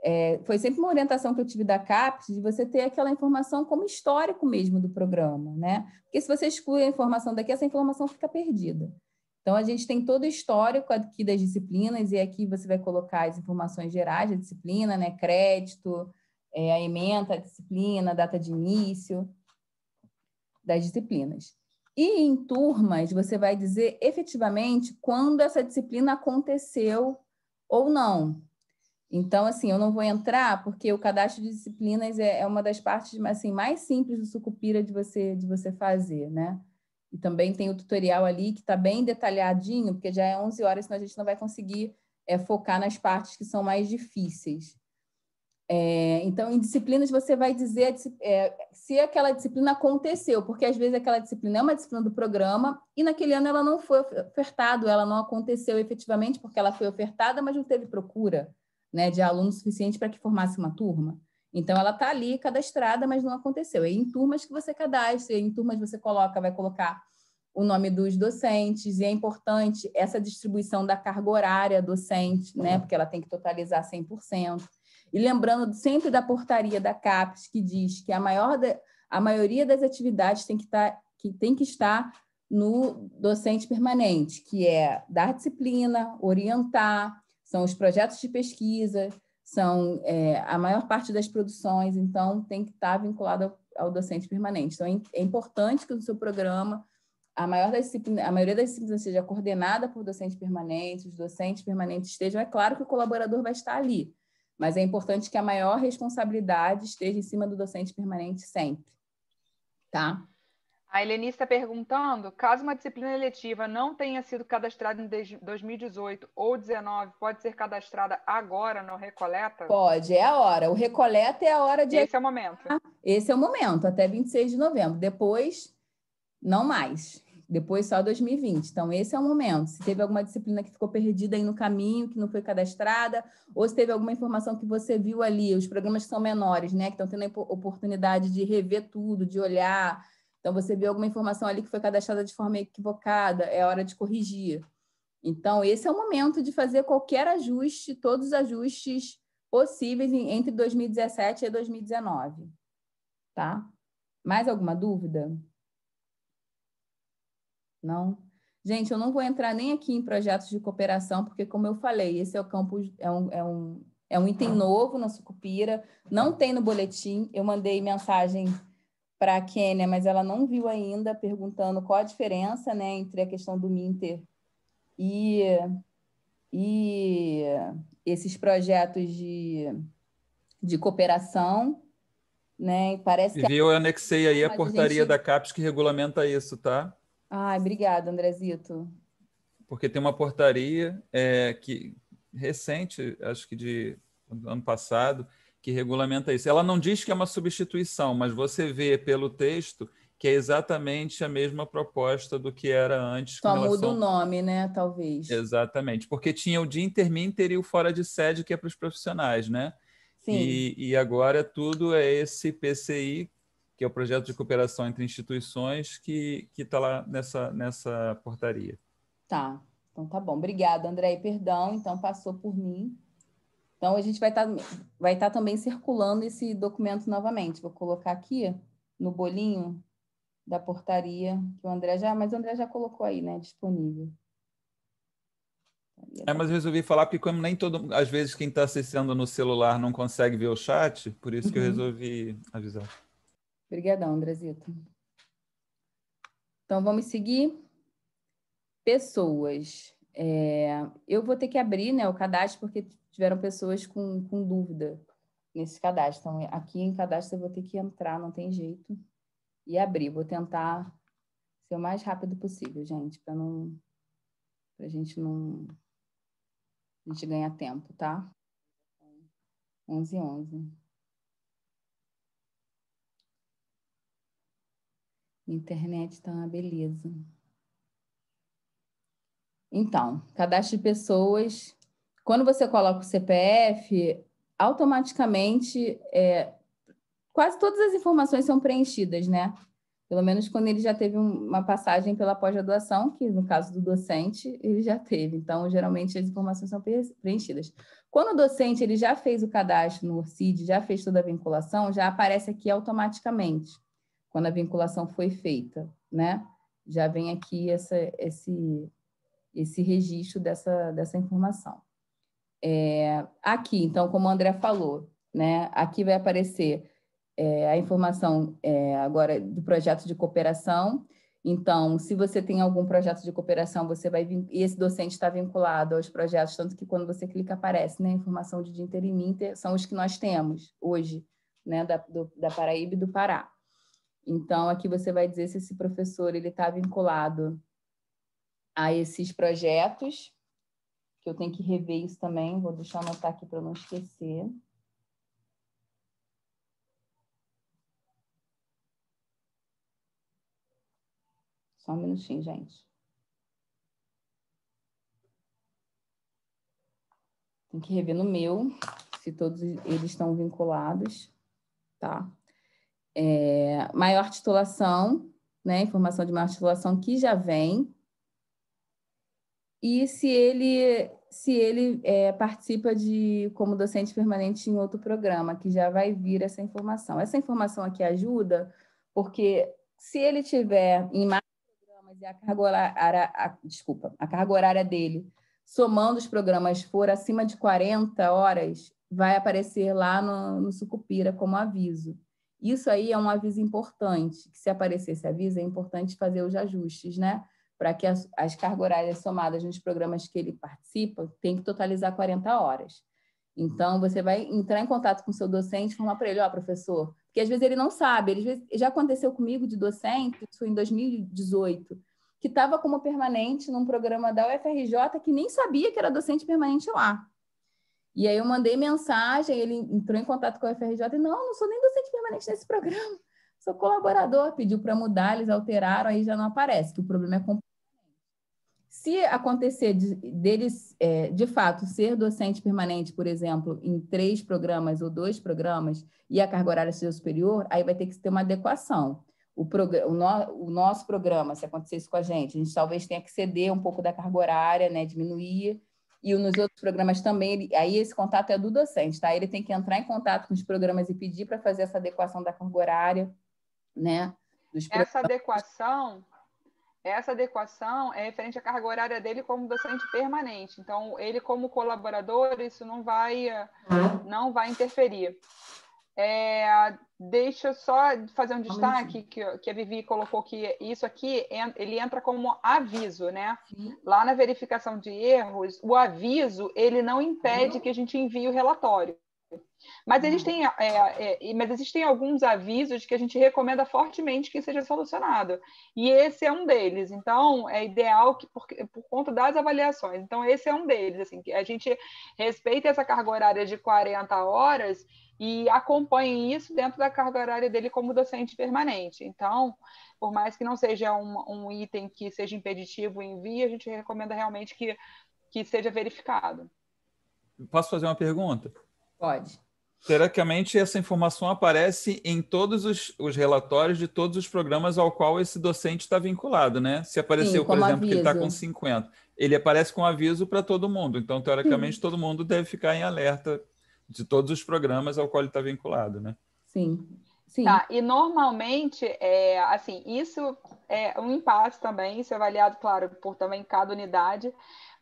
[SPEAKER 1] é, foi sempre uma orientação que eu tive da CAPES de você ter aquela informação como histórico mesmo do programa, né? Porque se você exclui a informação daqui, essa informação fica perdida. Então, a gente tem todo o histórico aqui das disciplinas, e aqui você vai colocar as informações gerais da disciplina, né? Crédito, é, a ementa, a disciplina, data de início das disciplinas. E em turmas, você vai dizer efetivamente quando essa disciplina aconteceu ou não. Então, assim, eu não vou entrar porque o cadastro de disciplinas é, é uma das partes assim, mais simples do Sucupira de você, de você fazer, né? E também tem o tutorial ali que está bem detalhadinho, porque já é 11 horas, senão a gente não vai conseguir é, focar nas partes que são mais difíceis. É, então, em disciplinas, você vai dizer é, se aquela disciplina aconteceu, porque às vezes aquela disciplina é uma disciplina do programa e naquele ano ela não foi ofertada, ela não aconteceu efetivamente porque ela foi ofertada, mas não teve procura né, de aluno suficiente para que formasse uma turma. Então, ela está ali cadastrada, mas não aconteceu. É em turmas que você cadastra, em turmas você coloca, vai colocar o nome dos docentes, e é importante essa distribuição da carga horária docente, né, porque ela tem que totalizar 100%. E lembrando sempre da portaria da CAPES, que diz que a, maior a maioria das atividades tem que, estar, que tem que estar no docente permanente, que é dar disciplina, orientar, são os projetos de pesquisa, são é, a maior parte das produções, então tem que estar vinculado ao, ao docente permanente. Então é, é, importante que o seu programa a, maior das a maioria das disciplinas seja coordenada por docentes permanentes, os docentes permanentes estejam. É claro que o colaborador vai estar ali, mas é importante que a maior responsabilidade esteja em cima do docente permanente sempre. Tá?
[SPEAKER 4] A Helenice está perguntando: caso uma disciplina eletiva não tenha sido cadastrada em 2018 ou 2019, pode ser cadastrada agora no Recoleta?
[SPEAKER 1] Pode, é a hora. O Recoleta é a hora de.
[SPEAKER 4] Esse é o momento.
[SPEAKER 1] Esse é o momento, até 26 de novembro. Depois, não mais. Depois só 2020. Então, esse é o momento. Se teve alguma disciplina que ficou perdida aí no caminho, que não foi cadastrada, ou se teve alguma informação que você viu ali, os programas que são menores, né, que estão tendo a oportunidade de rever tudo, de olhar então, você viu alguma informação ali que foi cadastrada de forma equivocada, é hora de corrigir. Então, esse é o momento de fazer qualquer ajuste, todos os ajustes possíveis entre 2017 e 2019. Tá? Mais alguma dúvida? Não? Gente, eu não vou entrar nem aqui em projetos de cooperação, porque, como eu falei, esse é o campo, é um, é um, é um item novo na Sucupira, não tem no boletim. Eu mandei mensagem para a Quênia, mas ela não viu ainda, perguntando qual a diferença né, entre a questão do Minter e, e esses projetos de, de cooperação. Né? Parece
[SPEAKER 2] que eu anexei aí a portaria gente... da CAPES que regulamenta isso, tá?
[SPEAKER 1] Ai, obrigada, Andrezito.
[SPEAKER 2] Porque tem uma portaria é, que recente, acho que de ano passado, que regulamenta isso. Ela não diz que é uma substituição, mas você vê pelo texto que é exatamente a mesma proposta do que era antes.
[SPEAKER 1] Só relação... muda o nome, né? Talvez.
[SPEAKER 2] Exatamente, porque tinha o de interminter e o fora de sede, que é para os profissionais, né? Sim. E, e agora tudo é esse PCI, que é o projeto de cooperação entre instituições, que está lá nessa, nessa portaria.
[SPEAKER 1] Tá, então tá bom. Obrigada, André. Perdão, então passou por mim. Então, a gente vai estar tá, vai tá também circulando esse documento novamente. Vou colocar aqui no bolinho da portaria que o André já, mas o André já colocou aí, né, disponível.
[SPEAKER 2] É, mas eu resolvi falar porque como nem todo, às vezes quem está acessando no celular não consegue ver o chat, por isso que eu uhum. resolvi avisar.
[SPEAKER 1] Obrigadão, Andrezito. Então vamos seguir. Pessoas. É, eu vou ter que abrir né, o cadastro porque tiveram pessoas com, com dúvida nesse cadastro. Então, aqui em cadastro eu vou ter que entrar, não tem jeito, e abrir. Vou tentar ser o mais rápido possível, gente, para não para a gente não a gente ganhar tempo, tá? 11 11. Internet tá uma beleza. Então, cadastro de pessoas quando você coloca o CPF, automaticamente é, quase todas as informações são preenchidas, né? Pelo menos quando ele já teve uma passagem pela pós-graduação, que no caso do docente, ele já teve. Então, geralmente as informações são preenchidas. Quando o docente ele já fez o cadastro no URCID, já fez toda a vinculação, já aparece aqui automaticamente, quando a vinculação foi feita, né? Já vem aqui essa, esse, esse registro dessa, dessa informação. É, aqui, então, como o André falou, né, aqui vai aparecer é, a informação é, agora do projeto de cooperação. Então, se você tem algum projeto de cooperação, você vai e esse docente está vinculado aos projetos, tanto que quando você clica aparece, né, informação de Inter e Minter, são os que nós temos hoje, né, da, do, da Paraíba e do Pará. Então, aqui você vai dizer se esse professor ele está vinculado a esses projetos, que eu tenho que rever isso também, vou deixar anotar aqui para não esquecer. Só um minutinho, gente. Tem que rever no meu, se todos eles estão vinculados, tá? É, maior titulação, né? Informação de maior titulação que já vem, e se ele se ele é, participa de como docente permanente em outro programa, que já vai vir essa informação. Essa informação aqui ajuda, porque se ele tiver em mais programas e a carga horária, a, desculpa, a carga horária dele, somando os programas, for acima de 40 horas, vai aparecer lá no, no Sucupira como aviso. Isso aí é um aviso importante, que se aparecer esse aviso, é importante fazer os ajustes, né? para que as, as cargas horárias somadas nos programas que ele participa tem que totalizar 40 horas. Então, você vai entrar em contato com o seu docente e falar para ele, ó, oh, professor, porque às vezes ele não sabe, já aconteceu comigo de docente, isso em 2018, que estava como permanente num programa da UFRJ que nem sabia que era docente permanente lá. E aí eu mandei mensagem, ele entrou em contato com a UFRJ e não, não sou nem docente permanente nesse programa, sou colaborador, pediu para mudar, eles alteraram, aí já não aparece, que o problema é se acontecer de, deles, é, de fato, ser docente permanente, por exemplo, em três programas ou dois programas, e a carga horária seja superior, aí vai ter que ter uma adequação. O, o, no, o nosso programa, se acontecer isso com a gente, a gente talvez tenha que ceder um pouco da carga horária, né, diminuir, e nos outros programas também, ele, aí esse contato é do docente, tá? Ele tem que entrar em contato com os programas e pedir para fazer essa adequação da carga horária, né?
[SPEAKER 4] essa adequação essa adequação é referente à carga horária dele como docente permanente. Então, ele como colaborador, isso não vai, não vai interferir. É, deixa eu só fazer um destaque que, que a Vivi colocou que isso aqui ele entra como aviso, né? Lá na verificação de erros, o aviso ele não impede que a gente envie o relatório. Mas existem, é, é, mas existem alguns avisos que a gente recomenda fortemente que seja solucionado. E esse é um deles. Então, é ideal que, por, por conta das avaliações. Então, esse é um deles. Assim, que a gente respeite essa carga horária de 40 horas e acompanhe isso dentro da carga horária dele como docente permanente. Então, por mais que não seja um, um item que seja impeditivo em via, a gente recomenda realmente que, que seja verificado.
[SPEAKER 2] Posso fazer uma pergunta?
[SPEAKER 1] Pode.
[SPEAKER 2] Teoricamente, essa informação aparece em todos os, os, relatórios de todos os programas ao qual esse docente está vinculado, né? Se apareceu, Sim, por exemplo, aviso. que ele está com 50, ele aparece com aviso para todo mundo. Então, teoricamente, Sim. todo mundo deve ficar em alerta de todos os programas ao qual ele está vinculado, né?
[SPEAKER 1] Sim. Sim.
[SPEAKER 4] Tá, e normalmente, é, assim, isso é um impasse também, isso é avaliado, claro, por também cada unidade,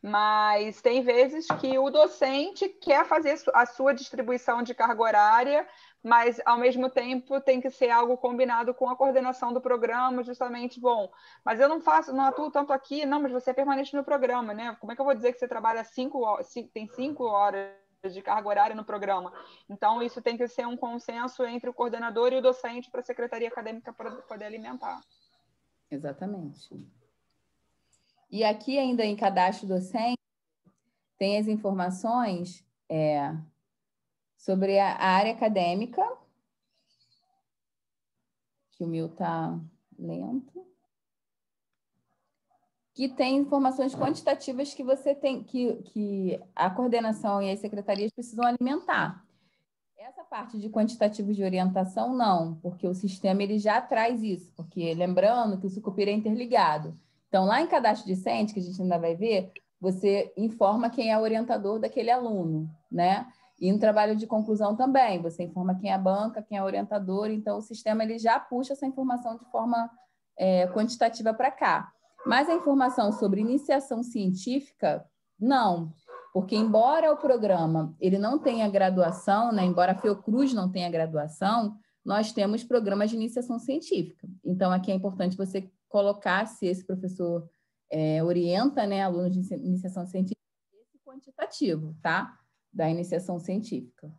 [SPEAKER 4] mas tem vezes que o docente quer fazer a sua distribuição de carga horária, mas ao mesmo tempo tem que ser algo combinado com a coordenação do programa, justamente, bom, mas eu não faço, não atuo tanto aqui, não, mas você é permanente no programa, né? Como é que eu vou dizer que você trabalha cinco, tem cinco horas de carga horária no programa? Então, isso tem que ser um consenso entre o coordenador e o docente para a secretaria acadêmica poder alimentar.
[SPEAKER 1] Exatamente. E aqui, ainda em cadastro docente, tem as informações é, sobre a área acadêmica, que o meu está lento, que tem informações quantitativas que você tem, que, que a coordenação e as secretarias precisam alimentar. Essa parte de quantitativos de orientação, não, porque o sistema ele já traz isso, porque lembrando que o Sucupira é interligado. Então, lá em cadastro discente, que a gente ainda vai ver, você informa quem é o orientador daquele aluno, né? E no trabalho de conclusão também, você informa quem é a banca, quem é o orientador, então o sistema ele já puxa essa informação de forma é, quantitativa para cá. Mas a informação sobre iniciação científica, não, porque embora o programa ele não tenha graduação, né, embora a Fiocruz não tenha graduação, nós temos programas de iniciação científica. Então, aqui é importante você colocar, se esse professor é, orienta né, alunos de iniciação científica, esse quantitativo, tá? Da iniciação científica.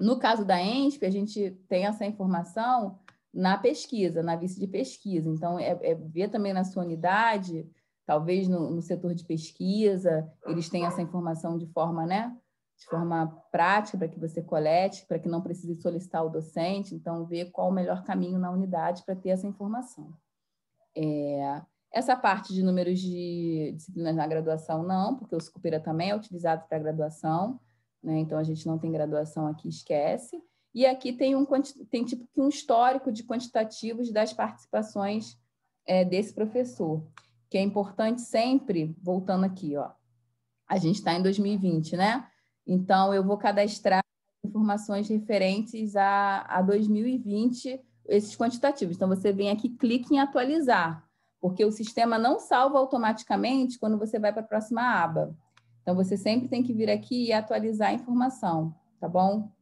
[SPEAKER 1] No caso da ENSP, a gente tem essa informação na pesquisa, na vice de pesquisa. Então, é, é ver também na sua unidade, talvez no, no, setor de pesquisa, eles têm essa informação de forma, né? De forma prática, para que você colete, para que não precise solicitar o docente. Então, ver qual o melhor caminho na unidade para ter essa informação. É, essa parte de números de disciplinas na graduação, não, porque o Sucupira também é utilizado para graduação, né? então a gente não tem graduação aqui, esquece. E aqui tem, um, tem tipo um histórico de quantitativos das participações é, desse professor, que é importante sempre, voltando aqui, ó, a gente está em 2020, né? Então, eu vou cadastrar informações referentes a, a 2020 esses quantitativos. Então, você vem aqui, clica em atualizar, porque o sistema não salva automaticamente quando você vai para a próxima aba. Então, você sempre tem que vir aqui e atualizar a informação, tá bom?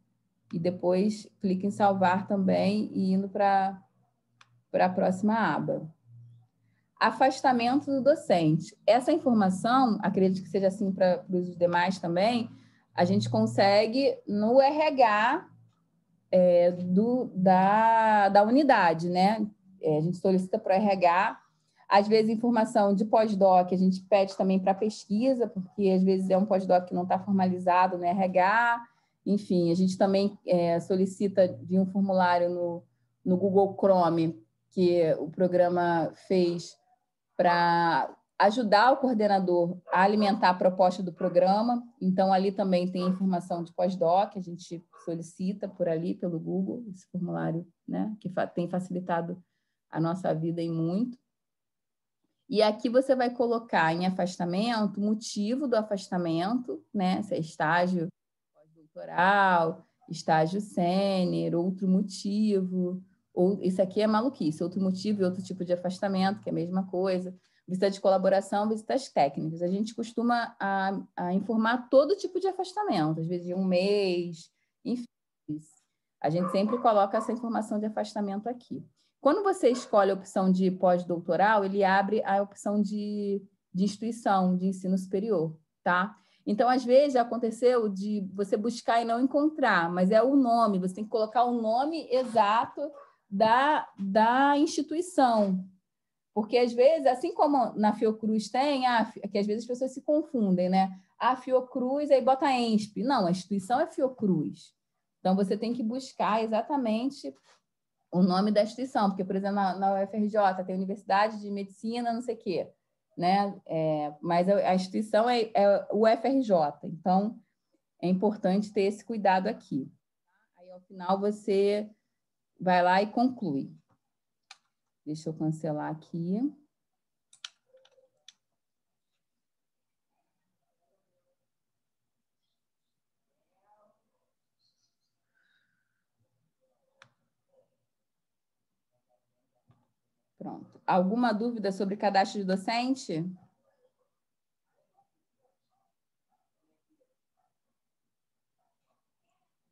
[SPEAKER 1] E depois clica em salvar também e indo para a próxima aba. Afastamento do docente. Essa informação, acredito que seja assim para os demais também, a gente consegue no RH é, do, da, da unidade, né? É, a gente solicita para o RH, às vezes informação de pós-doc, a gente pede também para pesquisa, porque às vezes é um pós-doc que não está formalizado no RH, enfim, a gente também é, solicita de um formulário no, no Google Chrome, que o programa fez para ajudar o coordenador a alimentar a proposta do programa. Então, ali também tem informação de pós-doc, a gente solicita por ali, pelo Google, esse formulário, né, que tem facilitado a nossa vida em muito. E aqui você vai colocar em afastamento o motivo do afastamento, né, se é estágio pós-doutoral, estágio sênior, outro motivo, ou isso aqui é maluquice, outro motivo e outro tipo de afastamento, que é a mesma coisa visita de colaboração, visitas técnicas. A gente costuma a, a informar todo tipo de afastamento, às vezes de um mês, enfim. A gente sempre coloca essa informação de afastamento aqui. Quando você escolhe a opção de pós-doutoral, ele abre a opção de, de instituição de ensino superior, tá? Então, às vezes, aconteceu de você buscar e não encontrar, mas é o nome, você tem que colocar o nome exato da, da instituição, porque, às vezes, assim como na Fiocruz tem, ah, que às vezes as pessoas se confundem, né? A Fiocruz, aí bota ENSP. Não, a instituição é Fiocruz. Então, você tem que buscar exatamente o nome da instituição, porque, por exemplo, na, na UFRJ tem Universidade de Medicina, não sei o quê, né? É, mas a, instituição é, é o UFRJ, então é importante ter esse cuidado aqui. Aí, ao final, você vai lá e conclui. Deixa eu cancelar aqui. Pronto. Alguma dúvida sobre cadastro de docente?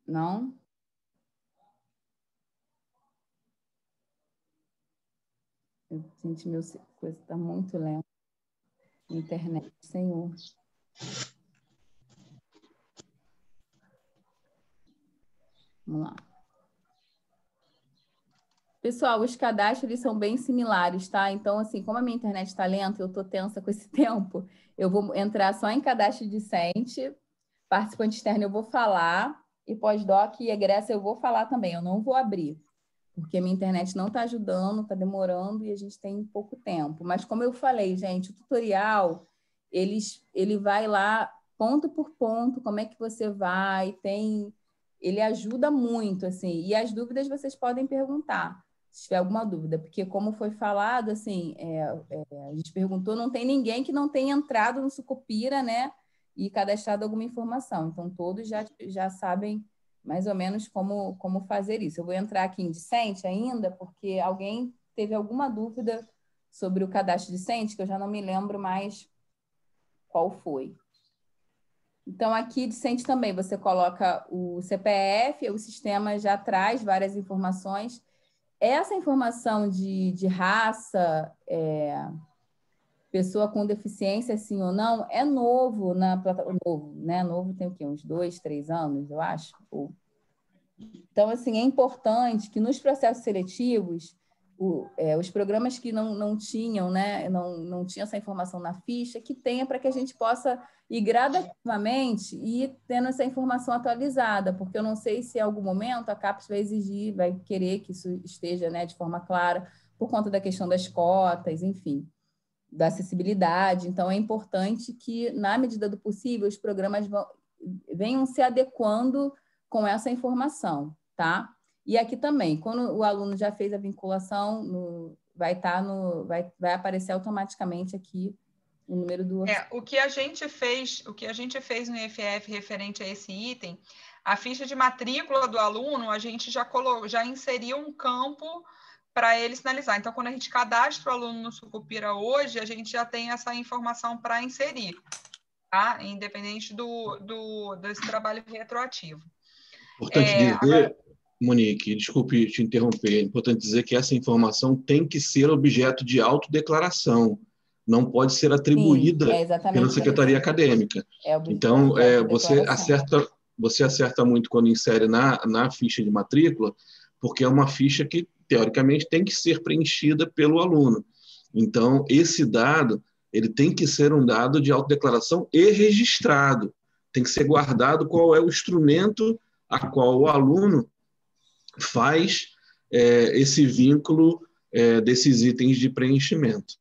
[SPEAKER 1] Não? Gente, meu coisa está muito lenta. Internet, Senhor. Vamos lá. Pessoal, os cadastros eles são bem similares, tá? Então, assim, como a minha internet está lenta, eu estou tensa com esse tempo, eu vou entrar só em cadastro discente, participante externo eu vou falar, e pós-doc e egressa eu vou falar também, eu não vou abrir porque minha internet não está ajudando, está demorando e a gente tem pouco tempo. Mas como eu falei, gente, o tutorial eles, ele vai lá ponto por ponto, como é que você vai, tem, ele ajuda muito, assim. E as dúvidas vocês podem perguntar, se tiver alguma dúvida, porque como foi falado, assim, é, é, a gente perguntou, não tem ninguém que não tenha entrado no Sucupira, né, e cadastrado alguma informação. Então todos já já sabem mais ou menos como, como fazer isso. Eu vou entrar aqui em discente ainda, porque alguém teve alguma dúvida sobre o cadastro discente, que eu já não me lembro mais qual foi. Então, aqui, discente também, você coloca o CPF, o sistema já traz várias informações. Essa informação de, de raça, é, pessoa com deficiência, sim ou não, é novo na plataforma. Novo, né? Novo tem o quê? Uns dois, três anos, eu acho. Então, assim, é importante que nos processos seletivos, o, é, os programas que não, não tinham, né, não, não tinham essa informação na ficha, que tenha para que a gente possa ir gradativamente e tendo essa informação atualizada, porque eu não sei se em algum momento a CAPES vai exigir, vai querer que isso esteja né, de forma clara, por conta da questão das cotas, enfim da acessibilidade. Então, é importante que, na medida do possível, os programas vão, venham se adequando com essa informação, tá? E aqui também, quando o aluno já fez a vinculação, no, vai estar tá no, vai, vai aparecer automaticamente aqui o número do.
[SPEAKER 4] É, o que a gente fez, o que a gente fez no IFF referente a esse item, a ficha de matrícula do aluno, a gente já colocou, já inseriu um campo para ele sinalizar. Então, quando a gente cadastra o aluno no Sucupira hoje, a gente já tem essa informação para inserir, tá? Independente do, do, desse trabalho retroativo.
[SPEAKER 9] Importante é, dizer, agora... Monique, desculpe te interromper, é importante dizer que essa informação tem que ser objeto de autodeclaração. não pode ser atribuída Sim, é pela secretaria acadêmica. É então, é, você acerta você acerta muito quando insere na, na ficha de matrícula, porque é uma ficha que, teoricamente, tem que ser preenchida pelo aluno. Então, esse dado ele tem que ser um dado de autodeclaração e registrado. Tem que ser guardado qual é o instrumento a qual o aluno faz é, esse vínculo é, desses itens de preenchimento.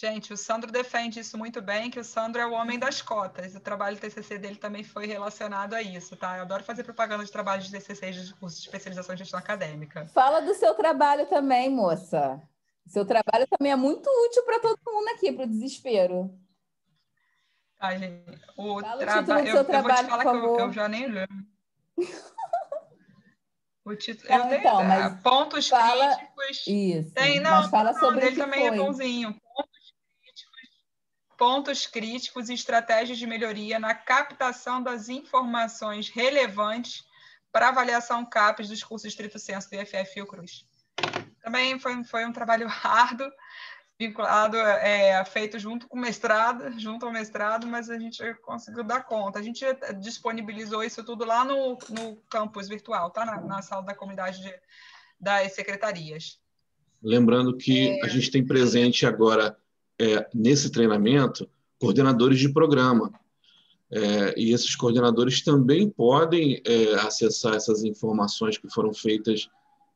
[SPEAKER 4] Gente, o Sandro defende isso muito bem, que o Sandro é o homem das cotas. O trabalho do TCC dele também foi relacionado a isso, tá? Eu adoro fazer propaganda de trabalho de TCC de curso de especialização em gestão acadêmica.
[SPEAKER 1] Fala do seu trabalho também, moça. Seu trabalho também é muito útil para todo mundo aqui, para o desespero.
[SPEAKER 4] Tá, gente. O, traba... eu, eu vou te falar que eu, eu, já nem lembro. o título. Não, eu então, tenho, é, pontos fala... críticos.
[SPEAKER 1] Isso.
[SPEAKER 4] Tem, não, mas fala sobre ele também é foi. é bonzinho. Pontos críticos, pontos críticos e estratégias de melhoria na captação das informações relevantes para avaliação CAPES dos cursos estrito senso do IFF e o Cruz. Também foi, foi um trabalho árduo vinculado, é, feito junto com mestrado, junto ao mestrado, mas a gente conseguiu dar conta. A gente disponibilizou isso tudo lá no, no campus virtual, tá? Na, na sala da comunidade de, das secretarias.
[SPEAKER 9] Lembrando que é... a gente tem presente agora, é, nesse treinamento, coordenadores de programa. É, e esses coordenadores também podem é, acessar essas informações que foram feitas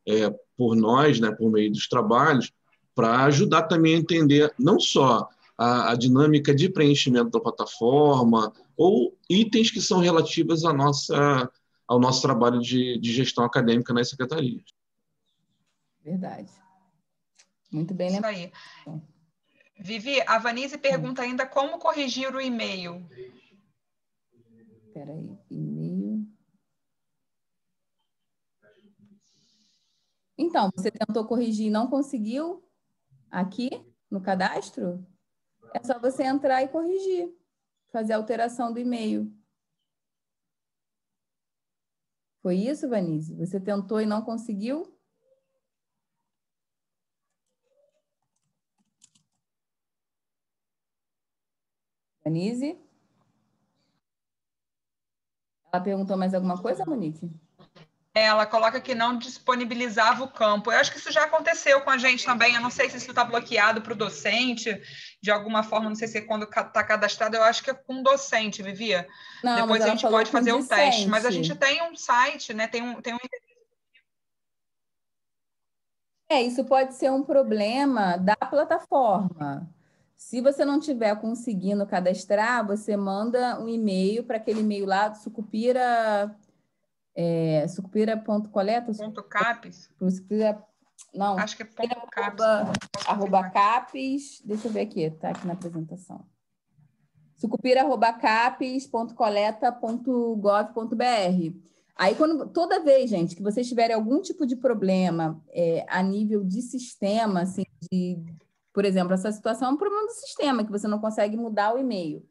[SPEAKER 9] é, por nós, né, por meio dos trabalhos, para ajudar também a entender não só a, a, dinâmica de preenchimento da plataforma ou itens que são relativos à nossa, ao nosso trabalho de, de gestão acadêmica nas secretarias.
[SPEAKER 1] Verdade. Muito bem lembrado. Isso
[SPEAKER 4] aí. Vivi, a Vanise pergunta ainda como corrigir o e-mail.
[SPEAKER 1] Espera aí, e-mail. Então, você tentou corrigir e não conseguiu? Aqui no cadastro, é só você entrar e corrigir, fazer a alteração do e-mail. Foi isso, Vanise? Você tentou e não conseguiu? Vanise? Ela perguntou mais alguma coisa, Monique?
[SPEAKER 4] Ela coloca que não disponibilizava o campo. Eu acho que isso já aconteceu com a gente também. Eu não sei se isso está bloqueado para o docente, de alguma forma, não sei se é quando está cadastrado, eu acho que é com o docente, Vivia. Não, Depois a gente pode fazer o teste. Mas a gente tem um site, né? Tem um, tem um
[SPEAKER 1] É, isso pode ser um problema da plataforma. Se você não estiver conseguindo cadastrar, você manda um e-mail para aquele e-mail lá do Sucupira é, sucupira.coleta?
[SPEAKER 4] Ponto capes?
[SPEAKER 1] Sucupira, não.
[SPEAKER 4] Acho que é ponto capes.
[SPEAKER 1] Arroba, arroba capes, deixa eu ver aqui, tá aqui na apresentação. sucupira.capes.coleta.gov.br Aí, quando, toda vez, gente, que vocês tiverem algum tipo de problema é, a nível de sistema, assim, de, por exemplo, essa situação é um problema do sistema, que você não consegue mudar o e-mail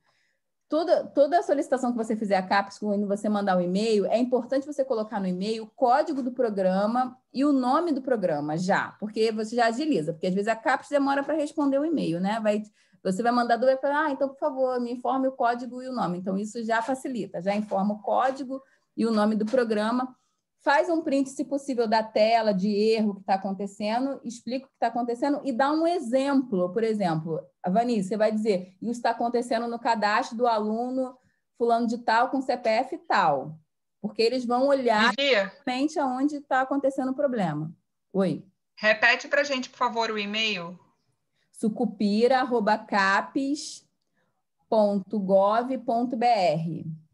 [SPEAKER 1] toda, toda solicitação que você fizer a CAPES, quando você mandar um e-mail, é importante você colocar no e-mail o código do programa e o nome do programa já, porque você já agiliza, porque às vezes a CAPES demora para responder o e-mail, né? Vai, você vai mandar dúvida para, ah, então, por favor, me informe o código e o nome. Então, isso já facilita, já informa o código e o nome do programa faz um print, se possível, da tela de erro que está acontecendo, explica o que está acontecendo e dá um exemplo. Por exemplo, a Vanessa, você vai dizer, isso está acontecendo no cadastro do aluno fulano de tal com CPF tal. Porque eles vão olhar realmente aonde está acontecendo o problema. Oi.
[SPEAKER 4] Repete para a gente, por favor, o e-mail.
[SPEAKER 1] sucupira.capes.gov.br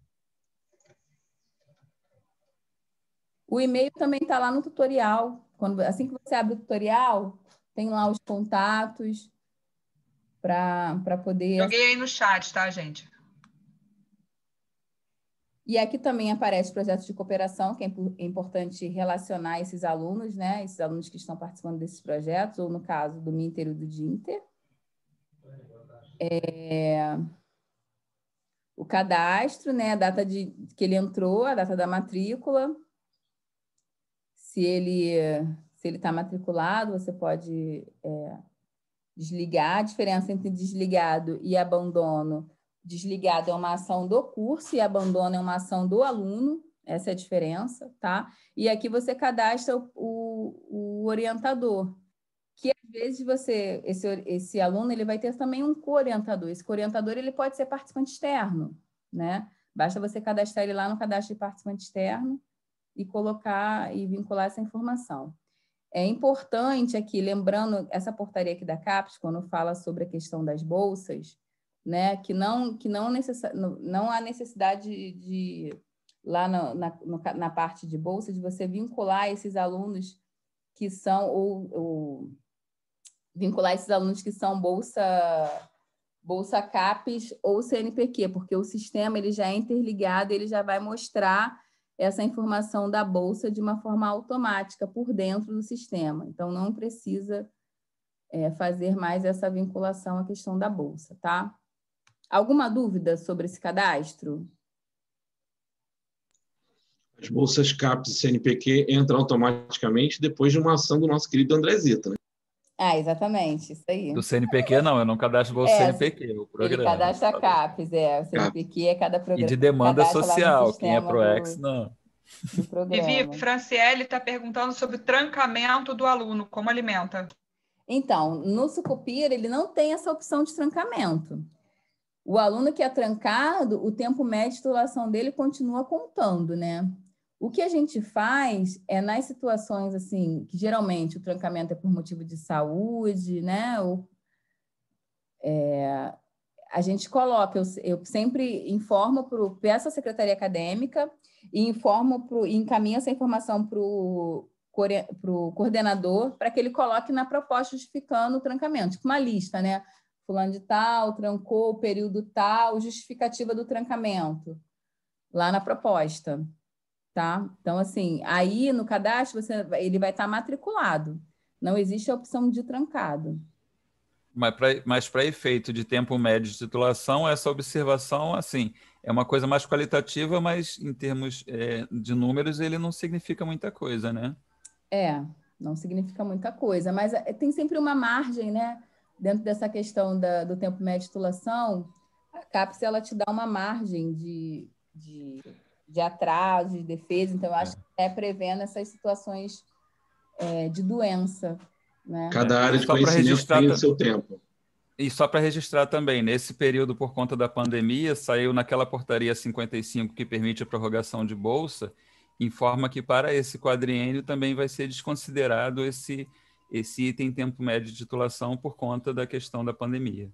[SPEAKER 1] O e-mail também está lá no tutorial. Quando, assim que você abre o tutorial, tem lá os contatos para poder.
[SPEAKER 4] Joguei aí no chat, tá, gente?
[SPEAKER 1] E aqui também aparece projetos de cooperação, que é importante relacionar esses alunos, né? Esses alunos que estão participando desses projetos, ou no caso do Minter e do Dinter. É... O cadastro, né? A data de que ele entrou, a data da matrícula, se ele se ele está matriculado, você pode é, desligar, a diferença entre desligado e abandono. Desligado é uma ação do curso e abandono é uma ação do aluno, essa é a diferença, tá? E aqui você cadastra o, o, o orientador, que às vezes você, esse, esse aluno, ele vai ter também um co-orientador. Esse co-orientador, ele pode ser participante externo, né? Basta você cadastrar ele lá no cadastro de participante externo e colocar e vincular essa informação. É importante aqui, lembrando essa portaria aqui da CAPES, quando fala sobre a questão das bolsas, né, que não, que não, necess, não há necessidade de, de lá na, no, na parte de bolsa, de você vincular esses alunos que são, ou, ou vincular esses alunos que são bolsa bolsa CAPES ou CNPq, porque o sistema ele já é interligado, ele já vai mostrar essa informação da bolsa de uma forma automática por dentro do sistema. Então, não precisa é, fazer mais essa vinculação à questão da bolsa, tá? Alguma dúvida sobre esse cadastro?
[SPEAKER 9] As bolsas CAPES e CNPq entram automaticamente depois de uma ação do nosso querido André Zita, né?
[SPEAKER 1] Ah, exatamente, isso aí.
[SPEAKER 2] Do CNPq, não, eu não cadastro bolsa é, CNPq, o programa.
[SPEAKER 1] Ele cadastra a CAPES, é, o CNPq é cada programa.
[SPEAKER 2] E de demanda social, quem é ProEx, do, não.
[SPEAKER 4] Vivi, Franciele está perguntando sobre o trancamento do aluno, como alimenta?
[SPEAKER 1] Então, no Sucupira, ele não tem essa opção de trancamento. O aluno que é trancado, o tempo médio de titulação dele continua contando, né? O que a gente faz é nas situações assim, que geralmente o trancamento é por motivo de saúde, né? Ou, é, a gente coloca, eu, eu sempre informo para peço à secretaria acadêmica e informo pro, e encaminho essa informação para o coordenador para que ele coloque na proposta justificando o trancamento, tipo uma lista, né? Fulano de tal, trancou período tal, justificativa do trancamento, lá na proposta tá? Então, assim, aí no cadastro você, ele vai estar matriculado. Não existe a opção de trancado.
[SPEAKER 2] Mas para efeito de tempo médio de titulação, essa observação, assim, é uma coisa mais qualitativa, mas em termos é, de números ele não significa muita coisa, né?
[SPEAKER 1] É, não significa muita coisa, mas é, tem sempre uma margem, né? Dentro dessa questão da, do tempo médio de titulação, a CAPES ela te dá uma margem de, de de atraso, de defesa. Então, eu acho é. que é prevendo essas situações é, de doença. Né?
[SPEAKER 9] Cada área de só conhecimento tem o seu tempo.
[SPEAKER 2] E só para registrar também, nesse período, por conta da pandemia, saiu naquela portaria 55 que permite a prorrogação de bolsa, informa que para esse quadriênio também vai ser desconsiderado esse, esse item tempo médio de titulação por conta da questão da pandemia.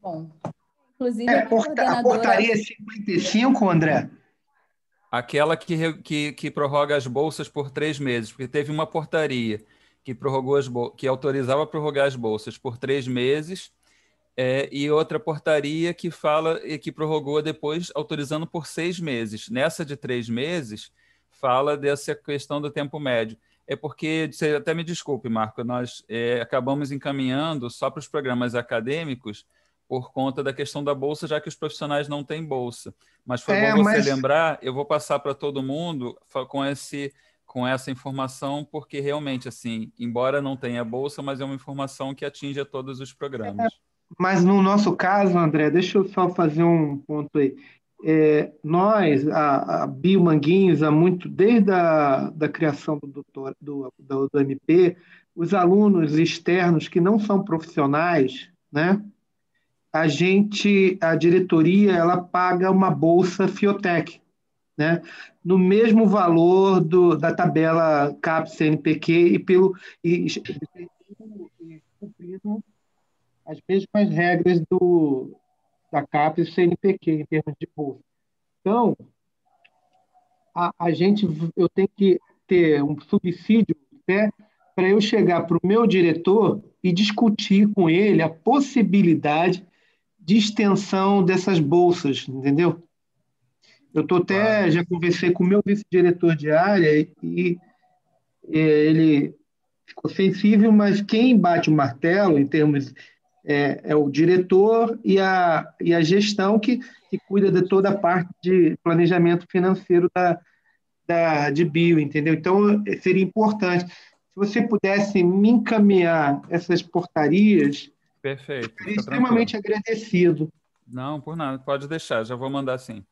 [SPEAKER 1] Bom,
[SPEAKER 6] Inclusive, é, a, a portaria 55, André?
[SPEAKER 2] Aquela que, que, que prorroga as bolsas por três meses, porque teve uma portaria que prorrogou as que autorizava prorrogar as bolsas por três meses, é, e outra portaria que fala e que prorrogou depois, autorizando por seis meses. Nessa de três meses, fala dessa questão do tempo médio. É porque, você até me desculpe, Marco, nós é, acabamos encaminhando só para os programas acadêmicos por conta da questão da bolsa, já que os profissionais não têm bolsa. Mas foi é, bom você mas... lembrar, eu vou passar para todo mundo com esse com essa informação, porque realmente, assim, embora não tenha bolsa, mas é uma informação que atinge a todos os programas. É,
[SPEAKER 6] mas no nosso caso, André, deixa eu só fazer um ponto aí. É, nós, a, a Bio Manguinhos, há muito, desde a da criação do, doutor, do, do, do MP, os alunos externos que não são profissionais, né, a gente, a diretoria, ela paga uma bolsa Fiotec, né? no mesmo valor do, da tabela CAPES CNPq e pelo e, e, cumprindo as mesmas regras do da CAPES CNPq em termos de bolsa. Então, a, a gente eu tenho que ter um subsídio né, para eu chegar para o meu diretor e discutir com ele a possibilidade de extensão dessas bolsas, entendeu? Eu tô até já conversei com o meu vice-diretor de área e, e ele ficou sensível, mas quem bate o martelo em termos é, é, o diretor e a, e a gestão que, que cuida de toda a parte de planejamento financeiro da, da, de bio, entendeu? Então, seria importante. se você pudesse me encaminhar essas portarias,
[SPEAKER 2] Perfeito.
[SPEAKER 6] extremamente agradecido.
[SPEAKER 2] Não, por nada, pode deixar, já vou mandar sim.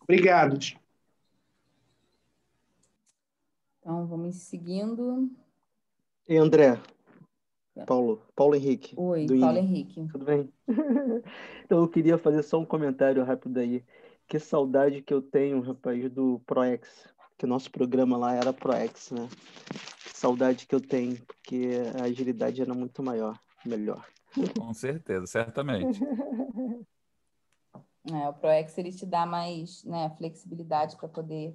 [SPEAKER 6] Obrigado.
[SPEAKER 1] Então, vamos seguindo.
[SPEAKER 10] E André, Paulo, Paulo Henrique.
[SPEAKER 1] Oi, Paulo Henrique.
[SPEAKER 10] Tudo bem? então, eu queria fazer só um comentário rápido aí. Que saudade que eu tenho, rapaz, do ProEx. Que o nosso programa lá era ProEx, né? Saudade que eu tenho, porque a agilidade era muito maior, melhor.
[SPEAKER 2] Com certeza, certamente.
[SPEAKER 1] É, o ProEx ele te dá mais né, flexibilidade para poder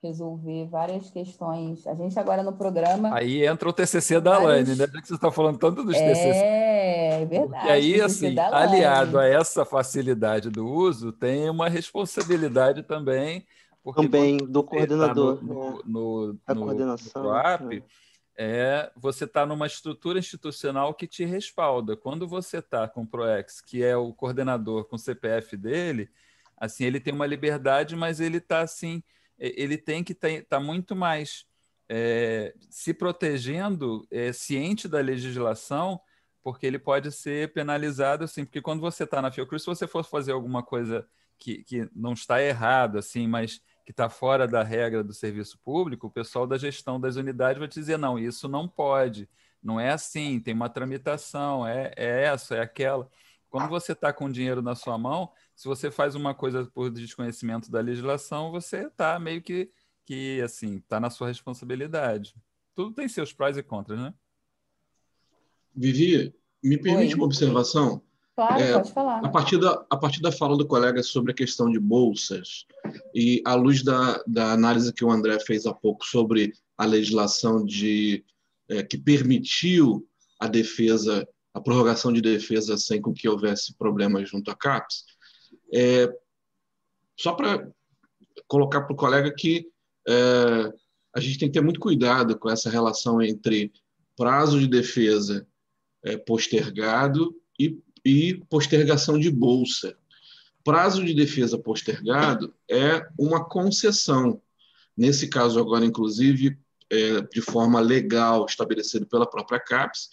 [SPEAKER 1] resolver várias questões. A gente agora no programa.
[SPEAKER 2] Aí entra o TCC da vários... Alaine, né? Já que você está falando tanto dos
[SPEAKER 1] é,
[SPEAKER 2] TCC.
[SPEAKER 1] É, verdade.
[SPEAKER 2] E aí, assim, aliado a essa facilidade do uso, tem uma responsabilidade também.
[SPEAKER 10] Também do coordenador.
[SPEAKER 2] Tá no, no, no, a no, coordenação. No app, é, você está numa estrutura institucional que te respalda. Quando você está com o ProEx, que é o coordenador com o CPF dele, assim, ele tem uma liberdade, mas ele está assim ele tem que estar tá muito mais é, se protegendo, é, ciente da legislação, porque ele pode ser penalizado, assim, porque quando você está na Fiocruz, se você for fazer alguma coisa que, que não está errado, assim, mas que está fora da regra do serviço público, o pessoal da gestão das unidades vai te dizer, não, isso não pode, não é assim, tem uma tramitação, é, é essa, é aquela. Quando você está com dinheiro na sua mão, se você faz uma coisa por desconhecimento da legislação, você está meio que, que assim, está na sua responsabilidade. Tudo tem seus prós e contras, né?
[SPEAKER 9] Vivi, me permite Oi. uma observação?
[SPEAKER 1] Claro, é, pode falar.
[SPEAKER 9] A partir, da, a partir da fala do colega sobre a questão de bolsas, e à luz da, da análise que o André fez há pouco sobre a legislação de, é, que permitiu a defesa, a prorrogação de defesa sem que houvesse problemas junto à CAPES, é, só para colocar para o colega que é, a gente tem que ter muito cuidado com essa relação entre prazo de defesa é, postergado e, e postergação de bolsa. Prazo de defesa postergado é uma concessão. Nesse caso, agora, inclusive, é, de forma legal, estabelecido pela própria CAPES,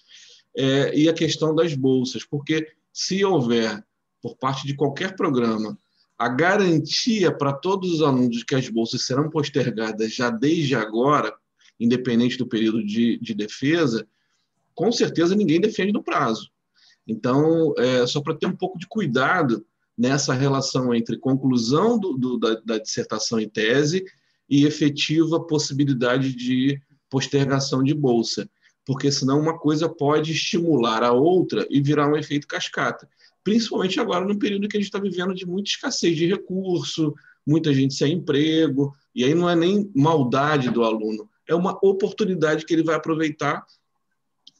[SPEAKER 9] é, e a questão das bolsas, porque se houver por parte de qualquer programa, a garantia para todos os alunos de que as bolsas serão postergadas já desde agora, independente do período de, de defesa, com certeza ninguém defende no prazo. Então, é, só para ter um pouco de cuidado nessa relação entre conclusão do, do, da, da dissertação em tese e efetiva possibilidade de postergação de bolsa, porque senão uma coisa pode estimular a outra e virar um efeito cascata. Principalmente agora no período que a gente está vivendo de muita escassez de recurso, muita gente sem emprego, e aí não é nem maldade do aluno, é uma oportunidade que ele vai aproveitar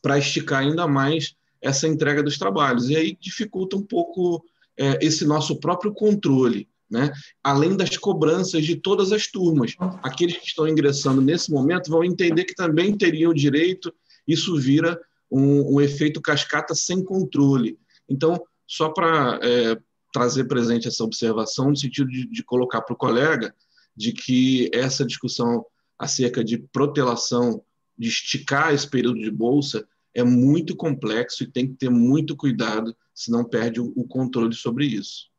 [SPEAKER 9] para esticar ainda mais essa entrega dos trabalhos. E aí dificulta um pouco é, esse nosso próprio controle, né? além das cobranças de todas as turmas. Aqueles que estão ingressando nesse momento vão entender que também teriam direito, isso vira um, um efeito cascata sem controle. Então, só para é, trazer presente essa observação, no sentido de, de colocar para o colega de que essa discussão acerca de protelação, de esticar esse período de bolsa, é muito complexo e tem que ter muito cuidado, senão perde o, o controle sobre isso.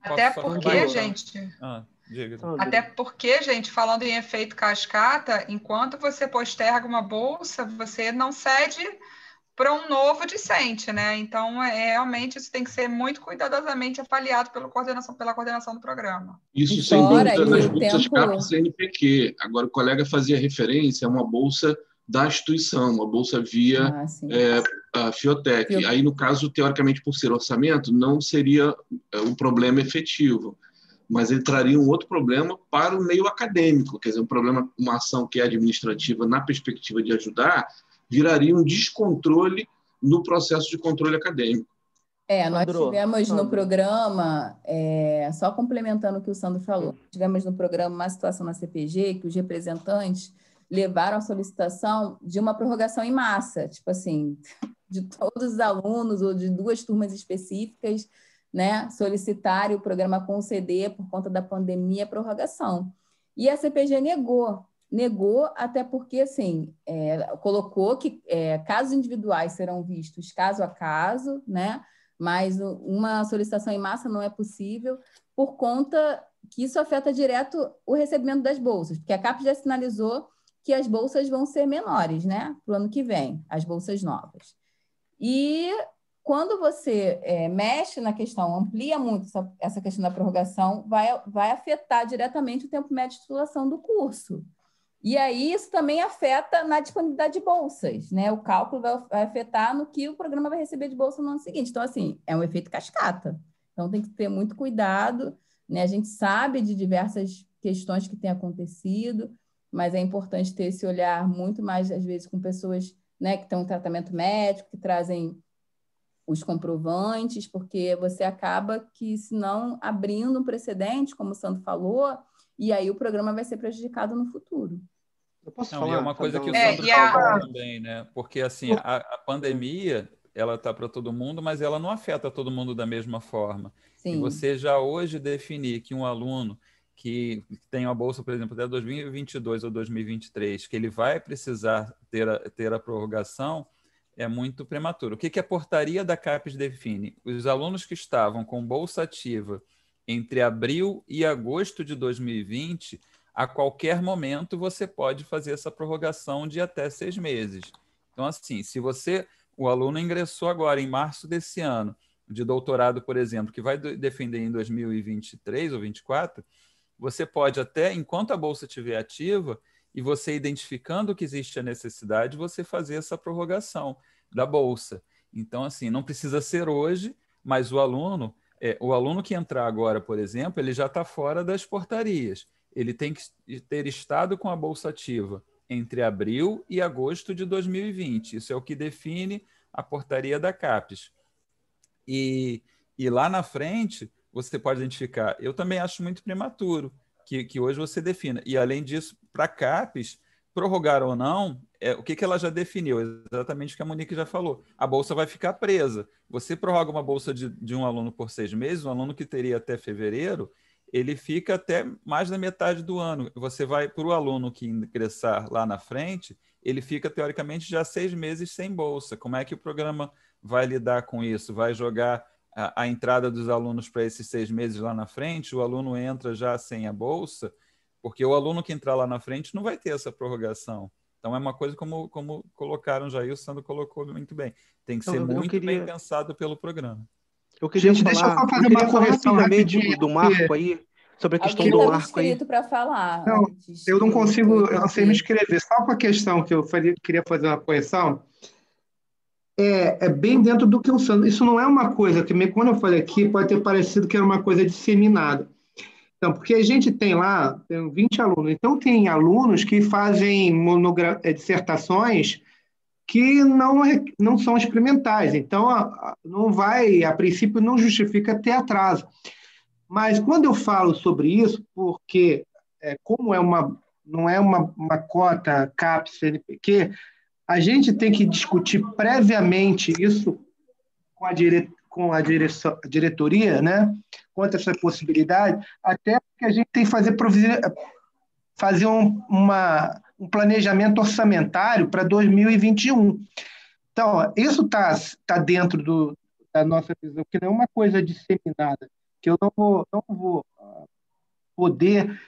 [SPEAKER 4] Até porque, gente. Ah, até porque, gente, falando em efeito cascata, enquanto você posterga uma bolsa, você não cede para um novo discente, né? Então, é, realmente, isso tem que ser muito cuidadosamente avaliado pela coordenação, pela coordenação do programa.
[SPEAKER 9] Isso sem dúvida nas bolsas tempo... CAP CNPq. Agora, o colega fazia referência a uma bolsa da instituição, uma bolsa via ah, é, a Fiotec. Aí, no caso, teoricamente, por ser orçamento, não seria é, um problema efetivo, mas ele traria um outro problema para o meio acadêmico, quer dizer, um problema, uma ação que é administrativa na perspectiva de ajudar, viraria um descontrole no processo de controle acadêmico.
[SPEAKER 1] É, nós Sandro, tivemos Sandro. no programa, é, só complementando o que o Sandro falou, tivemos no programa uma situação na CPG que os representantes levaram a solicitação de uma prorrogação em massa, tipo assim, de todos os alunos ou de duas turmas específicas, né, solicitarem o programa conceder por conta da pandemia a prorrogação. E a CPG negou negou, até porque, assim, é, colocou que é, casos individuais serão vistos caso a caso, né? Mas uma solicitação em massa não é possível por conta que isso afeta direto o recebimento das bolsas, porque a CAP já sinalizou que as bolsas vão ser menores, né? Para o ano que vem, as bolsas novas. E quando você é, mexe na questão, amplia muito essa, essa, questão da prorrogação, vai, vai afetar diretamente o tempo médio de titulação do curso. E aí isso também afeta na disponibilidade de bolsas, né? O cálculo vai, afetar no que o programa vai receber de bolsa no ano seguinte. Então, assim, é um efeito cascata. Então, tem que ter muito cuidado, né? A gente sabe de diversas questões que têm acontecido, mas é importante ter esse olhar muito mais, às vezes, com pessoas né, que têm um tratamento médico, que trazem os comprovantes, porque você acaba que, se não abrindo um precedente, como o Sandro falou, e aí o programa vai ser prejudicado no futuro.
[SPEAKER 2] Eu posso não, falar? E é uma coisa que o Sandro é, falou a... também, né? Porque assim, a, a pandemia ela está para todo mundo, mas ela não afeta todo mundo da mesma forma. Sim. E você já hoje definir que um aluno que tem uma bolsa, por exemplo, até 2022 ou 2023, que ele vai precisar ter a, ter a prorrogação, é muito prematuro. O que, que a portaria da CAPES define? Os alunos que estavam com bolsa ativa entre abril e agosto de 2020, a qualquer momento você pode fazer essa prorrogação de até seis meses. Então, assim, se você, o aluno ingressou agora em março desse ano, de doutorado, por exemplo, que vai defender em 2023 ou 2024, você pode até, enquanto a bolsa estiver ativa, e você identificando que existe a necessidade, você fazer essa prorrogação da bolsa. Então, assim, não precisa ser hoje, mas o aluno, é, o aluno que entrar agora, por exemplo, ele já está fora das portarias. Ele tem que ter estado com a bolsa ativa entre abril e agosto de 2020. Isso é o que define a portaria da CAPES. E, e lá na frente, você pode identificar. Eu também acho muito prematuro que, que hoje você defina. E, além disso, para CAPES, prorrogar ou não, é, o que, que ela já definiu? Exatamente o que a Monique já falou. A bolsa vai ficar presa. Você prorroga uma bolsa de, de um aluno por seis meses, um aluno que teria até fevereiro, ele fica até mais da metade do ano. Você vai para o aluno que ingressar lá na frente, ele fica teoricamente já seis meses sem bolsa. Como é que o programa vai lidar com isso? Vai jogar a, a entrada dos alunos para esses seis meses lá na frente? O aluno entra já sem a bolsa? Porque o aluno que entrar lá na frente não vai ter essa prorrogação. Então é uma coisa como, como colocaram já, e o Sandro colocou muito bem. Tem que ser eu, muito queria... bem pensado pelo programa.
[SPEAKER 10] Eu queria Gente, falar, deixa eu só fazer eu uma correção rapidinho do Marco aí, sobre a questão do Marco aí.
[SPEAKER 1] para falar.
[SPEAKER 6] Não, eu não consigo, eu não sei me escrever. Só com a questão que eu faria, queria fazer uma correção, é, é bem dentro do que o Sandro. Isso não é uma coisa que, quando eu falei aqui, pode ter parecido que era uma coisa disseminada. Então, porque a gente tem lá tem 20 alunos. Então, tem alunos que fazem monogra... Eh, dissertações que não, é, não são experimentais. Então, não vai, a princípio, não justifica ter atraso. Mas quando eu falo sobre isso, porque é, como é uma, não é uma, uma cota CAPES, CNPq, a gente tem que discutir previamente isso com a, dire, com a, direção, a diretoria, né? quanto a essa possibilidade, até porque a gente tem que fazer, fazer um, uma, um planejamento orçamentário para 2021. Então, isso está tá dentro do, da nossa visão, que não é uma coisa disseminada, que eu não vou, não vou ah, poder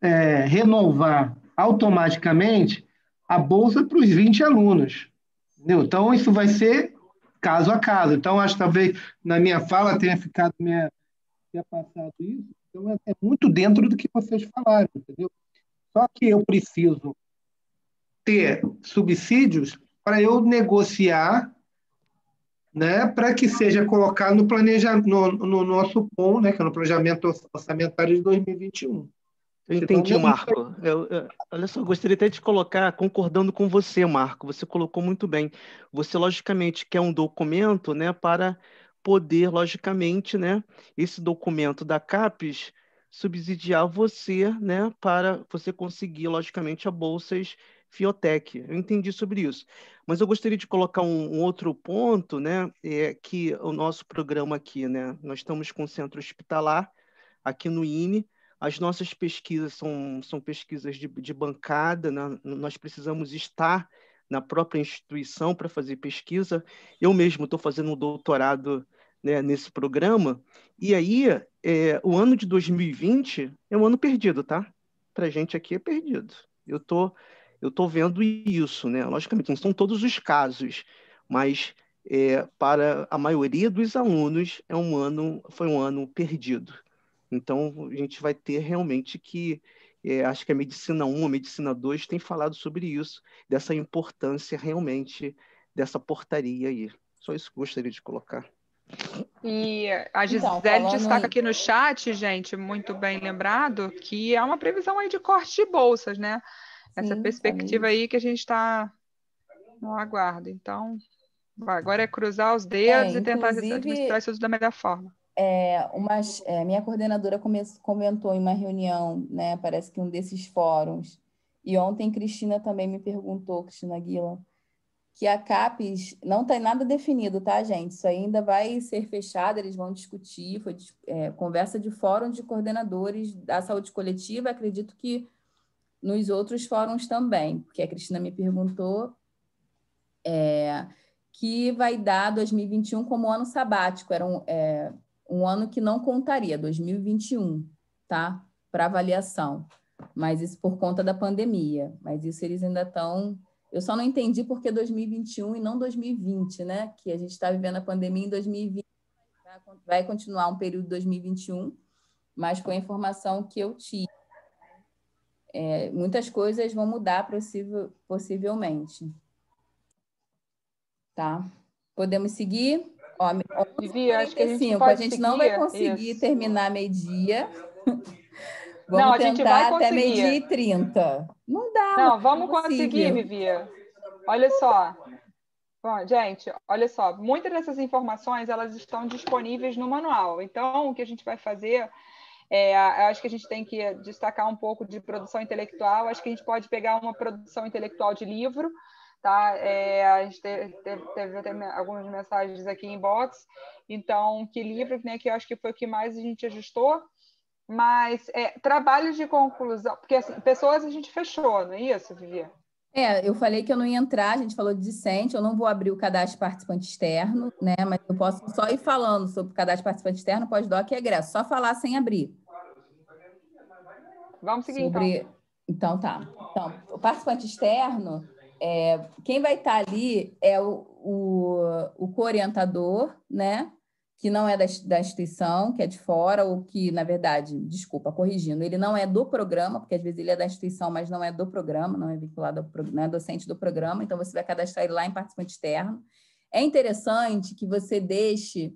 [SPEAKER 6] é, renovar automaticamente a bolsa para os 20 alunos. Entendeu? Então, isso vai ser caso a caso. Então, acho que talvez na minha fala tenha ficado minha, tenha passado isso. Então, é, é muito dentro do que vocês falaram, entendeu? Só que eu preciso ter subsídios para eu negociar né, para que seja colocado no planejamento no, no, nosso POM, né, que é no planejamento orçamentário de 2021.
[SPEAKER 10] Eu entendi, então, Marco. Eu, eu, olha só, eu gostaria até de colocar, concordando com você, Marco, você colocou muito bem. Você, logicamente, quer um documento né, para poder, logicamente, né, esse documento da CAPES subsidiar você, né, para você conseguir, logicamente, a bolsas Fiotec. Eu entendi sobre isso. Mas eu gostaria de colocar um, um, outro ponto, né, é que o nosso programa aqui, né, nós estamos com o centro hospitalar aqui no INE, as nossas pesquisas são, são pesquisas de, de bancada, né? nós precisamos estar na própria instituição para fazer pesquisa. Eu mesmo estou fazendo um doutorado né, nesse programa, e aí é, o ano de 2020 é um ano perdido, tá? Para a gente aqui é perdido. Eu tô, eu tô vendo isso, né? Logicamente, não são todos os casos, mas é, para a maioria dos alunos é um ano, foi um ano perdido. Então, a gente vai ter realmente que, é, acho que a Medicina 1, a Medicina 2 tem falado sobre isso, dessa importância realmente dessa portaria aí. Só isso que eu gostaria de colocar.
[SPEAKER 4] E a então, Gisele então, destaca aqui no chat, gente, muito bem lembrado, que é uma previsão aí de corte de bolsas, né? Essa Sim, perspectiva aí que a gente está no aguardo. Então, agora é cruzar os dedos é, e tentar administrar isso da melhor forma.
[SPEAKER 1] É, uma, é, minha coordenadora come, comentou em uma reunião, né? Parece que um desses fóruns. E ontem Cristina também me perguntou, Cristina Guila, que a CAPES não tem nada definido, tá, gente? Isso ainda vai ser fechado, eles vão discutir, foi é, conversa de fórum de coordenadores da saúde coletiva, acredito que nos outros fóruns também, porque a Cristina me perguntou é, que vai dar 2021 como ano sabático, era um, é, um ano que não contaria, 2021, tá? Para avaliação, mas isso por conta da pandemia, mas isso eles ainda estão eu só não entendi por que 2021 e não 2020, né? Que a gente está vivendo a pandemia em 2020, vai continuar um período 2021, mas com a informação que eu tive. É, muitas coisas vão mudar possível, possivelmente. Tá? Podemos seguir? Ó,
[SPEAKER 4] Vivi, acho que a gente, a
[SPEAKER 1] gente não vai conseguir isso. terminar meio-dia. Vamos não, a gente vai conseguir. até meio-dia e trinta. Não dá.
[SPEAKER 4] Não, vamos conseguir, Vivi. Olha só. Bom, gente, olha só. Muitas dessas informações elas estão disponíveis no manual. Então, o que a gente vai fazer é, acho que a gente tem que destacar um pouco de produção intelectual. Acho que a gente pode pegar uma produção intelectual de livro, tá? É, a gente teve, teve, teve, algumas mensagens aqui em box. Então, que livro, né? Que eu acho que foi o que mais a gente ajustou. Mas é, trabalhos de conclusão, porque assim, pessoas a gente fechou, não é isso, Vivi?
[SPEAKER 1] É, eu falei que eu não ia entrar, a gente falou de discente, eu não vou abrir o cadastro participante externo, né? Mas eu posso só ir falando sobre o cadastro participante externo, pós-doc e egresso, só falar sem abrir.
[SPEAKER 4] Vamos seguir sobre...
[SPEAKER 1] então. Então tá. Então, o participante externo, é, quem vai estar ali é o, o, o co-orientador, né? que não é da, da, instituição, que é de fora, ou que, na verdade, desculpa, corrigindo, ele não é do programa, porque às vezes ele é da instituição, mas não é do programa, não é vinculado ao não é docente do programa, então você vai cadastrar ele lá em participante externo. É interessante que você deixe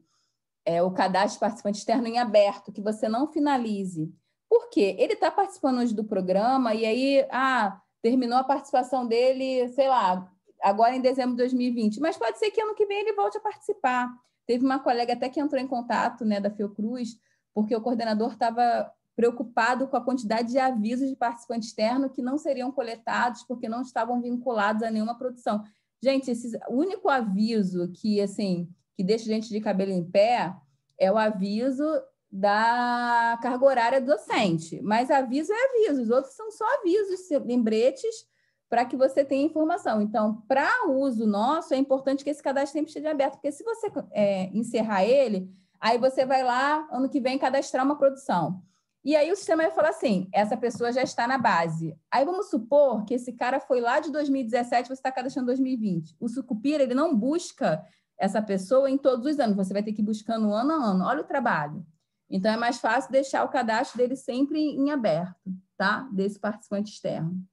[SPEAKER 1] é, o cadastro de participante externo em aberto, que você não finalize. Por quê? Ele está participando hoje do programa e aí, ah, terminou a participação dele, sei lá, agora em dezembro de 2020, mas pode ser que ano que vem ele volte a participar. Teve uma colega até que entrou em contato né, da Fiocruz, porque o coordenador estava preocupado com a quantidade de avisos de participante externo que não seriam coletados porque não estavam vinculados a nenhuma produção. Gente, esse, único aviso que assim que deixa gente de cabelo em pé é o aviso da carga horária docente. Mas aviso é aviso, os outros são só avisos, lembretes para que você tenha informação. Então, para uso nosso, é importante que esse cadastro sempre esteja aberto, porque se você é, encerrar ele, aí você vai lá, ano que vem, cadastrar uma produção. E aí o sistema vai falar assim: essa pessoa já está na base. Aí vamos supor que esse cara foi lá de 2017, você está cadastrando em 2020. O Sucupira, ele não busca essa pessoa em todos os anos, você vai ter que ir buscando ano a ano. Olha o trabalho. Então é mais fácil deixar o cadastro dele sempre em aberto, tá? Desse participante externo.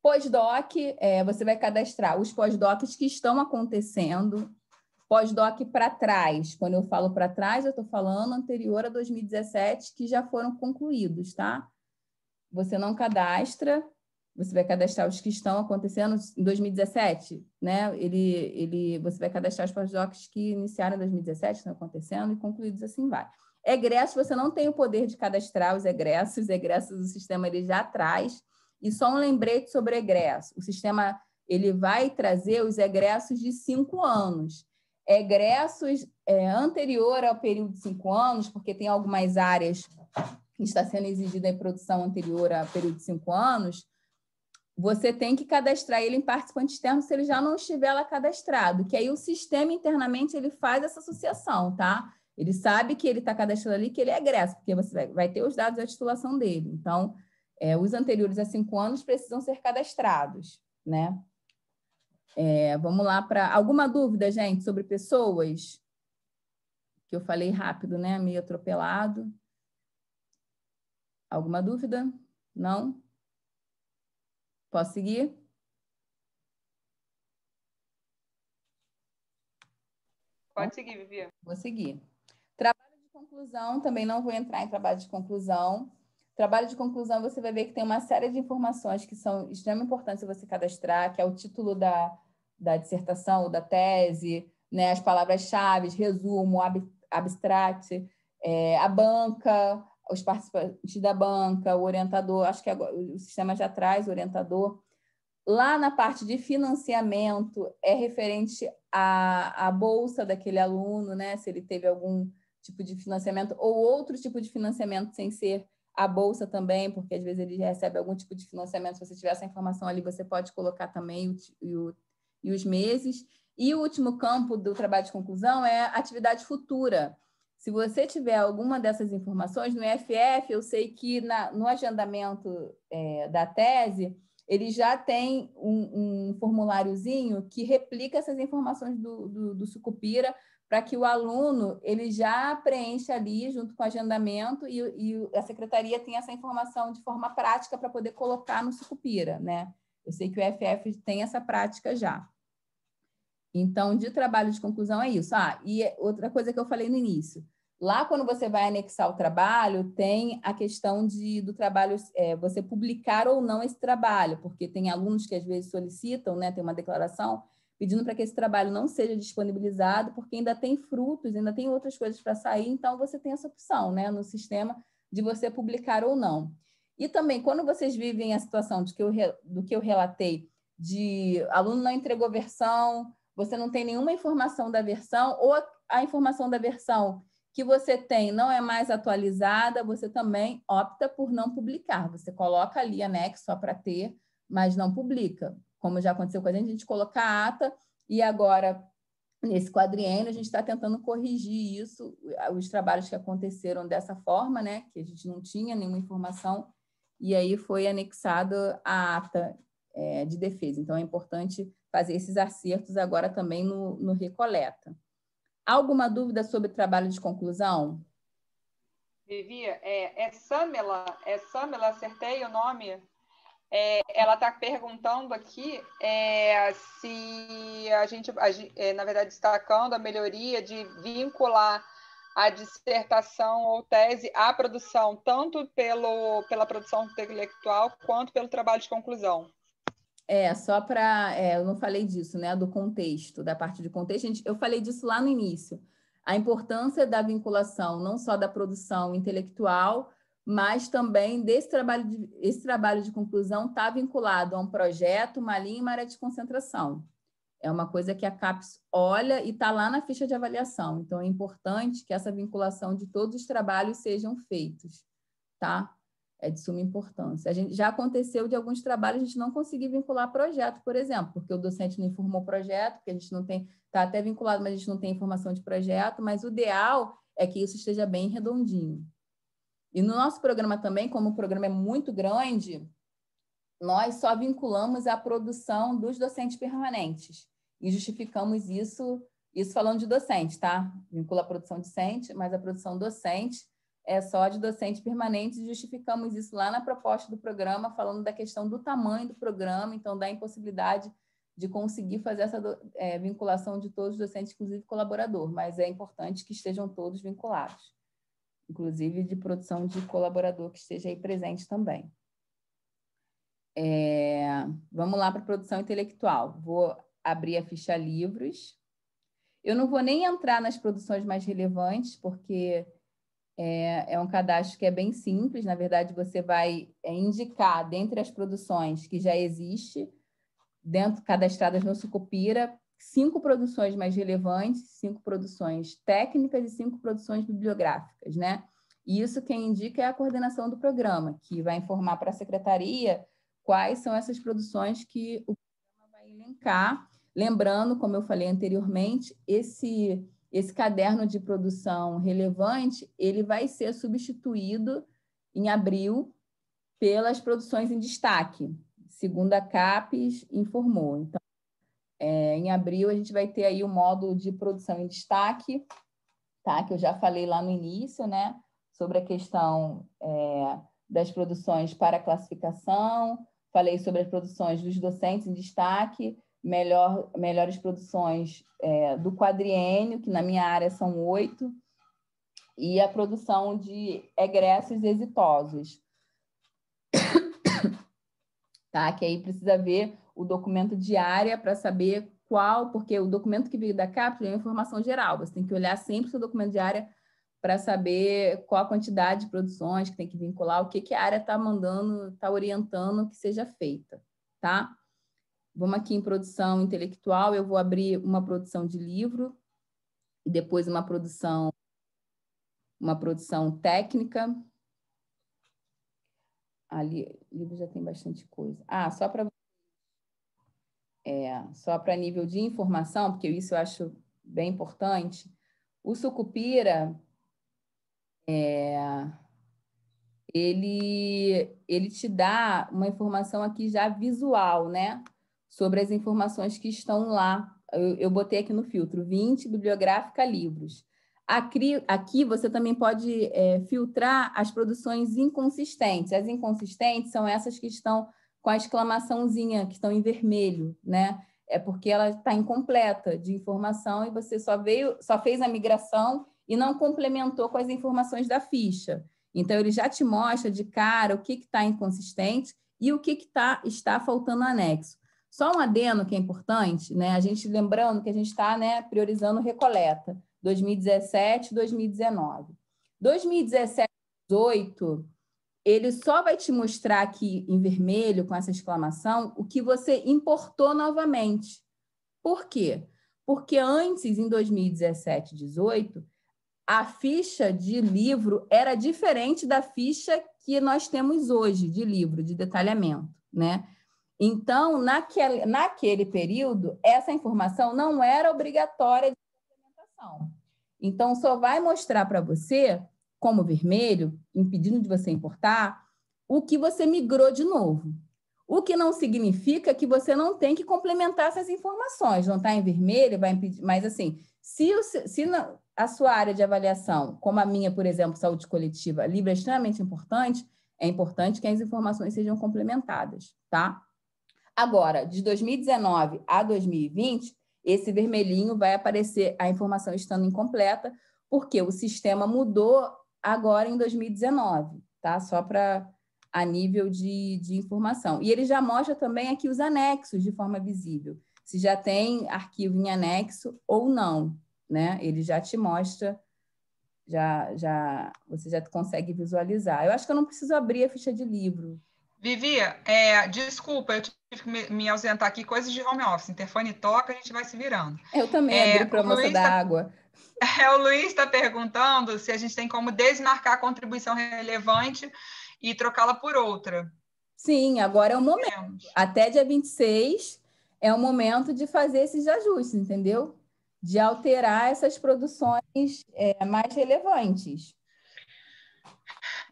[SPEAKER 1] Pós-doc, é, você vai cadastrar os pós-docs que estão acontecendo. Pós-doc para trás, quando eu falo para trás, eu estou falando anterior a 2017, que já foram concluídos, tá? Você não cadastra, você vai cadastrar os que estão acontecendo em 2017, né? Ele, ele, você vai cadastrar os pós-docs que iniciaram em 2017, estão acontecendo e concluídos assim vai. Egressos, você não tem o poder de cadastrar os egressos, egressos o sistema ele já traz e só um lembrete sobre egresso. O sistema ele vai trazer os egressos de cinco anos. Egressos é, anterior ao período de cinco anos, porque tem algumas áreas que está sendo exigida em produção anterior a período de cinco anos, você tem que cadastrar ele em participante externo se ele já não estiver lá cadastrado, que aí o sistema internamente ele faz essa associação, tá? Ele sabe que ele está cadastrado ali, que ele é egresso, porque você vai, ter os dados da titulação dele. Então, é, os anteriores a cinco anos precisam ser cadastrados, né? É, vamos lá para alguma dúvida, gente, sobre pessoas? Que eu falei rápido, né? Meio atropelado. Alguma dúvida? Não? Posso seguir?
[SPEAKER 4] Pode seguir, Vivian.
[SPEAKER 1] Vou seguir. Conclusão, também não vou entrar em trabalho de conclusão. Trabalho de conclusão, você vai ver que tem uma série de informações que são extremamente importantes você cadastrar, que é o título da, da dissertação ou da tese, né, as palavras-chave, resumo, ab, abstract, é, a banca, os participantes da banca, o orientador, acho que agora, o sistema já traz o orientador. Lá na parte de financiamento, é referente à, à bolsa daquele aluno, né? se ele teve algum tipo de financiamento, ou outro tipo de financiamento sem ser a bolsa também, porque às vezes ele recebe algum tipo de financiamento. Se você tiver essa informação ali, você pode colocar também o, o, e os meses. E o último campo do trabalho de conclusão é atividade futura. Se você tiver alguma dessas informações, no EFF, eu sei que na, no agendamento é, da tese, ele já tem um, um, formuláriozinho que replica essas informações do, do, do Sucupira para que o aluno ele já preencha ali junto com o agendamento e, e a secretaria tem essa informação de forma prática para poder colocar no Sucupira, né? Eu sei que o EFF tem essa prática já. Então, de trabalho de conclusão é isso. Ah, e outra coisa que eu falei no início. Lá, quando você vai anexar o trabalho, tem a questão de, do trabalho, é, você publicar ou não esse trabalho, porque tem alunos que às vezes solicitam, né, tem uma declaração pedindo para que esse trabalho não seja disponibilizado, porque ainda tem frutos, ainda tem outras coisas para sair, então você tem essa opção né, no sistema de você publicar ou não. E também, quando vocês vivem a situação de que eu, do que eu relatei, de aluno não entregou versão, você não tem nenhuma informação da versão, ou a informação da versão que você tem não é mais atualizada, você também opta por não publicar. Você coloca ali anexo só para ter, mas não publica. Como já aconteceu com a gente, a gente coloca a ata e agora, nesse quadriênio, a gente está tentando corrigir isso, os trabalhos que aconteceram dessa forma, né? Que a gente não tinha nenhuma informação, e aí foi anexado a ata é, de defesa. Então, é importante fazer esses acertos agora também no, no Recoleta. Alguma dúvida sobre trabalho de conclusão?
[SPEAKER 4] Vivi, é, é Samela, é Samela, acertei o nome? É, ela está perguntando aqui é, se a gente, a, é, na verdade, destacando a melhoria de vincular a dissertação ou tese à produção, tanto pelo, pela produção intelectual quanto pelo trabalho de conclusão.
[SPEAKER 1] É, só para. É, eu não falei disso, né? Do contexto, da parte de contexto. Gente, eu falei disso lá no início. A importância da vinculação, não só da produção intelectual, mas também desse trabalho de, esse trabalho de conclusão está vinculado a um projeto, uma linha e uma área de concentração. É uma coisa que a CAPES olha e está lá na ficha de avaliação. Então, é importante que essa vinculação de todos os trabalhos sejam feitos, tá? é de suma importância. A gente já aconteceu de alguns trabalhos a gente não conseguir vincular projeto, por exemplo, porque o docente não informou projeto, porque a gente não tem, está até vinculado, mas a gente não tem informação de projeto, mas o ideal é que isso esteja bem redondinho. E no nosso programa também, como o programa é muito grande, nós só vinculamos a produção dos docentes permanentes e justificamos isso, isso falando de docente, tá? Vincula a produção docente, mas a produção docente é só de docentes permanentes e justificamos isso lá na proposta do programa, falando da questão do tamanho do programa, então da impossibilidade de conseguir fazer essa é, vinculação de todos os docentes, inclusive colaborador, mas é importante que estejam todos vinculados, inclusive de produção de colaborador que esteja aí presente também. É, vamos lá para produção intelectual. Vou abrir a ficha livros. Eu não vou nem entrar nas produções mais relevantes, porque é, é, um cadastro que é bem simples, na verdade, você vai é, indicar dentre as produções que já existe, dentro cadastradas no Sucupira, cinco produções mais relevantes, cinco produções técnicas e cinco produções bibliográficas, né? E isso quem indica é a coordenação do programa, que vai informar para a secretaria quais são essas produções que o programa vai elencar. Lembrando, como eu falei anteriormente, esse, esse caderno de produção relevante ele vai ser substituído em abril pelas produções em destaque, segundo a CAPES informou. Então, é, em abril, a gente vai ter aí o módulo de produção em destaque, tá? que eu já falei lá no início, né? sobre a questão é, das produções para classificação, falei sobre as produções dos docentes em destaque, melhor, melhores produções é, do quadriênio, que na minha área são oito, e a produção de egressos exitosos. tá? Que aí precisa ver o documento de área para saber qual, porque o documento que veio da cápsula é informação geral, você tem que olhar sempre o seu documento de área para saber qual a quantidade de produções que tem que vincular, o que, que a área está mandando, está orientando que seja feita, tá? Vamos aqui em produção intelectual, eu vou abrir uma produção de livro e depois uma produção uma produção técnica. Ali, livro já tem bastante coisa. Ah, só para é, só para nível de informação, porque isso eu acho bem importante. O Sucupira é, ele, ele te dá uma informação aqui já visual, né? Sobre as informações que estão lá. Eu, eu botei aqui no filtro 20, bibliográfica, livros. Aqui, aqui você também pode é, filtrar as produções inconsistentes. As inconsistentes são essas que estão com a exclamaçãozinha, que estão em vermelho, né? É porque ela está incompleta de informação e você só veio, só fez a migração e não complementou com as informações da ficha. Então, ele já te mostra de cara o que está inconsistente e o que, que tá, está faltando no anexo. Só um adeno que é importante, né? A gente lembrando que a gente está né, priorizando recoleta 2017 2019. 2017 2018, ele só vai te mostrar aqui em vermelho, com essa exclamação, o que você importou novamente. Por quê? Porque antes, em 2017 18, a ficha de livro era diferente da ficha que nós temos hoje de livro, de detalhamento, né? Então, naquele, naquele período, essa informação não era obrigatória de implementação. Então, só vai mostrar para você, como vermelho, impedindo de você importar, o que você migrou de novo. O que não significa que você não tem que complementar essas informações. Não está em vermelho, vai impedir. Mas, assim, se, o, se a sua área de avaliação, como a minha, por exemplo, saúde coletiva, livre é extremamente importante, é importante que as informações sejam complementadas, tá? Agora, de 2019 a 2020, esse vermelhinho vai aparecer a informação estando incompleta, porque o sistema mudou agora em 2019, tá? Só para a nível de, de informação. E ele já mostra também aqui os anexos de forma visível se já tem arquivo em anexo ou não, né? Ele já te mostra, já, já você já consegue visualizar. Eu acho que eu não preciso abrir a ficha de livro.
[SPEAKER 4] Vivi, é, desculpa, eu tive que me, me, ausentar aqui, coisas de home office, interfone toca, a gente vai se virando.
[SPEAKER 1] Eu também é, abri para a moça da água.
[SPEAKER 4] É, o Luiz está perguntando se a gente tem como desmarcar a contribuição relevante e trocá-la por outra.
[SPEAKER 1] Sim, agora é o momento. Até dia 26 é o momento de fazer esses ajustes, entendeu? De alterar essas produções é, mais relevantes.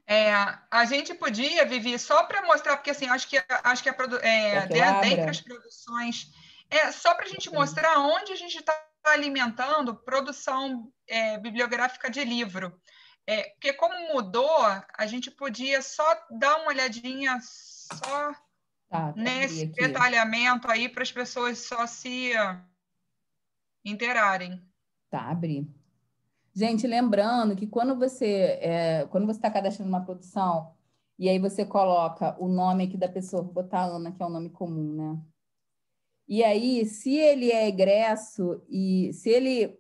[SPEAKER 4] É, a gente podia, Vivi, só para mostrar, porque assim, acho que, acho que a é, dentre as produções, é só para a gente mostrar onde a gente está alimentando produção é, bibliográfica de livro. É, porque como mudou, a gente podia só dar uma olhadinha só Tá, tá nesse detalhamento aí para as pessoas só se interarem.
[SPEAKER 1] Tá, abri. Gente, lembrando que quando você é, quando você está cadastrando uma produção e aí você coloca o nome aqui da pessoa, vou botar Ana, que é um nome comum, né? E aí, se ele é egresso e se ele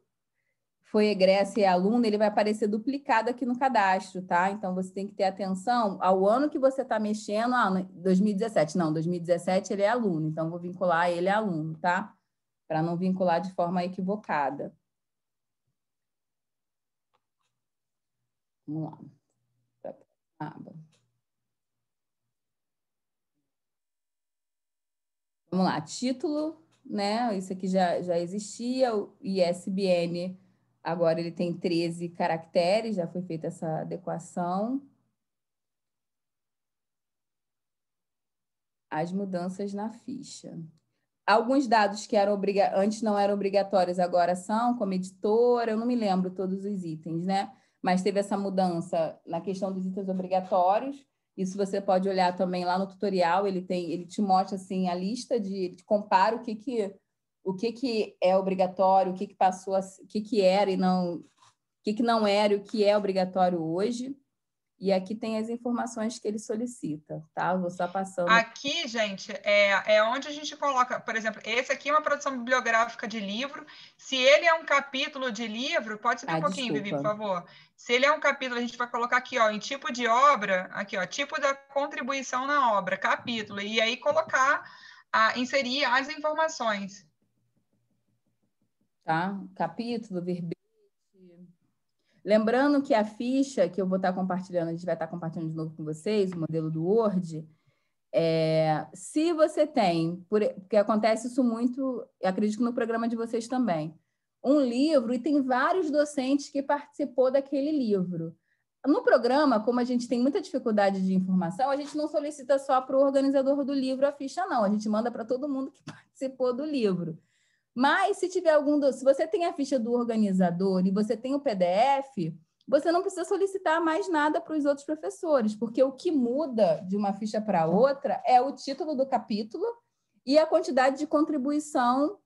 [SPEAKER 1] foi egresso e é aluno, ele vai aparecer duplicado aqui no cadastro, tá? Então você tem que ter atenção ao ano que você está mexendo, ah, 2017. Não, 2017 ele é aluno, então vou vincular ele a aluno, tá? Para não vincular de forma equivocada. Vamos lá. aba. Vamos lá, título, né? Isso aqui já, já existia, o ISBN agora ele tem 13 caracteres, já foi feita essa adequação. As mudanças na ficha. Alguns dados que eram obriga antes não eram obrigatórios, agora são, como editora, eu não me lembro todos os itens, né? Mas teve essa mudança na questão dos itens obrigatórios, isso você pode olhar também lá no tutorial, ele tem, ele te mostra assim a lista de, ele compara o que que o que que é obrigatório, o que que passou, o que que era e não, o que que não era e o que é obrigatório hoje. E aqui tem as informações que ele solicita, tá? Eu vou só passando.
[SPEAKER 4] Aqui, gente, é, é onde a gente coloca, por exemplo, esse aqui é uma produção bibliográfica de livro. Se ele é um capítulo de livro, pode subir ah, um pouquinho, desculpa. Vivi, por favor. Se ele é um capítulo, a gente vai colocar aqui, ó, em tipo de obra, aqui, ó, tipo da contribuição na obra, capítulo, e aí colocar, a, inserir as informações.
[SPEAKER 1] Tá? Capítulo, verbete. Lembrando que a ficha que eu vou estar compartilhando, a gente vai estar compartilhando de novo com vocês, o modelo do Word, é, se você tem, porque acontece isso muito, acredito no programa de vocês também, um livro e tem vários docentes que participou daquele livro. No programa, como a gente tem muita dificuldade de informação, a gente não solicita só para o organizador do livro a ficha, não. A gente manda para todo mundo que participou do livro. Mas se tiver algum, se você tem a ficha do organizador e você tem o PDF, você não precisa solicitar mais nada para os outros professores, porque o que muda de uma ficha para outra é o título do capítulo e a quantidade de contribuição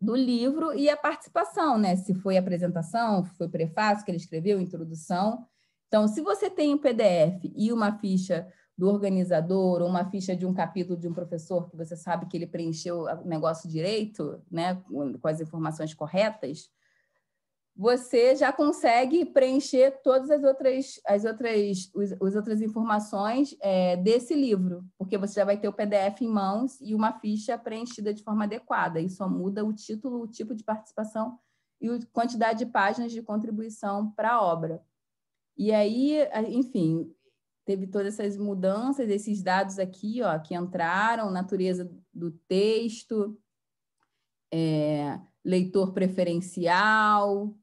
[SPEAKER 1] do livro e a participação, né? Se foi apresentação, foi prefácio que ele escreveu, introdução. Então, se você tem um PDF e uma ficha do organizador, ou uma ficha de um capítulo de um professor que você sabe que ele preencheu o negócio direito, né, com as informações corretas, você já consegue preencher todas as outras, as outras, os, as outras informações é, desse livro, porque você já vai ter o PDF em mãos e uma ficha preenchida de forma adequada. E só muda o título, o tipo de participação e a quantidade de páginas de contribuição para a obra. E aí, enfim, teve todas essas mudanças, esses dados aqui, ó, que entraram, natureza do texto, é, leitor preferencial,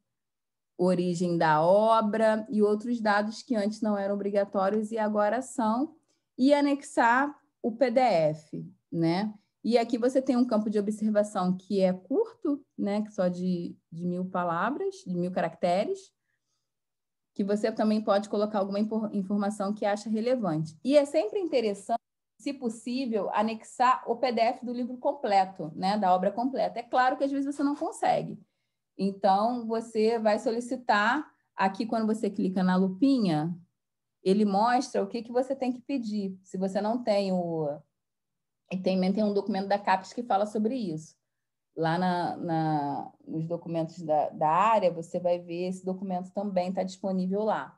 [SPEAKER 1] origem da obra e outros dados que antes não eram obrigatórios e agora são, e anexar o PDF, né? E aqui você tem um campo de observação que é curto, né? Só de, de mil palavras, de mil caracteres, que você também pode colocar alguma informação que acha relevante. E é sempre interessante, se possível, anexar o PDF do livro completo, né? Da obra completa. É claro que às vezes você não consegue. Então, você vai solicitar, aqui quando você clica na lupinha, ele mostra o que, que você tem que pedir. Se você não tem o... E também tem um documento da CAPES que fala sobre isso. Lá na, na, nos documentos da, da área, você vai ver esse documento também está disponível lá.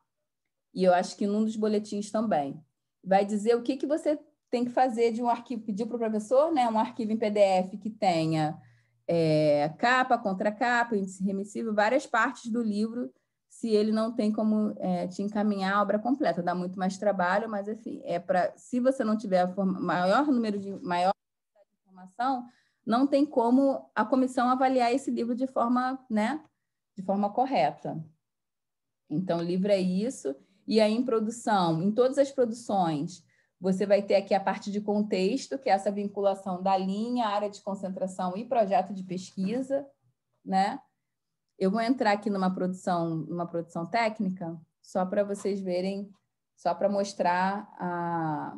[SPEAKER 1] E eu acho que num dos boletins também. Vai dizer o que, que você tem que fazer de um arquivo, pedir para o professor, né, um arquivo em PDF que tenha é, capa, contracapa, índice remissível, várias partes do livro, se ele não tem como é, te encaminhar a obra completa. Dá muito mais trabalho, mas enfim, é para se você não tiver maior número de maior informação, não tem como a comissão avaliar esse livro de forma, né, de forma correta. Então, o livro é isso. E aí, em produção, em todas as produções, você vai ter aqui a parte de contexto, que é essa vinculação da linha, área de concentração e projeto de pesquisa, né? Eu vou entrar aqui numa produção, numa produção técnica, só para vocês verem, só para mostrar a,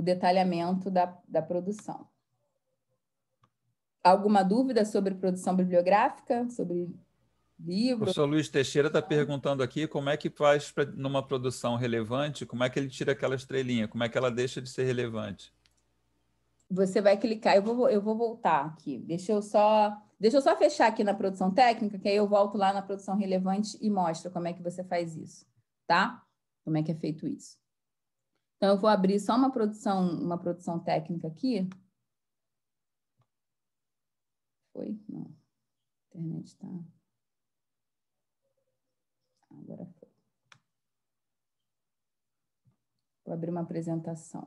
[SPEAKER 1] o detalhamento da, da produção. Alguma dúvida sobre produção bibliográfica, sobre livro. O
[SPEAKER 2] professor Luiz Teixeira está perguntando aqui como é que faz pra, numa produção relevante, como é que ele tira aquela estrelinha, como é que ela deixa de ser relevante?
[SPEAKER 1] Você vai clicar, eu vou, eu vou voltar aqui. Deixa eu só, deixa eu só fechar aqui na produção técnica, que aí eu volto lá na produção relevante e mostro como é que você faz isso, tá? Como é que é feito isso. Então, eu vou abrir só uma produção, uma produção técnica aqui. Foi? Não. A internet está. Agora foi. Vou abrir uma apresentação.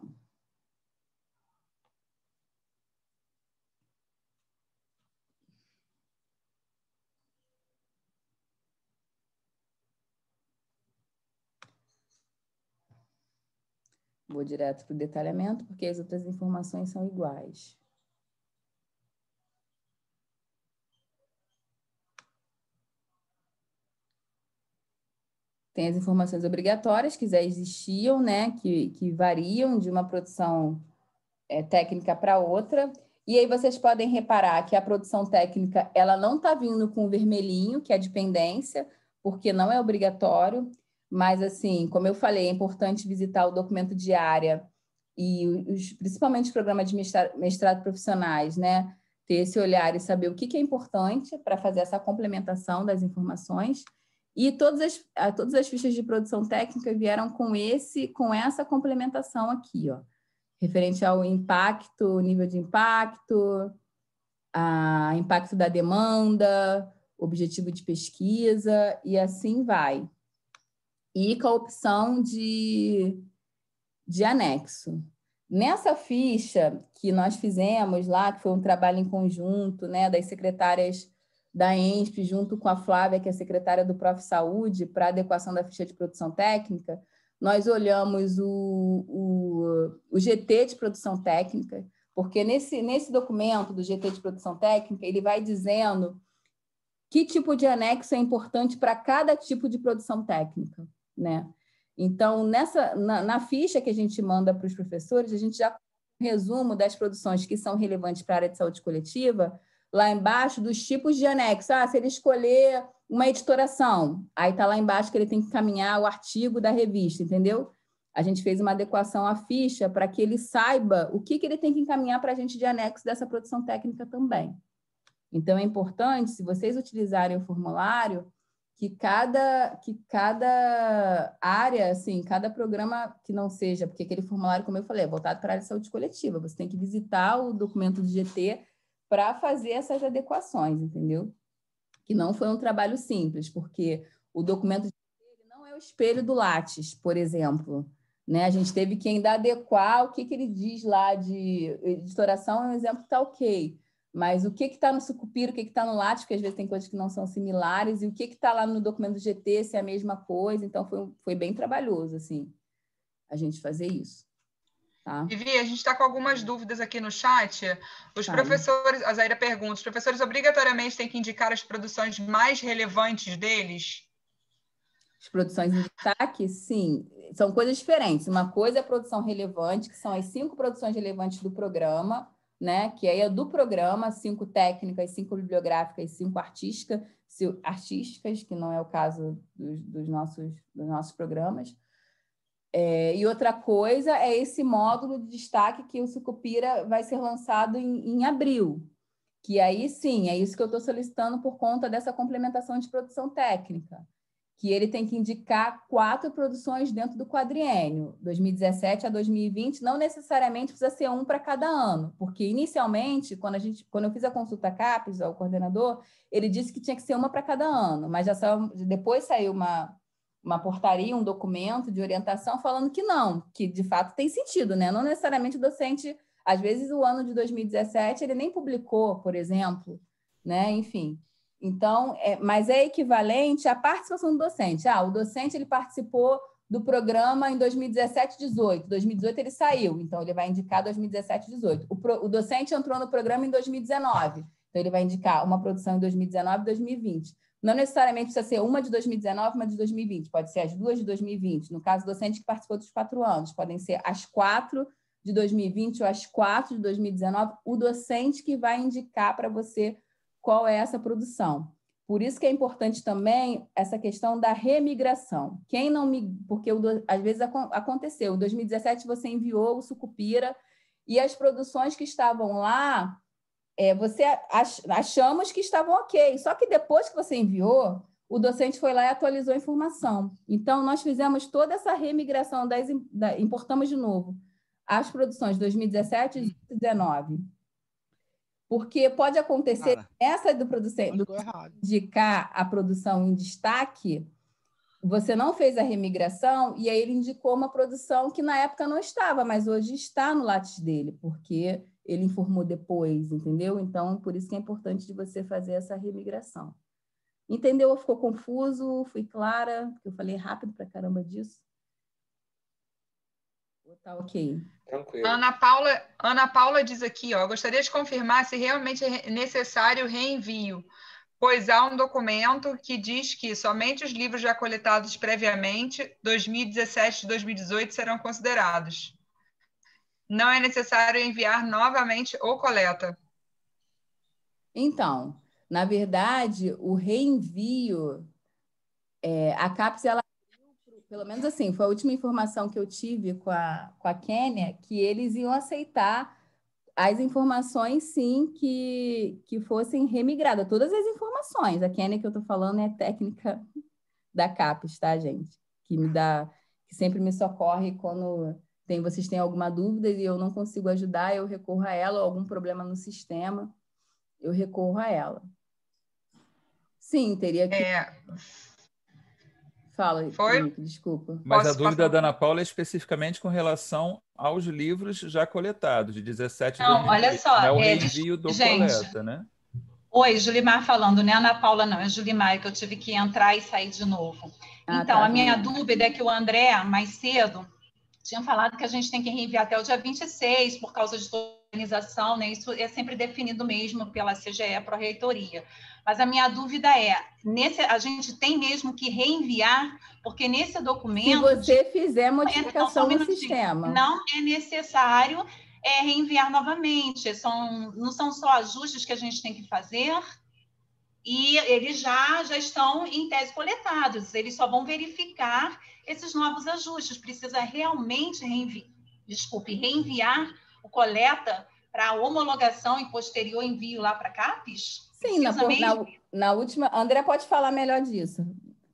[SPEAKER 1] Vou direto para o detalhamento, porque as outras informações são iguais. Tem as informações obrigatórias que já existiam, né, que, que variam de uma produção é, técnica para outra. E aí vocês podem reparar que a produção técnica ela não está vindo com o vermelhinho, que é a dependência, porque não é obrigatório. Mas, assim, como eu falei, é importante visitar o documento de área e os, principalmente os programas de mestrado, mestrado profissionais, né? Ter esse olhar e saber o que, que é importante para fazer essa complementação das informações. E todas as, todas as fichas de produção técnica vieram com esse, com essa complementação aqui, ó, referente ao impacto, nível de impacto, a impacto da demanda, objetivo de pesquisa e assim vai. E com a opção de, de anexo. Nessa ficha que nós fizemos lá, que foi um trabalho em conjunto, né, das secretárias da ENSP, junto com a Flávia, que é secretária do Prof. Saúde, para adequação da ficha de produção técnica, nós olhamos o, o, o GT de produção técnica, porque nesse, nesse documento do GT de produção técnica, ele vai dizendo que tipo de anexo é importante para cada tipo de produção técnica, né? Então, nessa, na, na ficha que a gente manda para os professores, a gente já um resumo das produções que são relevantes para a área de saúde coletiva, lá embaixo dos tipos de anexo. Ah, se ele escolher uma editoração, aí está lá embaixo que ele tem que caminhar o artigo da revista, entendeu? A gente fez uma adequação à ficha para que ele saiba o que, que ele tem que encaminhar para a gente de anexo dessa produção técnica também. Então, é importante, se vocês utilizarem o formulário, que cada, que cada área, assim, cada programa que não seja, porque aquele formulário, como eu falei, é voltado para a área de saúde coletiva, você tem que visitar o documento do GT para fazer essas adequações, entendeu? Que não foi um trabalho simples, porque o documento não é o espelho do Lattes, por exemplo. Né? A gente teve que ainda adequar o que, que ele diz lá de editoração, é um exemplo que está ok. Mas o que está no Sucupira, o que está no Lattes, porque às vezes tem coisas que não são similares, e o que está lá no documento do GT, se é a mesma coisa. Então, foi, foi bem trabalhoso, assim, a gente fazer isso. Tá.
[SPEAKER 4] Vivi, a gente está com algumas dúvidas aqui no chat. Os tá. professores, a Zaira pergunta, os professores obrigatoriamente têm que indicar as produções mais relevantes deles?
[SPEAKER 1] As produções em destaque, sim, são coisas diferentes. Uma coisa é a produção relevante, que são as cinco produções relevantes do programa, né? Que aí é do programa, cinco técnicas, cinco bibliográficas, cinco artísticas, artísticas, que não é o caso dos, dos nossos, dos nossos programas. É, e outra coisa é esse módulo de destaque que o Sucupira vai ser lançado em, em abril, que aí sim, é isso que eu estou solicitando por conta dessa complementação de produção técnica, que ele tem que indicar quatro produções dentro do quadriênio, 2017 a 2020, não necessariamente precisa ser um para cada ano, porque inicialmente, quando, a gente, quando eu fiz a consulta CAPES ao coordenador, ele disse que tinha que ser uma para cada ano, mas já saiu, depois saiu uma uma portaria, um documento de orientação falando que não, que de fato tem sentido, né? Não necessariamente o docente, às vezes o ano de 2017 ele nem publicou, por exemplo, né? Enfim. Então, é, mas é equivalente à participação do docente. Ah, o docente ele participou do programa em 2017, 18. 2018 ele saiu, então ele vai indicar 2017, 18. O, o docente entrou no programa em 2019, então ele vai indicar uma produção em 2019, 2020. Não necessariamente precisa ser uma de 2019, uma de 2020, pode ser as duas de 2020. No caso, docente que participou dos quatro anos, podem ser as quatro de 2020 ou as quatro de 2019, o docente que vai indicar para você qual é essa produção. Por isso que é importante também essa questão da remigração. Quem não me, porque às vezes aconteceu, em 2017 você enviou o Sucupira e as produções que estavam lá é, você ach, achamos que estavam ok. Só que depois que você enviou, o docente foi lá e atualizou a informação. Então, nós fizemos toda essa remigração, das, da, importamos de novo as produções de 2017 e 2019. Porque pode acontecer Cara, essa do do indicar a produção em destaque você não fez a remigração, e aí ele indicou uma produção que na época não estava, mas hoje está no Lattes dele, porque ele informou depois, entendeu? Então, por isso que é importante de você fazer essa remigração. Entendeu ou ficou confuso? Fui clara? Eu falei rápido pra caramba disso. Tá ok.
[SPEAKER 4] Tranquilo. Ana Paula, Ana Paula diz aqui, ó, gostaria de confirmar se realmente é necessário reenvio, pois há um documento que diz que somente os livros já coletados previamente, 2017 e 2018, serão considerados. Não é necessário enviar novamente ou coleta.
[SPEAKER 1] Então, na verdade, o reenvio, é, a CAPES, ela pelo menos assim, foi a última informação que eu tive com a, com a Kênia, que eles iam aceitar as informações, sim, que, que fossem remigradas. Todas as informações. A Kênia que eu estou falando é técnica da CAPES, tá, gente? Que me dá, que sempre me socorre quando tem, vocês têm alguma dúvida e eu não consigo ajudar, eu recorro a ela, ou algum problema no sistema, eu recorro a ela. Sim, teria que. É Fala, Foi? desculpa.
[SPEAKER 2] Mas Posso a dúvida passar? da Ana Paula é especificamente com relação aos livros já coletados, de 17
[SPEAKER 11] Não, olha só.
[SPEAKER 2] é o é, envio do gente, coleta, né?
[SPEAKER 11] Oi, Julimar falando, né? Ana Paula não, é Julimar que eu tive que entrar e sair de novo. Ah, então, tá, a minha dúvida é que o André, mais cedo, tinha falado que a gente tem que reenviar até o dia 26 por causa de organização, né? Isso é sempre definido mesmo pela CGE, Pró-Reitoria. Mas a minha dúvida é, nesse, a gente tem mesmo que reenviar, porque nesse documento...
[SPEAKER 1] Se você fizer modificação no sistema.
[SPEAKER 11] Não é necessário é, reenviar novamente, são, não são só ajustes que a gente tem que fazer, e eles já, já estão em tese coletados, eles só vão verificar esses novos ajustes, precisa realmente reenviar, desculpe, reenviar o coleta para homologação e posterior envio lá para CAPES?
[SPEAKER 1] Sim, na, na, na, última. André pode falar melhor disso.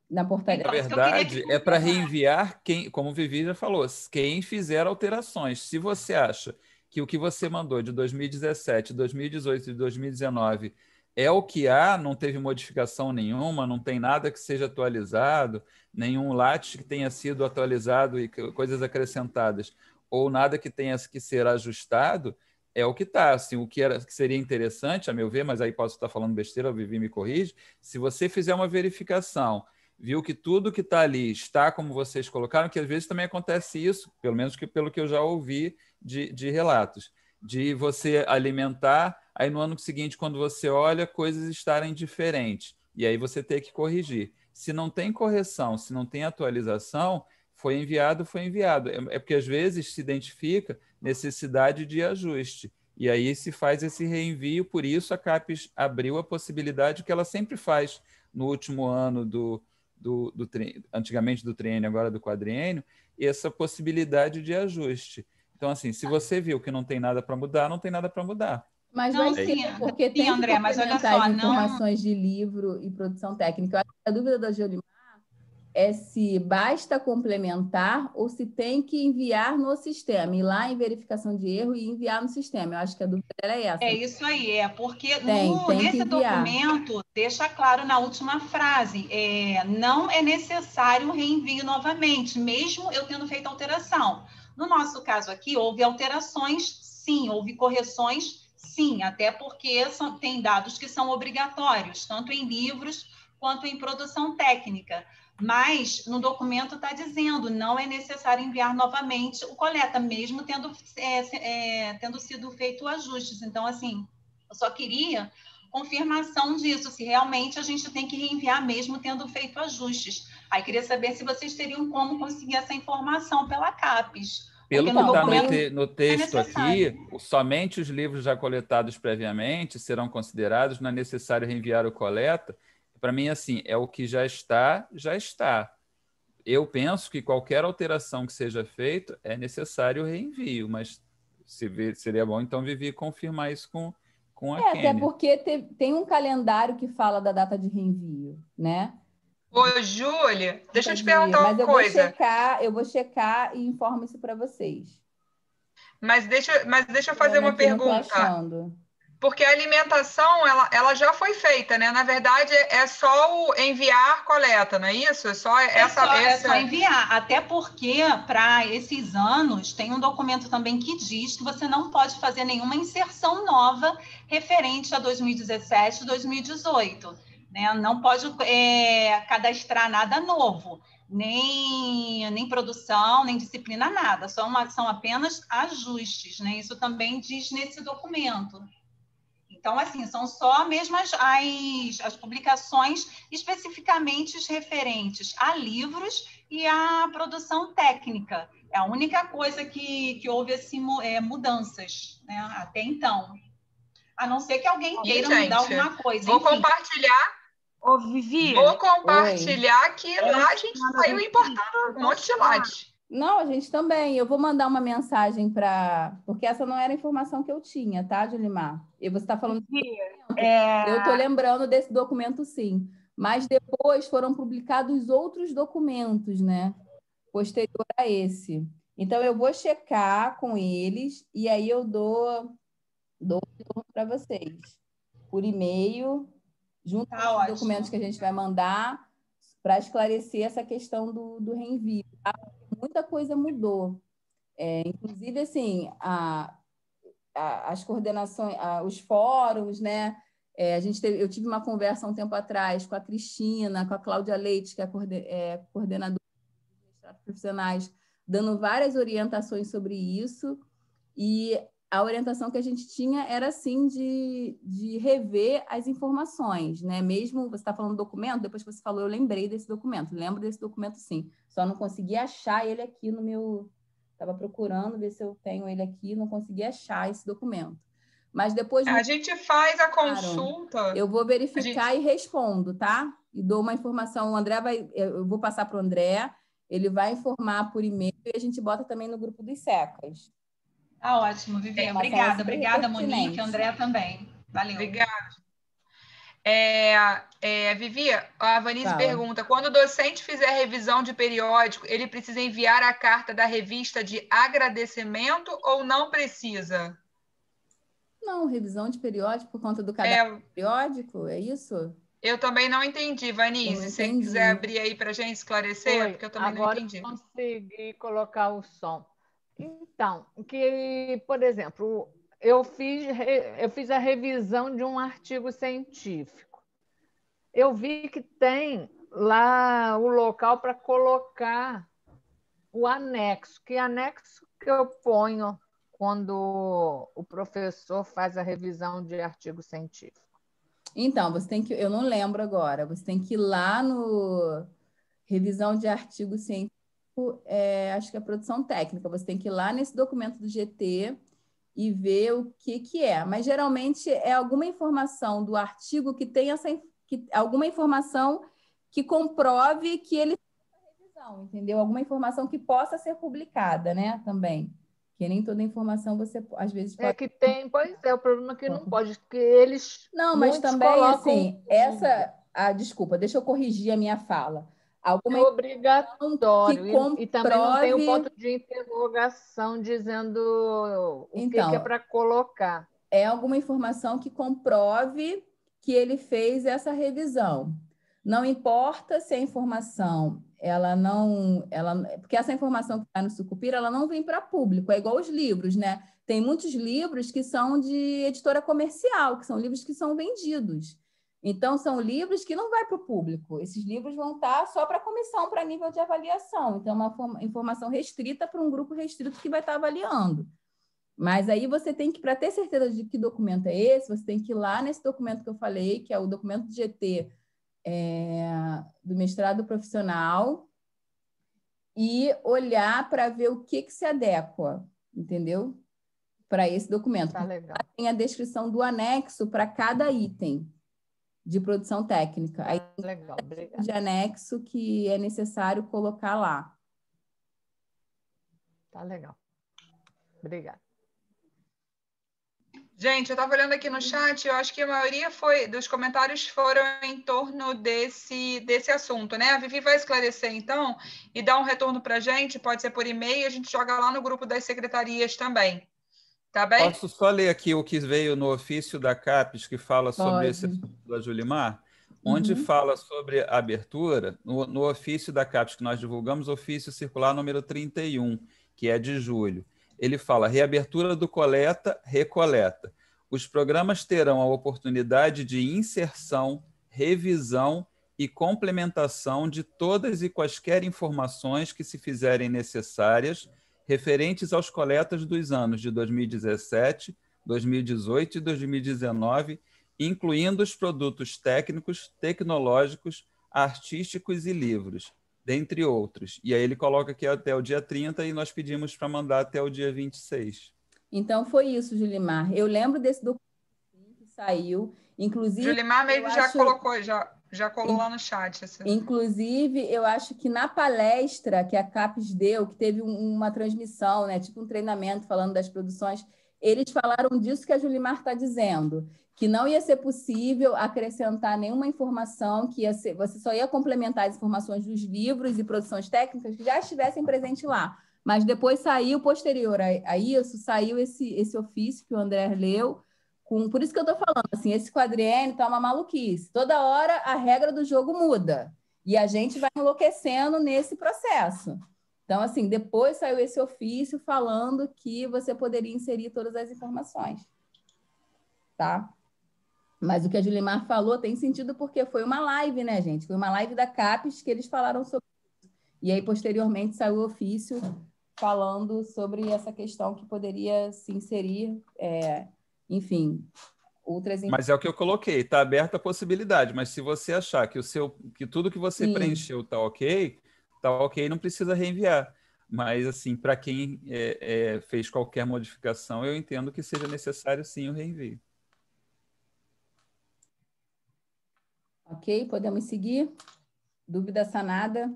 [SPEAKER 1] Na portaria.
[SPEAKER 2] Na verdade, é para reenviar quem, como o Vivi já falou, quem fizer alterações. Se você acha que o que você mandou de 2017, 2018 e 2019 é o que há, não teve modificação nenhuma, não tem nada que seja atualizado, nenhum latte que tenha sido atualizado e coisas acrescentadas, ou nada que tenha que ser ajustado, é o que está. Assim, o que, era, que seria interessante, a meu ver, mas aí posso estar falando besteira, o Vivi me corrige, se você fizer uma verificação, viu que tudo que está ali está como vocês colocaram, que às vezes também acontece isso, pelo menos que, pelo que eu já ouvi de, de relatos, de você alimentar, aí no ano seguinte, quando você olha, coisas estarem diferentes, e aí você tem que corrigir. Se não tem correção, se não tem atualização, foi enviado, foi enviado. É, é porque às vezes se identifica necessidade de ajuste. E aí se faz esse reenvio, por isso a CAPES abriu a possibilidade que ela sempre faz no último ano do, do, do antigamente do triênio, agora do quadriênio, essa possibilidade de ajuste. Então, assim, se você viu que não tem nada para mudar, não tem nada para mudar.
[SPEAKER 1] Mas não, vai sim, porque tem André, mas olha só, informações não... de livro e produção técnica. A dúvida da Jolimar é se basta complementar ou se tem que enviar no sistema, ir lá em verificação de erro e enviar no sistema. Eu acho que a dúvida é essa.
[SPEAKER 11] É isso aí, é porque tem, no, tem nesse documento deixa claro na última frase, é, não é necessário reenvio novamente, mesmo eu tendo feito alteração. No nosso caso aqui, houve alterações, sim, houve correções, sim, até porque são, tem dados que são obrigatórios, tanto em livros quanto em produção técnica. Mas no documento está dizendo não é necessário enviar novamente o coleta, mesmo tendo, é, é, tendo sido feito ajustes. Então, assim, eu só queria confirmação disso, se realmente a gente tem que reenviar mesmo tendo feito ajustes. Aí queria saber se vocês teriam como conseguir essa informação pela CAPES.
[SPEAKER 2] Pelo que está no, te, no, texto é aqui, somente os livros já coletados previamente serão considerados, não é necessário reenviar o coleta. Para mim, assim, é o que já está, já está. Eu penso que qualquer alteração que seja feita é necessário reenvio, mas se, seria bom, então, Vivi, confirmar isso com, com a é,
[SPEAKER 1] Até porque te, tem um calendário que fala da data de reenvio, né?
[SPEAKER 4] Ô, Júlia, deixa eu te perguntar uma mas eu coisa.
[SPEAKER 1] Vou checar, eu vou checar e informo isso para vocês.
[SPEAKER 4] Mas deixa, mas deixa eu fazer eu uma pergunta. Porque a alimentação ela, ela já foi feita, né? Na verdade, é só o enviar coleta, não é isso? É só
[SPEAKER 11] é
[SPEAKER 4] essa.
[SPEAKER 11] Só,
[SPEAKER 4] essa...
[SPEAKER 11] É só enviar. Até porque, para esses anos, tem um documento também que diz que você não pode fazer nenhuma inserção nova referente a 2017 2018. Né? Não pode é, cadastrar nada novo, nem, nem produção, nem disciplina, nada. Só uma, são apenas ajustes. Né? Isso também diz nesse documento. Então, assim, são só mesmo as, as, as publicações especificamente referentes a livros e à produção técnica. É a única coisa que, que houve assim, é, mudanças né, até então. A não ser que alguém queira Sim, mudar alguma coisa.
[SPEAKER 4] Vou Enfim. compartilhar.
[SPEAKER 11] Ô, Vivi.
[SPEAKER 4] Vou compartilhar Oi. que lá a gente saiu importando um monte de latte.
[SPEAKER 1] Não, a gente também. Eu vou mandar uma mensagem para. Porque essa não era a informação que eu tinha, tá, Julimar? E você está falando. É... Eu estou lembrando desse documento, sim. Mas depois foram publicados outros documentos, né? Posterior a esse. Então, eu vou checar com eles e aí eu dou, dou para vocês. Por e-mail, junto tá com os documentos que a gente vai mandar, para esclarecer essa questão do, do reenvio. Tá? Muita coisa mudou. É, inclusive, assim, a, a, as coordenações, a, os fóruns, né? É, a gente teve, eu tive uma conversa um tempo atrás com a Cristina, com a Cláudia Leite, que é, coorden, é coordenadora dos profissionais, dando várias orientações sobre isso. E a orientação que a gente tinha era assim de, de rever as informações, né? Mesmo você está falando documento, depois que você falou, eu lembrei desse documento, lembro desse documento sim. Só não consegui achar ele aqui no meu. Estava procurando ver se eu tenho ele aqui, não consegui achar esse documento. Mas depois.
[SPEAKER 4] A gente faz a consulta.
[SPEAKER 1] Eu vou verificar gente... e respondo, tá? E dou uma informação. O André vai. Eu vou passar para o André, ele vai informar por e-mail e a gente bota também no grupo dos SECAS.
[SPEAKER 11] Ah, ótimo, Viviane. Obrigada, obrigada, Monique, André também. Valeu.
[SPEAKER 4] Obrigada. É, é, Vivi, a Vanise Fala. pergunta: quando o docente fizer revisão de periódico, ele precisa enviar a carta da revista de agradecimento ou não precisa?
[SPEAKER 1] Não, revisão de periódico por conta do cadastro é, periódico, é isso?
[SPEAKER 4] Eu também não entendi, Vanise. Se você quiser abrir aí para a gente esclarecer, Oi, porque eu também
[SPEAKER 12] não
[SPEAKER 4] entendi.
[SPEAKER 12] Agora consegui colocar o som. Então, que, por exemplo, eu fiz, eu fiz a revisão de um artigo científico. Eu vi que tem lá o local para colocar o anexo. Que anexo que eu ponho quando o professor faz a revisão de artigo científico?
[SPEAKER 1] Então, você tem que, eu não lembro agora, você tem que ir lá no revisão de artigo científico é, acho que é produção técnica. Você tem que ir lá nesse documento do GT e ver o que, que é. Mas geralmente é alguma informação do artigo que tem essa que, alguma informação que comprove que ele revisão, entendeu? Alguma informação que possa ser publicada, né? Também. Que nem toda informação você às vezes
[SPEAKER 12] é pode... É que tem, pois é, o problema é que não pode, porque eles.
[SPEAKER 1] Não, mas também, colocam... assim, essa. Ah, desculpa, deixa eu corrigir a minha fala
[SPEAKER 12] Alguma é obrigatório. E, e, também não tem um ponto de interrogação dizendo o então, que, é para colocar.
[SPEAKER 1] É alguma informação que comprove que ele fez essa revisão. Não importa se a informação ela não, ela, porque essa informação que está no Sucupira, ela não vem para público, é igual os livros, né? Tem muitos livros que são de editora comercial, que são livros que são vendidos. Então, são livros que não vai para o público. Esses livros vão estar tá só para a comissão, para nível de avaliação. Então, é uma informação restrita para um grupo restrito que vai estar tá avaliando. Mas aí você tem que, para ter certeza de que documento é esse, você tem que ir lá nesse documento que eu falei, que é o documento de GT é, do mestrado profissional, e olhar para ver o que, que se adequa, entendeu? Para esse documento.
[SPEAKER 12] Tá legal.
[SPEAKER 1] Tem a descrição do anexo para cada item de produção técnica. Aí,
[SPEAKER 12] ah, legal, obrigada.
[SPEAKER 1] De anexo que é necessário colocar lá.
[SPEAKER 12] Tá legal. Obrigada.
[SPEAKER 4] Gente, eu estava olhando aqui no chat, eu acho que a maioria foi dos comentários foram em torno desse, desse assunto, né? A Vivi vai esclarecer, então, e dar um retorno para a gente, pode ser por e-mail, a gente joga lá no grupo das secretarias também, Tá bem?
[SPEAKER 2] Posso só ler aqui o que veio no ofício da CAPES, que fala sobre Pode. esse assunto da Julimar? onde uhum. fala sobre abertura, no, no, ofício da CAPES que nós divulgamos, ofício circular número 31, que é de julho. Ele fala reabertura do coleta, recoleta. Os programas terão a oportunidade de inserção, revisão e complementação de todas e quaisquer informações que se fizerem necessárias referentes aos coletas dos anos de 2017, 2018 e 2019, incluindo os produtos técnicos, tecnológicos, artísticos e livros, dentre outros. E aí ele coloca aqui até o dia 30 e nós pedimos para mandar até o dia 26.
[SPEAKER 1] Então foi isso, Julimar. Eu lembro desse documento que saiu, inclusive.
[SPEAKER 4] Julimar mesmo já acho... colocou, já, já colou lá no chat.
[SPEAKER 1] Assim. Inclusive, eu acho que na palestra que a CAPES deu, que teve uma transmissão, né, tipo um treinamento falando das produções, eles falaram disso que a Julimar está dizendo, que não ia ser possível acrescentar nenhuma informação, que ia ser, você só ia complementar as informações dos livros e produções técnicas que já estivessem presentes lá. Mas depois saiu, posterior a, a isso, saiu esse, esse ofício que o André leu, com, por isso que eu estou falando, assim, esse quadriênio está uma maluquice. Toda hora a regra do jogo muda. E a gente vai enlouquecendo nesse processo. Então, assim, depois saiu esse ofício falando que você poderia inserir todas as informações. Tá? Mas o que a Julimar falou tem sentido porque foi uma live, né, gente? Foi uma live da CAPES que eles falaram sobre isso. E aí, posteriormente, saiu o ofício falando sobre essa questão que poderia se inserir, é, enfim, outras.
[SPEAKER 2] Mas é o que eu coloquei, está aberta a possibilidade. Mas se você achar que o seu, que tudo que você Sim. preencheu está ok, está ok, não precisa reenviar. Mas assim, para quem é, é, fez qualquer modificação, eu entendo que seja necessário sim o reenvio.
[SPEAKER 1] Ok, podemos seguir? Dúvida sanada?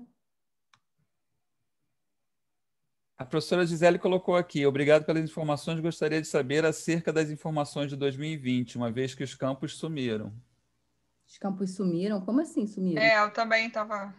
[SPEAKER 2] A professora Gisele colocou aqui, obrigado pelas informações, gostaria de saber acerca das informações de 2020, uma vez que os campos sumiram.
[SPEAKER 1] Os campos sumiram? Como assim sumiram?
[SPEAKER 4] É, eu também estava...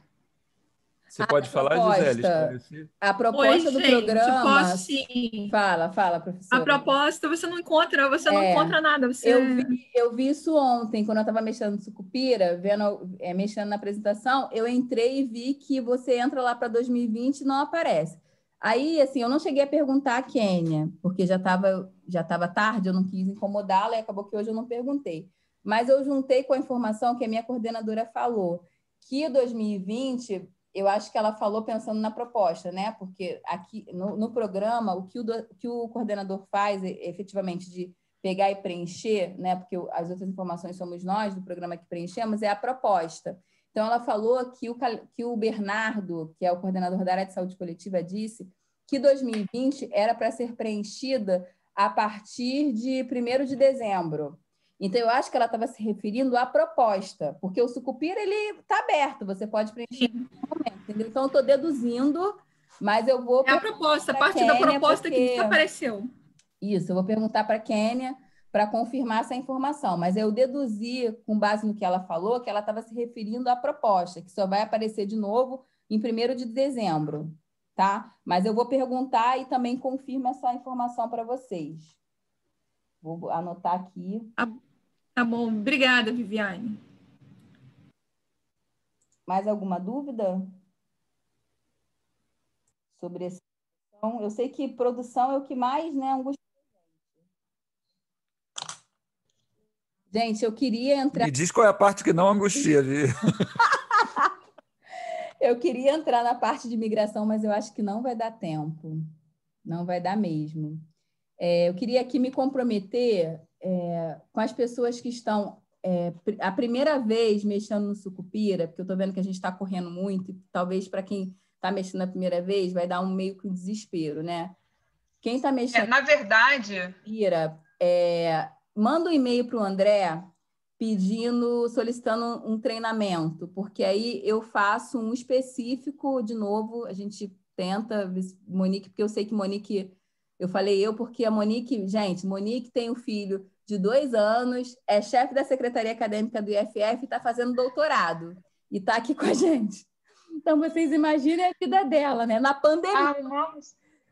[SPEAKER 2] Você a pode falar, proposta,
[SPEAKER 1] Gisele? A proposta Oi, do gente, programa... Posso sim. Fala, fala, professora.
[SPEAKER 3] A proposta você não encontra, você é, não encontra nada. Você...
[SPEAKER 1] Eu, vi, eu vi isso ontem, quando eu estava mexendo no Sucupira, vendo, é, mexendo na apresentação, eu entrei e vi que você entra lá para 2020 e não aparece. Aí, assim, eu não cheguei a perguntar a Kênia, porque já estava já tava tarde, eu não quis incomodá-la e acabou que hoje eu não perguntei. Mas eu juntei com a informação que a minha coordenadora falou, que 2020, eu acho que ela falou pensando na proposta, né? Porque aqui no, no programa, o que o, que o coordenador faz, efetivamente, de pegar e preencher, né? Porque as outras informações somos nós do programa que preenchemos, é a proposta. Então, ela falou que o, que o Bernardo, que é o coordenador da área de saúde coletiva, disse que 2020 era para ser preenchida a partir de 1 de dezembro. Então, eu acho que ela estava se referindo à proposta, porque o Sucupira ele está aberto, você pode preencher momento, entendeu? Então, eu estou deduzindo, mas eu vou.
[SPEAKER 3] É a proposta, a partir da proposta porque... que desapareceu.
[SPEAKER 1] Isso, eu vou perguntar para a Kênia para confirmar essa informação, mas eu deduzi, com base no que ela falou, que ela estava se referindo à proposta, que só vai aparecer de novo em 1 de dezembro, tá? Mas eu vou perguntar e também confirmo essa informação para vocês. Vou anotar aqui.
[SPEAKER 3] Tá, tá bom, obrigada, Viviane.
[SPEAKER 1] Mais alguma dúvida sobre esse? Eu sei que produção é o que mais né, angustia Gente, eu queria entrar.
[SPEAKER 2] Me diz qual é a parte que não angustia, viu?
[SPEAKER 1] eu queria entrar na parte de migração, mas eu acho que não vai dar tempo. Não vai dar mesmo. É, eu queria aqui me comprometer é, com as pessoas que estão é, a primeira vez mexendo no sucupira, porque eu estou vendo que a gente está correndo muito, e talvez para quem está mexendo a primeira vez vai dar um meio que um desespero, né? Quem está mexendo. É,
[SPEAKER 4] na verdade.
[SPEAKER 1] Sucupira, é, manda um e-mail para o André pedindo, solicitando um treinamento, porque aí eu faço um específico de novo, a gente tenta, Monique, porque eu sei que Monique, eu falei eu porque a Monique, gente, Monique tem um filho de dois anos, é chefe da Secretaria Acadêmica do IFF e está fazendo doutorado, e está aqui com a gente. Então, vocês imaginem a vida dela, né? Na pandemia.
[SPEAKER 4] Ah,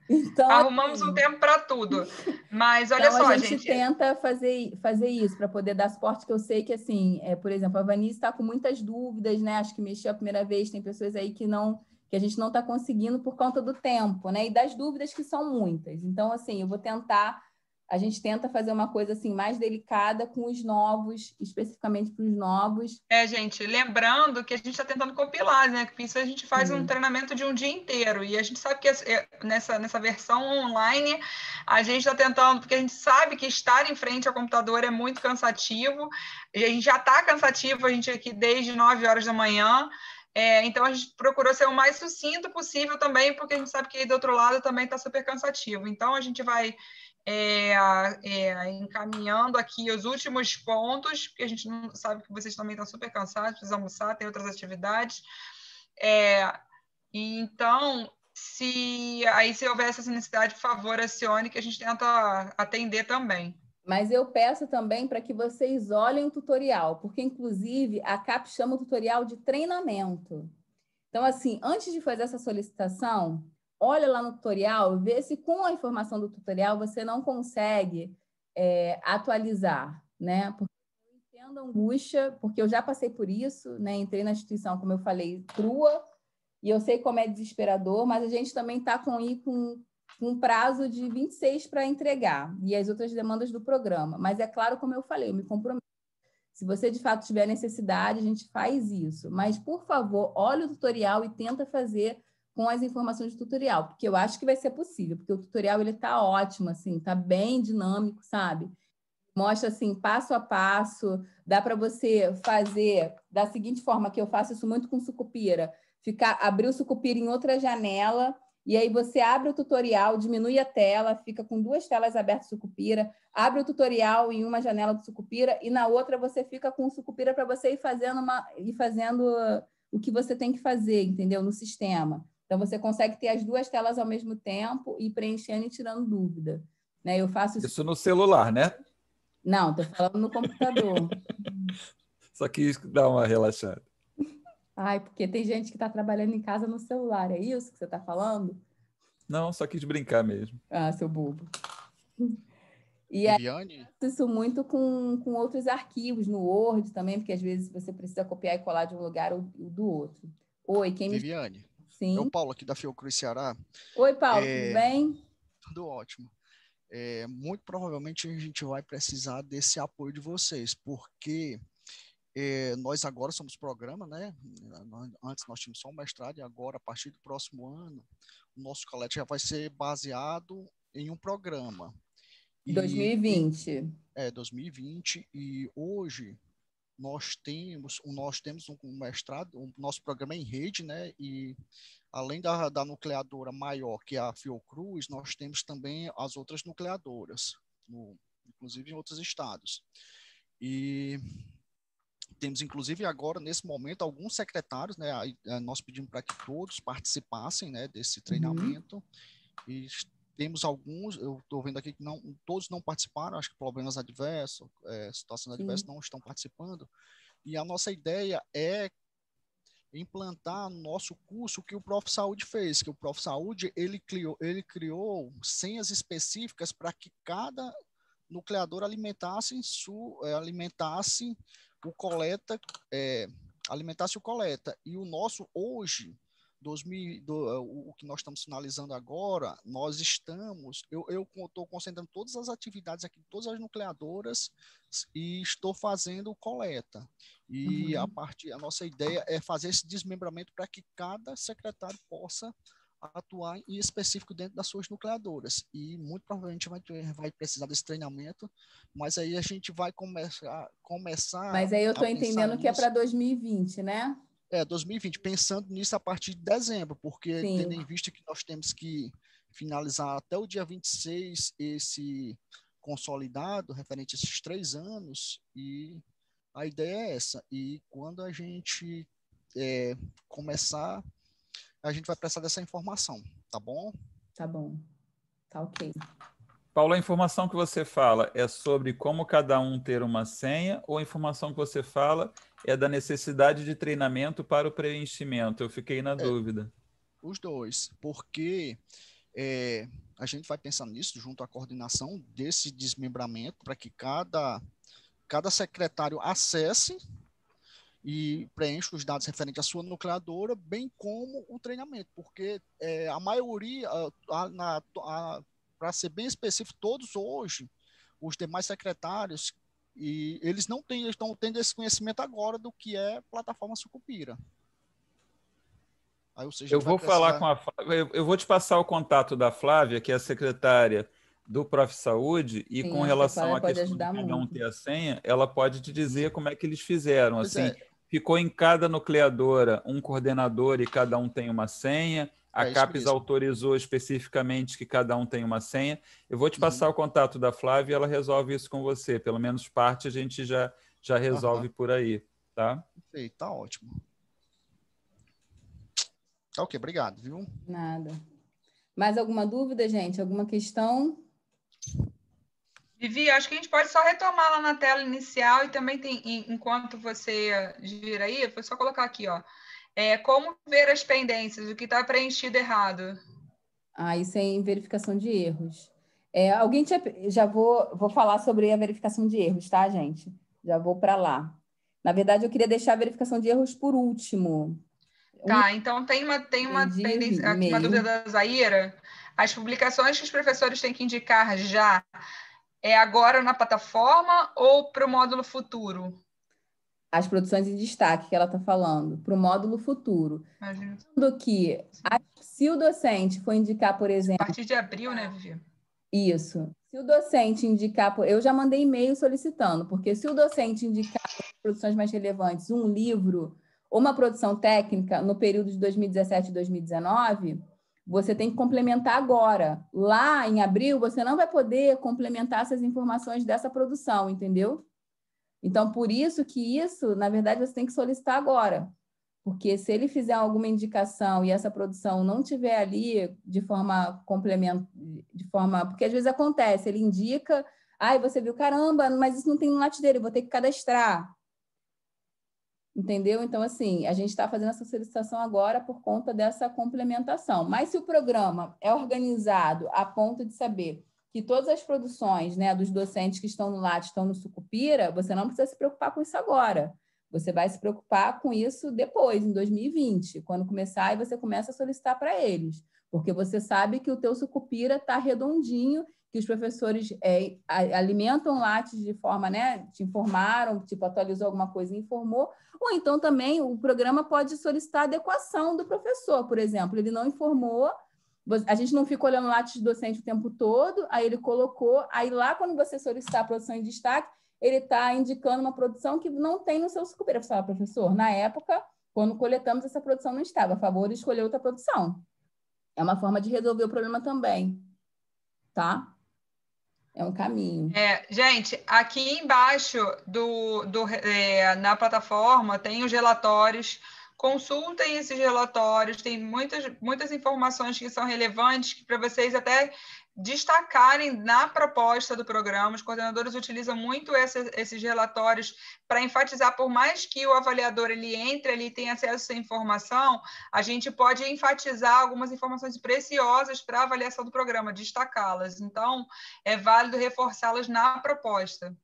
[SPEAKER 4] Então, Arrumamos assim, um tempo para tudo. Mas olha
[SPEAKER 1] então,
[SPEAKER 4] só,
[SPEAKER 1] a gente,
[SPEAKER 4] gente.
[SPEAKER 1] tenta fazer, fazer isso para poder dar suporte, que eu sei que, assim, é, por exemplo, a Vanice está com muitas dúvidas, né? Acho que mexeu a primeira vez, tem pessoas aí que não que a gente não está conseguindo por conta do tempo, né? E das dúvidas que são muitas. Então, assim, eu vou tentar a gente tenta fazer uma coisa assim mais delicada com os novos, especificamente para os novos.
[SPEAKER 4] É, gente, lembrando que a gente está tentando compilar, né? Que isso a gente faz uhum. um treinamento de um dia inteiro e a gente sabe que é, nessa, nessa versão online a gente está tentando, porque a gente sabe que estar em frente ao computador é muito cansativo. E a gente já está cansativo, a gente aqui desde 9 horas da manhã. É, então a gente procurou ser o mais sucinto possível também, porque a gente sabe que aí do outro lado também está super cansativo. Então a gente vai é, é, encaminhando aqui os últimos pontos, porque a gente não sabe que vocês também estão super cansados, precisam almoçar, tem outras atividades. É, então, se aí se houver essa necessidade, por favor, acione que a gente tenta atender também.
[SPEAKER 1] Mas eu peço também para que vocês olhem o tutorial, porque inclusive a CAP chama o tutorial de treinamento. Então, assim, antes de fazer essa solicitação, olha lá no tutorial, vê se com a informação do tutorial você não consegue é, atualizar, né? Porque eu entendo a angústia, porque eu já passei por isso, né? Entrei na instituição, como eu falei, crua, e eu sei como é desesperador, mas a gente também está com, com, um prazo de 26 para entregar, e as outras demandas do programa. Mas é claro, como eu falei, eu me comprometo. Se você de fato tiver necessidade, a gente faz isso. Mas, por favor, olhe o tutorial e tenta fazer com as informações do tutorial, porque eu acho que vai ser possível, porque o tutorial ele tá ótimo, assim, tá bem dinâmico, sabe? Mostra assim, passo a passo, dá para você fazer da seguinte forma que eu faço isso muito com sucupira, ficar abrir o sucupira em outra janela e aí você abre o tutorial, diminui a tela, fica com duas telas abertas sucupira, abre o tutorial em uma janela do sucupira e na outra você fica com o sucupira para você ir fazendo uma ir fazendo o que você tem que fazer, entendeu? No sistema. Então, você consegue ter as duas telas ao mesmo tempo e preenchendo e tirando dúvida. Né? Eu faço
[SPEAKER 2] isso... isso no celular, né?
[SPEAKER 1] Não, estou falando no computador.
[SPEAKER 2] Só quis dar uma relaxada.
[SPEAKER 1] Ai, porque tem gente que está trabalhando em casa no celular, é isso que você está falando?
[SPEAKER 2] Não, só quis brincar mesmo.
[SPEAKER 1] Ah, seu bobo. E aí, isso muito com, com outros arquivos no Word também, porque às vezes você precisa copiar e colar de um lugar ou do outro. Oi, quem
[SPEAKER 13] Viviane. Sim. É o Paulo aqui da Fiocruz Ceará.
[SPEAKER 1] Oi, Paulo, é... tudo bem?
[SPEAKER 13] Tudo ótimo. É, muito provavelmente a gente vai precisar desse apoio de vocês, porque é, nós agora somos programa, né? Antes nós tínhamos só um mestrado e agora, a partir do próximo ano, o nosso colete já vai ser baseado em um programa.
[SPEAKER 1] 2020. E,
[SPEAKER 13] é, 2020. E hoje nós temos, nós temos um mestrado, o nosso programa é em rede, né? E além da, da nucleadora maior, que é a Fiocruz, nós temos também as outras nucleadoras, no, inclusive em outros estados. E temos, inclusive, agora, nesse momento, alguns secretários, né? Nós pedimos para que todos participassem né, desse uhum. treinamento. Uhum. E temos alguns, eu estou vendo aqui que não, todos não participaram, acho que problemas adversos, é, situações adversas não estão participando. E a nossa ideia é implantar no nosso curso o que o Prof. Saúde fez, que o Prof. Saúde ele criou, ele criou senhas específicas para que cada nucleador alimentasse, su, é, alimentasse o coleta, é, alimentasse o coleta. E o nosso hoje 2000, do, eh, o que nós estamos finalizando agora, nós estamos, eu estou concentrando todas as atividades aqui, todas as nucleadoras, e estou fazendo coleta. E uhum. a partir, a nossa ideia é fazer esse desmembramento para que cada secretário possa atuar em específico dentro das suas nucleadoras. E muito provavelmente vai, vai precisar desse treinamento, mas aí a gente vai começar. começar
[SPEAKER 1] mas aí eu estou entendendo nisso. que é para 2020, né?
[SPEAKER 13] É, 2020, pensando nisso a partir de dezembro, porque Sim. tendo em vista que nós temos que finalizar até o dia 26 esse consolidado, referente a esses três anos, e a ideia é essa. E quando a gente é, começar, a gente vai precisar dessa informação, tá bom?
[SPEAKER 1] Tá bom. Tá ok.
[SPEAKER 2] Paulo, a informação que você fala é sobre como cada um ter uma senha ou a informação que você fala é da necessidade de treinamento para o preenchimento? Eu fiquei na é, dúvida.
[SPEAKER 13] Os dois, porque é, a gente vai pensar nisso junto à coordenação desse desmembramento para que cada, cada secretário acesse e preencha os dados referentes à sua nucleadora, bem como o treinamento, porque é, a maioria, para ser bem específico, todos hoje, os demais secretários, e eles não têm, estão tendo esse conhecimento agora do que é plataforma Sucupira.
[SPEAKER 2] Aí, seja, eu vou precisar... falar com a eu, eu vou te passar o contato da Flávia, que é a secretária do Prof. Saúde, e Sim, com relação à questão de cada um ter a senha, ela pode te dizer como é que eles fizeram. Pois assim, é. ficou em cada nucleadora um coordenador e cada um tem uma senha. A é CAPES autorizou especificamente que cada um tem uma senha. Eu vou te uhum. passar uhum. o contato da Flávia e ela resolve isso com você. Pelo menos parte a gente já, já resolve uhum. por aí. Tá?
[SPEAKER 13] Perfeito, tá ótimo. Tá ok, obrigado, viu?
[SPEAKER 1] Nada. Mais alguma dúvida, gente? Alguma questão?
[SPEAKER 4] Vivi, acho que a gente pode só retomar lá na tela inicial e também tem, enquanto você gira aí, foi só colocar aqui, ó. É, como ver as pendências, o que está preenchido errado?
[SPEAKER 1] Ah, isso é em verificação de erros. É, alguém tinha, já vou, vou falar sobre a verificação de erros, tá, gente? Já vou para lá. Na verdade, eu queria deixar a verificação de erros por último,
[SPEAKER 4] Tá, então tem uma, tem uma, pendência, uma dúvida da Zaira. As publicações que os professores têm que indicar já é agora na plataforma ou para o módulo futuro?
[SPEAKER 1] As produções em destaque que ela está falando, para o módulo futuro. Do que se o docente for indicar, por exemplo.
[SPEAKER 4] A partir de abril, né, Vivi?
[SPEAKER 1] Isso. Se o docente indicar, eu já mandei e-mail solicitando, porque se o docente indicar produções mais relevantes um livro uma produção técnica no período de 2017 e 2019, você tem que complementar agora. Lá em abril, você não vai poder complementar essas informações dessa produção, entendeu? Então, por isso que isso, na verdade, você tem que solicitar agora. Porque se ele fizer alguma indicação e essa produção não tiver ali de forma complementar, de forma. Porque às vezes acontece, ele indica, ai, você viu, caramba, mas isso não tem no latideiro, eu vou ter que cadastrar. Entendeu? Então, assim, a gente está fazendo essa solicitação agora por conta dessa complementação. Mas se o programa é organizado a ponto de saber que todas as produções né, dos docentes que estão no LAT estão no Sucupira, você não precisa se preocupar com isso agora. Você vai se preocupar com isso depois, em 2020, quando começar, e você começa a solicitar para eles. Porque você sabe que o teu Sucupira está redondinho que os professores é, alimentam Lattes de forma, né, te informaram, tipo, atualizou alguma coisa e informou, ou então também o programa pode solicitar adequação do professor, por exemplo, ele não informou, a gente não fica olhando Lattes docente o tempo todo, aí ele colocou, aí lá quando você solicitar a produção em destaque, ele está indicando uma produção que não tem no seu sucupeira. Você fala, professor, na época, quando coletamos essa produção não estava, a favor de escolher outra produção. É uma forma de resolver o problema também, tá? É um caminho.
[SPEAKER 4] É, gente, aqui embaixo do, do é, na plataforma tem os relatórios. Consultem esses relatórios, tem muitas, muitas informações que são relevantes para vocês até destacarem na proposta do programa. Os coordenadores utilizam muito essa, esses relatórios para enfatizar, por mais que o avaliador ele entre ali tenha acesso essa informação, a gente pode enfatizar algumas informações preciosas para a avaliação do programa, destacá-las. Então, é válido reforçá-las na proposta.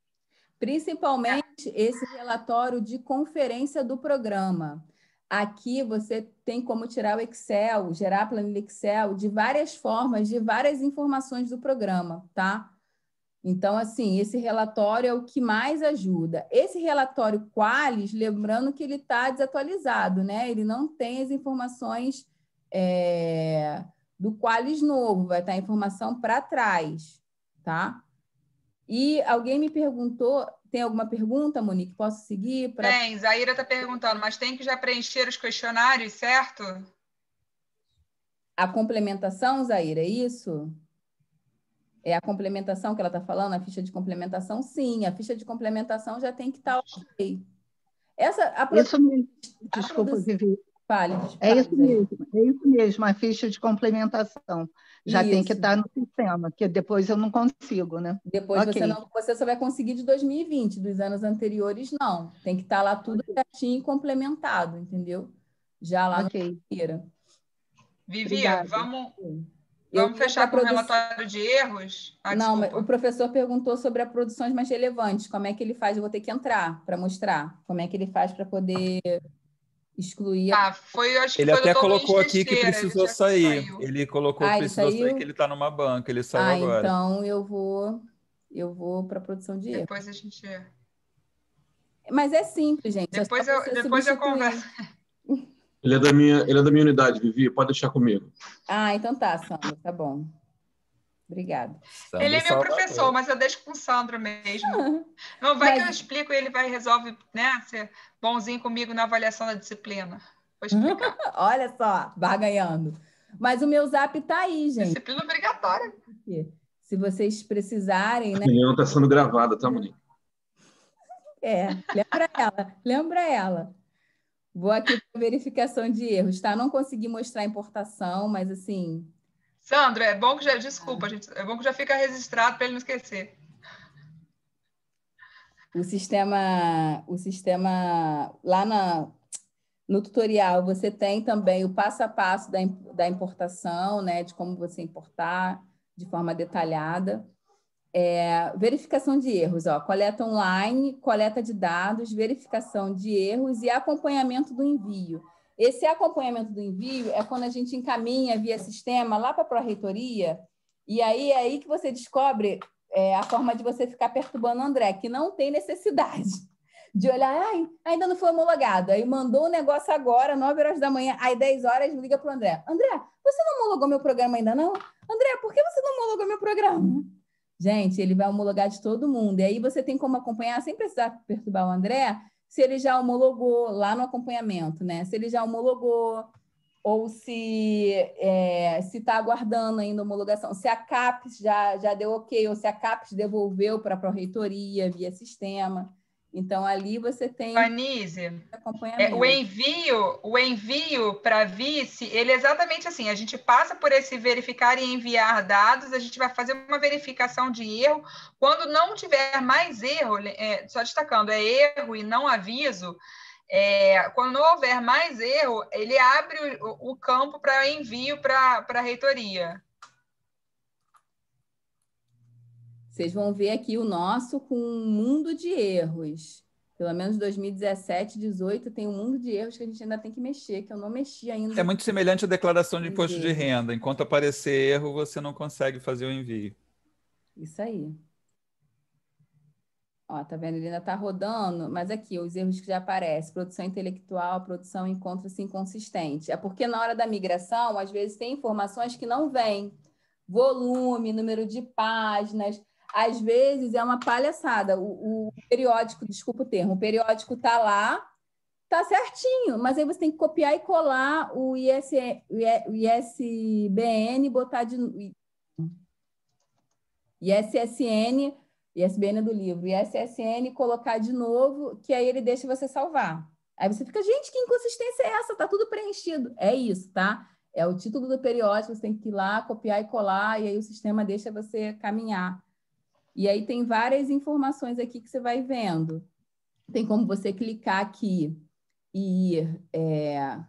[SPEAKER 1] Principalmente esse relatório de conferência do programa. Aqui você tem como tirar o Excel, gerar planilha Excel de várias formas, de várias informações do programa, tá? Então, assim, esse relatório é o que mais ajuda. Esse relatório Qualis, lembrando que ele está desatualizado, né? Ele não tem as informações é, do Qualis novo, vai estar a informação para trás, tá? E alguém me perguntou tem alguma pergunta, Monique? Posso seguir?
[SPEAKER 4] Pra... Tem, Zaira está perguntando, mas tem que já preencher os questionários, certo?
[SPEAKER 1] A complementação, Zaira, é isso? É a complementação que ela está falando, a ficha de complementação? Sim, a ficha de complementação já tem que estar tá ok.
[SPEAKER 14] Essa, a Isso mesmo. Desculpa, Vivi. Fale, é isso mesmo, é isso mesmo, a ficha de complementação. Já isso. tem que estar no sistema, que depois eu não consigo, né?
[SPEAKER 1] Depois okay. você não, você só vai conseguir de 2020, dos anos anteriores não. Tem que estar lá tudo okay. certinho e complementado, entendeu? Já lá
[SPEAKER 14] okay.
[SPEAKER 4] no Vivi, vamos Vamos fechar com o relatório de erros?
[SPEAKER 1] Ah, não, mas o professor perguntou sobre as produções mais relevantes. Como é que ele faz? Eu vou ter que entrar para mostrar. Como é que ele faz para poder excluir.
[SPEAKER 4] Ah, foi, acho que
[SPEAKER 2] ele
[SPEAKER 4] foi
[SPEAKER 2] até colocou aqui que precisou ele sair. Saiu. Ele colocou ah, precisou sair que ele está numa banca. Ele saiu ah, agora.
[SPEAKER 1] Então eu vou, eu vou para a produção de erros.
[SPEAKER 4] Depois a gente.
[SPEAKER 1] Mas é simples, gente.
[SPEAKER 4] É depois, é eu, depois eu converso.
[SPEAKER 9] Ele é da minha, ele é da minha unidade, Vivi, pode deixar comigo.
[SPEAKER 1] Ah, então tá, Sandra, tá bom. Obrigada.
[SPEAKER 4] Sandra ele é meu professor, mas eu deixo com o Sandro mesmo. Não vai mas... que eu explico e ele vai resolve, né, ser bonzinho comigo na avaliação da disciplina. Vou explicar.
[SPEAKER 1] Olha só, barganhando. Mas o meu zap tá aí, gente.
[SPEAKER 4] Disciplina obrigatória.
[SPEAKER 1] Se vocês precisarem, né?
[SPEAKER 9] A reunião está sendo gravada, tá, Monique?
[SPEAKER 1] É, lembra ela, lembra ela. Vou aqui para verificação de erros, tá? Não consegui mostrar a importação, mas assim.
[SPEAKER 4] Sandro, é bom que já. Desculpa, gente, é bom que já fica registrado para ele não esquecer.
[SPEAKER 1] O sistema, o sistema lá na, no tutorial você tem também o passo a passo da, da importação, né? De como você importar de forma detalhada. É, verificação de erros, ó, coleta online, coleta de dados, verificação de erros e acompanhamento do envio. Esse acompanhamento do envio é quando a gente encaminha via sistema lá para a pró-reitoria, e aí é aí que você descobre é, a forma de você ficar perturbando o André, que não tem necessidade de olhar, ai, ainda não foi homologado. Aí mandou o negócio agora, 9 horas da manhã, aí 10 horas, liga para o André. André, você não homologou meu programa ainda não? André, por que você não homologou meu programa? Gente, ele vai homologar de todo mundo. E aí você tem como acompanhar, sem precisar perturbar o André, se ele já homologou lá no acompanhamento, né? Se ele já homologou, ou se é, está aguardando ainda homologação, se a CAPES já, já deu ok, ou se a CAPES devolveu para a Pró-Reitoria via sistema. Então, ali você tem
[SPEAKER 4] Vanise, é, o envio, o envio para vice, ele é exatamente assim, a gente passa por esse verificar e enviar dados, a gente vai fazer uma verificação de erro, quando não tiver mais erro, é, só destacando, é erro e não aviso, é, quando não houver mais erro, ele abre o, o campo para envio para a reitoria.
[SPEAKER 1] Vocês vão ver aqui o nosso com um mundo de erros. Pelo menos 2017, 2018, tem um mundo de erros que a gente ainda tem que mexer, que eu não mexi ainda.
[SPEAKER 2] É muito semelhante à declaração de imposto de renda. Enquanto aparecer erro, você não consegue fazer o envio.
[SPEAKER 1] Isso aí. Ó, tá vendo? Ele ainda está rodando, mas aqui, os erros que já aparecem. Produção intelectual, produção encontra-se inconsistente. É porque na hora da migração, às vezes tem informações que não vêm. Volume, número de páginas às vezes é uma palhaçada. O, o periódico, desculpa o termo, o periódico está lá, está certinho, mas aí você tem que copiar e colar o, IS, o ISBN, botar de. ISSN, ISBN do livro, ISSN, colocar de novo, que aí ele deixa você salvar. Aí você fica, gente, que inconsistência é essa? Tá tudo preenchido. É isso, tá? É o título do periódico, você tem que ir lá, copiar e colar, e aí o sistema deixa você caminhar. E aí tem várias informações aqui que você vai vendo. Tem como você clicar aqui e ir é,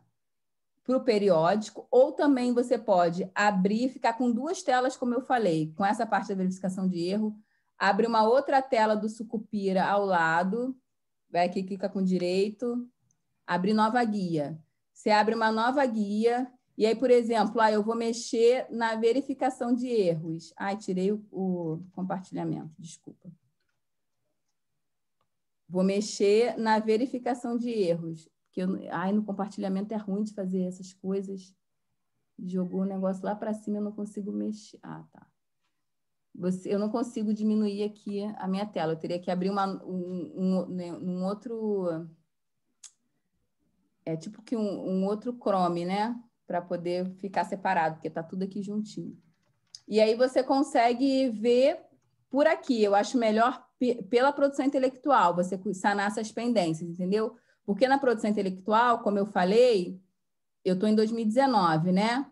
[SPEAKER 1] para o periódico, ou também você pode abrir, ficar com duas telas, como eu falei, com essa parte da verificação de erro, abre uma outra tela do Sucupira ao lado, vai aqui, clica com direito, abre nova guia. Você abre uma nova guia e aí, por exemplo, ah, eu vou mexer na verificação de erros. Ai, tirei o, o compartilhamento, desculpa. Vou mexer na verificação de erros. Porque eu, ai, no compartilhamento é ruim de fazer essas coisas. Jogou o negócio lá para cima, eu não consigo mexer. Ah, tá. Você, eu não consigo diminuir aqui a minha tela. Eu teria que abrir uma, um, um, né, um outro. É tipo que um, um outro Chrome, né? Para poder ficar separado, porque está tudo aqui juntinho. E aí você consegue ver por aqui. Eu acho melhor pela produção intelectual, você sanar essas pendências, entendeu? Porque na produção intelectual, como eu falei, eu estou em 2019, né?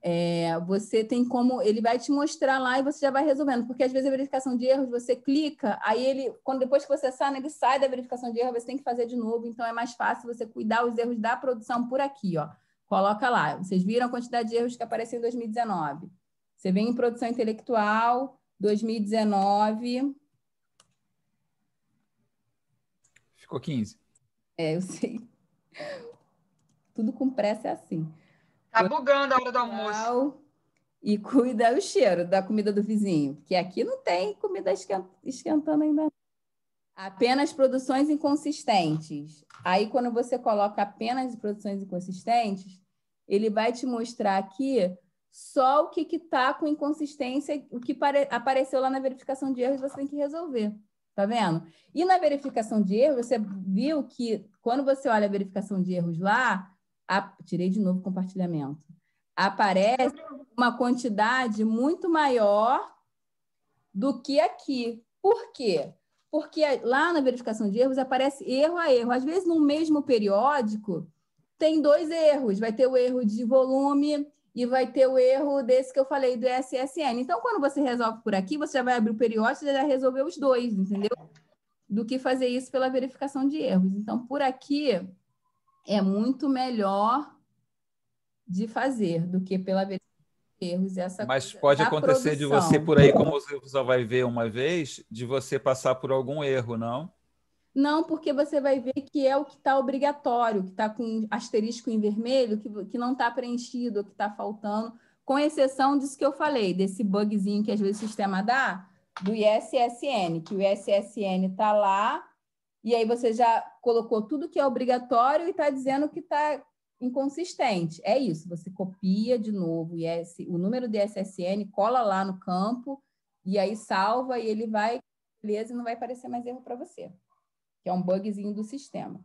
[SPEAKER 1] É, você tem como ele vai te mostrar lá e você já vai resolvendo, porque às vezes a verificação de erros você clica, aí ele, quando depois que você sai, ele sai da verificação de erro, você tem que fazer de novo, então é mais fácil você cuidar os erros da produção por aqui, ó coloca lá. Vocês viram a quantidade de erros que apareceu em 2019. Você vem em produção intelectual, 2019.
[SPEAKER 2] Ficou 15.
[SPEAKER 1] É, eu sei. Tudo com pressa é assim.
[SPEAKER 4] Tá bugando a hora do almoço.
[SPEAKER 1] E cuida o cheiro da comida do vizinho, porque aqui não tem comida esquentando ainda. Apenas produções inconsistentes. Aí, quando você coloca apenas produções inconsistentes, ele vai te mostrar aqui só o que está com inconsistência, o que apareceu lá na verificação de erros, você tem que resolver. Tá vendo? E na verificação de erros, você viu que quando você olha a verificação de erros lá, a... tirei de novo o compartilhamento. Aparece uma quantidade muito maior do que aqui. Por quê? Porque lá na verificação de erros aparece erro a erro. Às vezes, no mesmo periódico, tem dois erros. Vai ter o erro de volume e vai ter o erro desse que eu falei do SSN. Então, quando você resolve por aqui, você já vai abrir o periódico e já resolveu os dois, entendeu? Do que fazer isso pela verificação de erros. Então, por aqui é muito melhor de fazer do que pela verificação erros. Essa
[SPEAKER 2] Mas pode acontecer produção. de você por aí, como você só vai ver uma vez, de você passar por algum erro, não?
[SPEAKER 1] Não, porque você vai ver que é o que está obrigatório, que está com asterisco em vermelho, que, que não está preenchido, que está faltando, com exceção disso que eu falei, desse bugzinho que às vezes o sistema dá, do ISSN, que o ISSN está lá, e aí você já colocou tudo que é obrigatório e está dizendo que está inconsistente. É isso, você copia de novo o número de ISSN, cola lá no campo, e aí salva, e ele vai, beleza, e não vai aparecer mais erro para você que é um bugzinho do sistema.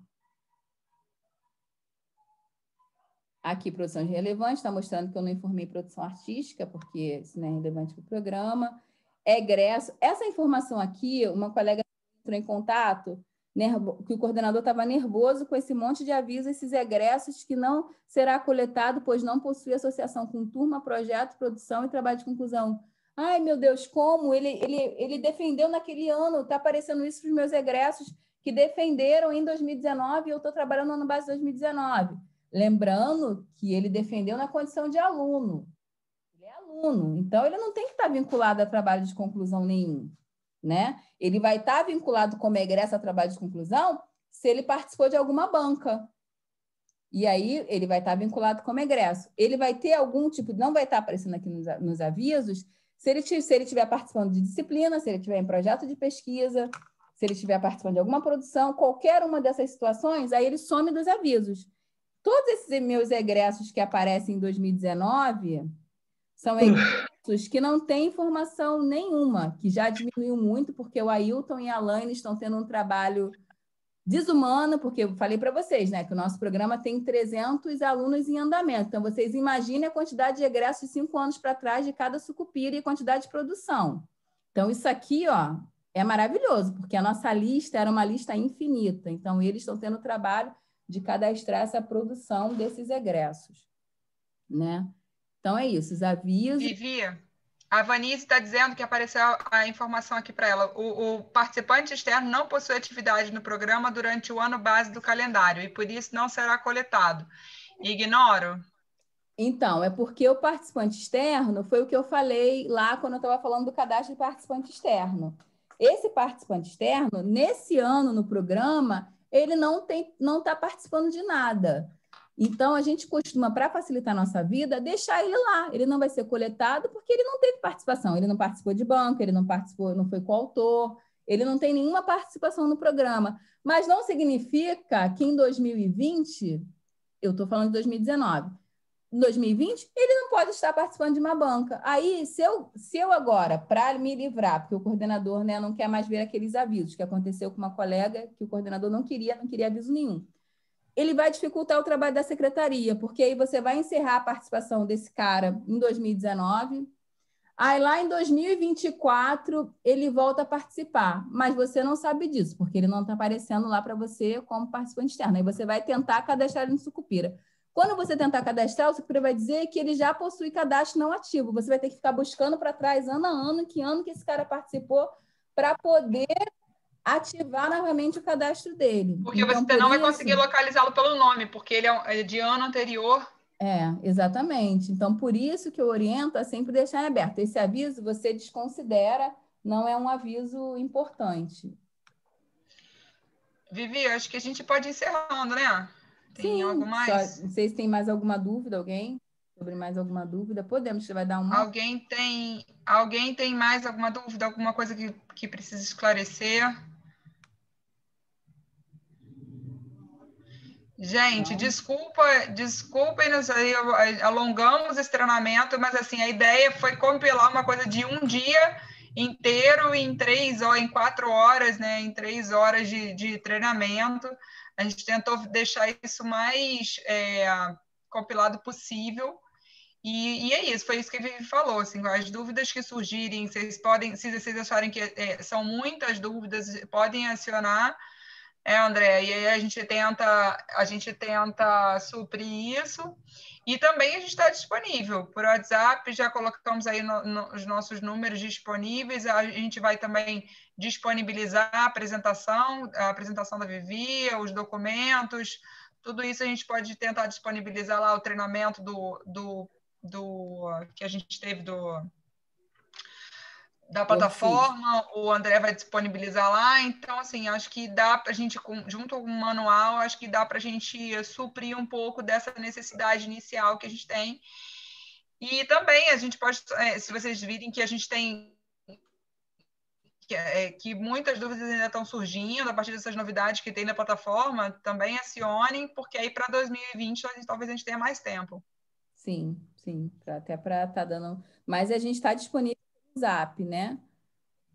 [SPEAKER 1] Aqui, produção relevante, está mostrando que eu não informei produção artística, porque isso não é relevante para o programa. Egresso. Essa informação aqui, uma colega entrou em contato, que o coordenador estava nervoso com esse monte de avisos, esses egressos que não será coletado, pois não possui associação com turma, projeto, produção e trabalho de conclusão. Ai, meu Deus, como? Ele, ele, ele defendeu naquele ano, está aparecendo isso para os meus egressos que defenderam em 2019 e eu estou trabalhando no base 2019. Lembrando que ele defendeu na condição de aluno. Ele é aluno, então ele não tem que estar vinculado a trabalho de conclusão nenhum. Né? Ele vai estar vinculado como egresso a trabalho de conclusão se ele participou de alguma banca. E aí ele vai estar vinculado como egresso. Ele vai ter algum tipo, não vai estar aparecendo aqui nos, nos avisos, se ele, se ele estiver participando de disciplina, se ele estiver em projeto de pesquisa, se ele estiver participando de alguma produção, qualquer uma dessas situações, aí ele some dos avisos. Todos esses meus egressos que aparecem em 2019 são egressos que não têm informação nenhuma, que já diminuiu muito, porque o Ailton e a Laine estão tendo um trabalho desumano, porque eu falei para vocês, né, que o nosso programa tem 300 alunos em andamento. Então, vocês imaginem a quantidade de egressos de cinco anos para trás de cada sucupira e a quantidade de produção. Então, isso aqui, ó, é maravilhoso, porque a nossa lista era uma lista infinita. Então, eles estão tendo o trabalho de cadastrar essa produção desses egressos. Né? Então, é isso, os avisos.
[SPEAKER 4] Vivi, a Vanice está dizendo que apareceu a informação aqui para ela. O, o, participante externo não possui atividade no programa durante o ano base do calendário e por isso não será coletado. Ignoro?
[SPEAKER 1] Então, é porque o participante externo foi o que eu falei lá quando eu estava falando do cadastro de participante externo. Esse participante externo, nesse ano no programa, ele não tem, não está participando de nada. Então, a gente costuma, para facilitar a nossa vida, deixar ele lá. Ele não vai ser coletado porque ele não teve participação. Ele não participou de banco, ele não participou, não foi coautor, ele não tem nenhuma participação no programa. Mas não significa que em 2020, eu estou falando de 2019, em 2020, ele não pode estar participando de uma banca. Aí, se eu, se eu agora, para me livrar, porque o coordenador né, não quer mais ver aqueles avisos, que aconteceu com uma colega que o coordenador não queria, não queria aviso nenhum. Ele vai dificultar o trabalho da secretaria, porque aí você vai encerrar a participação desse cara em 2019. Aí lá em 2024 ele volta a participar, mas você não sabe disso, porque ele não está aparecendo lá para você como participante externo. Aí você vai tentar cadastrar ele no Sucupira. Quando você tentar cadastrar, o Sucupira vai dizer que ele já possui cadastro não ativo. Você vai ter que ficar buscando para trás, ano a ano, que ano que esse cara participou, para poder ativar novamente o cadastro dele.
[SPEAKER 4] Porque então, você por não isso... vai conseguir localizá-lo pelo nome, porque ele é de ano anterior.
[SPEAKER 1] É, exatamente. Então, por isso que eu oriento a sempre deixar em aberto. Esse aviso você desconsidera, não é um aviso importante.
[SPEAKER 4] Vivi, acho que a gente pode ir encerrando, né? Tem Sim, algo mais?
[SPEAKER 1] Só, não sei se tem mais alguma dúvida, alguém? Sobre mais alguma dúvida? Podemos, você vai dar uma.
[SPEAKER 4] Alguém tem, alguém tem mais alguma dúvida, alguma coisa que, que precisa esclarecer? Gente, desculpa, desculpem, alongamos esse treinamento, mas assim, a ideia foi compilar uma coisa de um dia inteiro em três ou em quatro horas, né? Em três horas de, de treinamento. A gente tentou deixar isso mais é, compilado possível. E, e, é isso, foi isso que a Vivi falou. Assim, as dúvidas que surgirem, vocês podem, se vocês acharem que é, são muitas dúvidas, podem acionar. É, André, e aí a gente tenta, a gente tenta suprir isso. E também a gente está disponível. Por WhatsApp, já colocamos aí no, no, os nossos números disponíveis, a gente vai também disponibilizar a apresentação, a apresentação da Vivi, os documentos, tudo isso a gente pode tentar disponibilizar lá o treinamento do, do, do que a gente teve do da plataforma, o André vai disponibilizar lá, então, assim, acho que dá para a gente, junto com o manual, acho que dá para a gente suprir um pouco dessa necessidade inicial que a gente tem. E também a gente pode, é, se vocês virem que a gente tem que, é, que, muitas dúvidas ainda estão surgindo a partir dessas novidades que tem na plataforma, também acionem, porque aí para 2020 a gente, talvez a gente tenha mais tempo.
[SPEAKER 1] Sim, sim, pra, até para estar tá dando. Mas a gente está disponível Zap, né?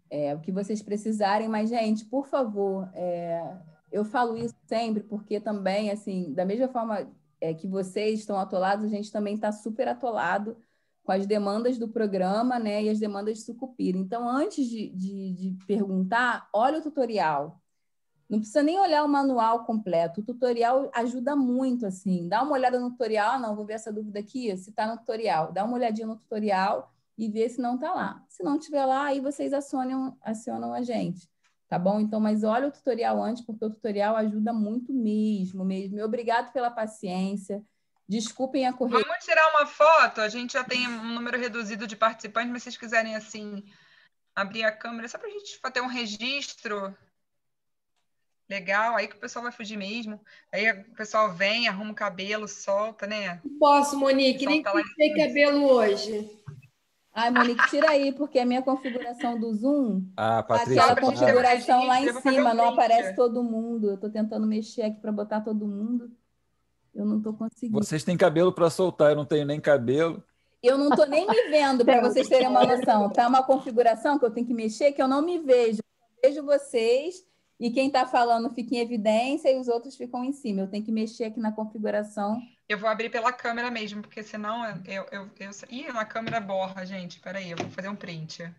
[SPEAKER 1] É, o que vocês precisarem, mas, gente, por favor, é, eu falo isso sempre porque também, assim, da mesma forma é, que vocês estão atolados, a gente também está super atolado com as demandas do programa, né, e as demandas de Sucupira. Então, antes de, de, de perguntar, olha o tutorial. Não precisa nem olhar o manual completo. O tutorial ajuda muito, assim. Dá uma olhada no tutorial. Ah, não, vou ver essa dúvida aqui, se está no tutorial. Dá uma olhadinha no tutorial e ver se não está lá. Se não estiver lá, aí vocês acionam, acionam a gente, tá bom? Então, mas olha o tutorial antes, porque o tutorial ajuda muito mesmo, mesmo. E obrigado pela paciência. Desculpem a correria.
[SPEAKER 4] Vamos tirar uma foto? A gente já tem um número reduzido de participantes, mas se vocês quiserem, assim, abrir a câmera, só para a gente ter um registro legal, aí que o pessoal vai fugir mesmo. Aí o pessoal vem, arruma o cabelo, solta, né?
[SPEAKER 7] Posso, Monique, nem tá cabelo hoje.
[SPEAKER 1] Ai, Monique, tira aí, porque a minha configuração do Zoom,
[SPEAKER 2] ah, Patrícia,
[SPEAKER 1] aquela configuração lá em cima, não aparece todo mundo. Eu estou tentando mexer aqui para botar todo mundo. Eu não estou conseguindo.
[SPEAKER 2] Vocês têm cabelo para soltar, eu não tenho nem cabelo.
[SPEAKER 1] Eu não estou nem me vendo, para vocês terem uma noção. Tá uma configuração que eu tenho que mexer, que eu não me vejo. Eu vejo vocês e quem está falando fica em evidência e os outros ficam em cima. Eu tenho que mexer aqui na configuração
[SPEAKER 4] eu vou abrir pela câmera mesmo, porque senão eu. eu, eu, Ih, na câmera borra, gente. Peraí, eu vou fazer um print.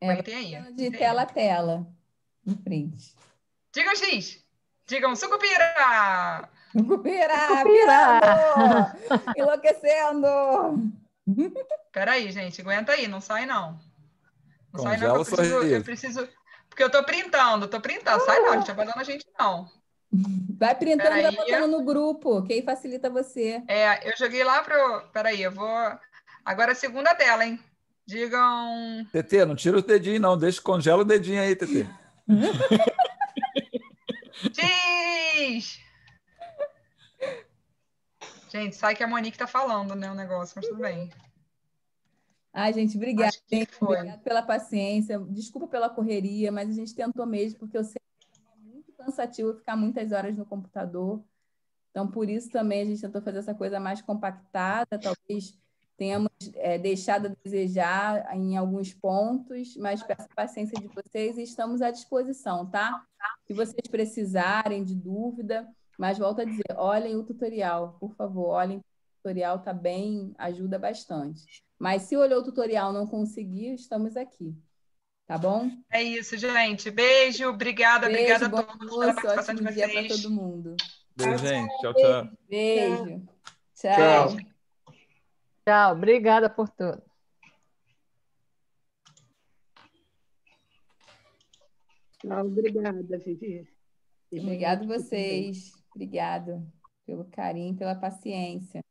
[SPEAKER 1] É, tem aí. De tela a tela. Um print.
[SPEAKER 4] Digam X! Digam sucupira!
[SPEAKER 1] Sucupira! Sucupira! Enlouquecendo!
[SPEAKER 4] Peraí, gente, aguenta aí, não sai não. Não sai não, eu preciso, eu preciso, Porque eu tô printando, tô printando. Sai não, gente, abandona a gente não.
[SPEAKER 1] Vai printando e vai botando no grupo, que aí facilita você.
[SPEAKER 4] É, eu joguei lá pro. Peraí, eu vou. Agora a segunda tela, hein? Digam.
[SPEAKER 2] TT, não tira o dedinho, não. Deixa, congela o dedinho aí, TT.
[SPEAKER 4] Diz! Gente, sai que a Monique tá falando, né? O negócio, mas tudo bem.
[SPEAKER 1] Ai, gente, obrigada. Obrigada pela paciência. Desculpa pela correria, mas a gente tentou mesmo, porque eu sei cansativo ficar muitas horas no computador. Então, por isso também a gente tentou fazer essa coisa mais compactada, talvez tenhamos é, deixado a desejar em alguns pontos, mas peço a paciência de vocês e estamos à disposição, tá? Se vocês precisarem de dúvida, mas volto a dizer, olhem o tutorial, por favor, olhem o tutorial, tá bem, ajuda bastante. Mas se olhou o tutorial não conseguiu, estamos aqui. Tá bom?
[SPEAKER 4] É isso, gente. Beijo, obrigada, Beijo, obrigada a todos
[SPEAKER 1] pela participação de vocês. para todo mundo.
[SPEAKER 2] Beijo, gente. Tchau, tchau.
[SPEAKER 1] Beijo.
[SPEAKER 12] Tchau. Tchau. Tchau. Obrigada por tudo.
[SPEAKER 14] Tchau, obrigada, Vivi.
[SPEAKER 1] Obrigado vocês. Obrigado pelo carinho, pela paciência.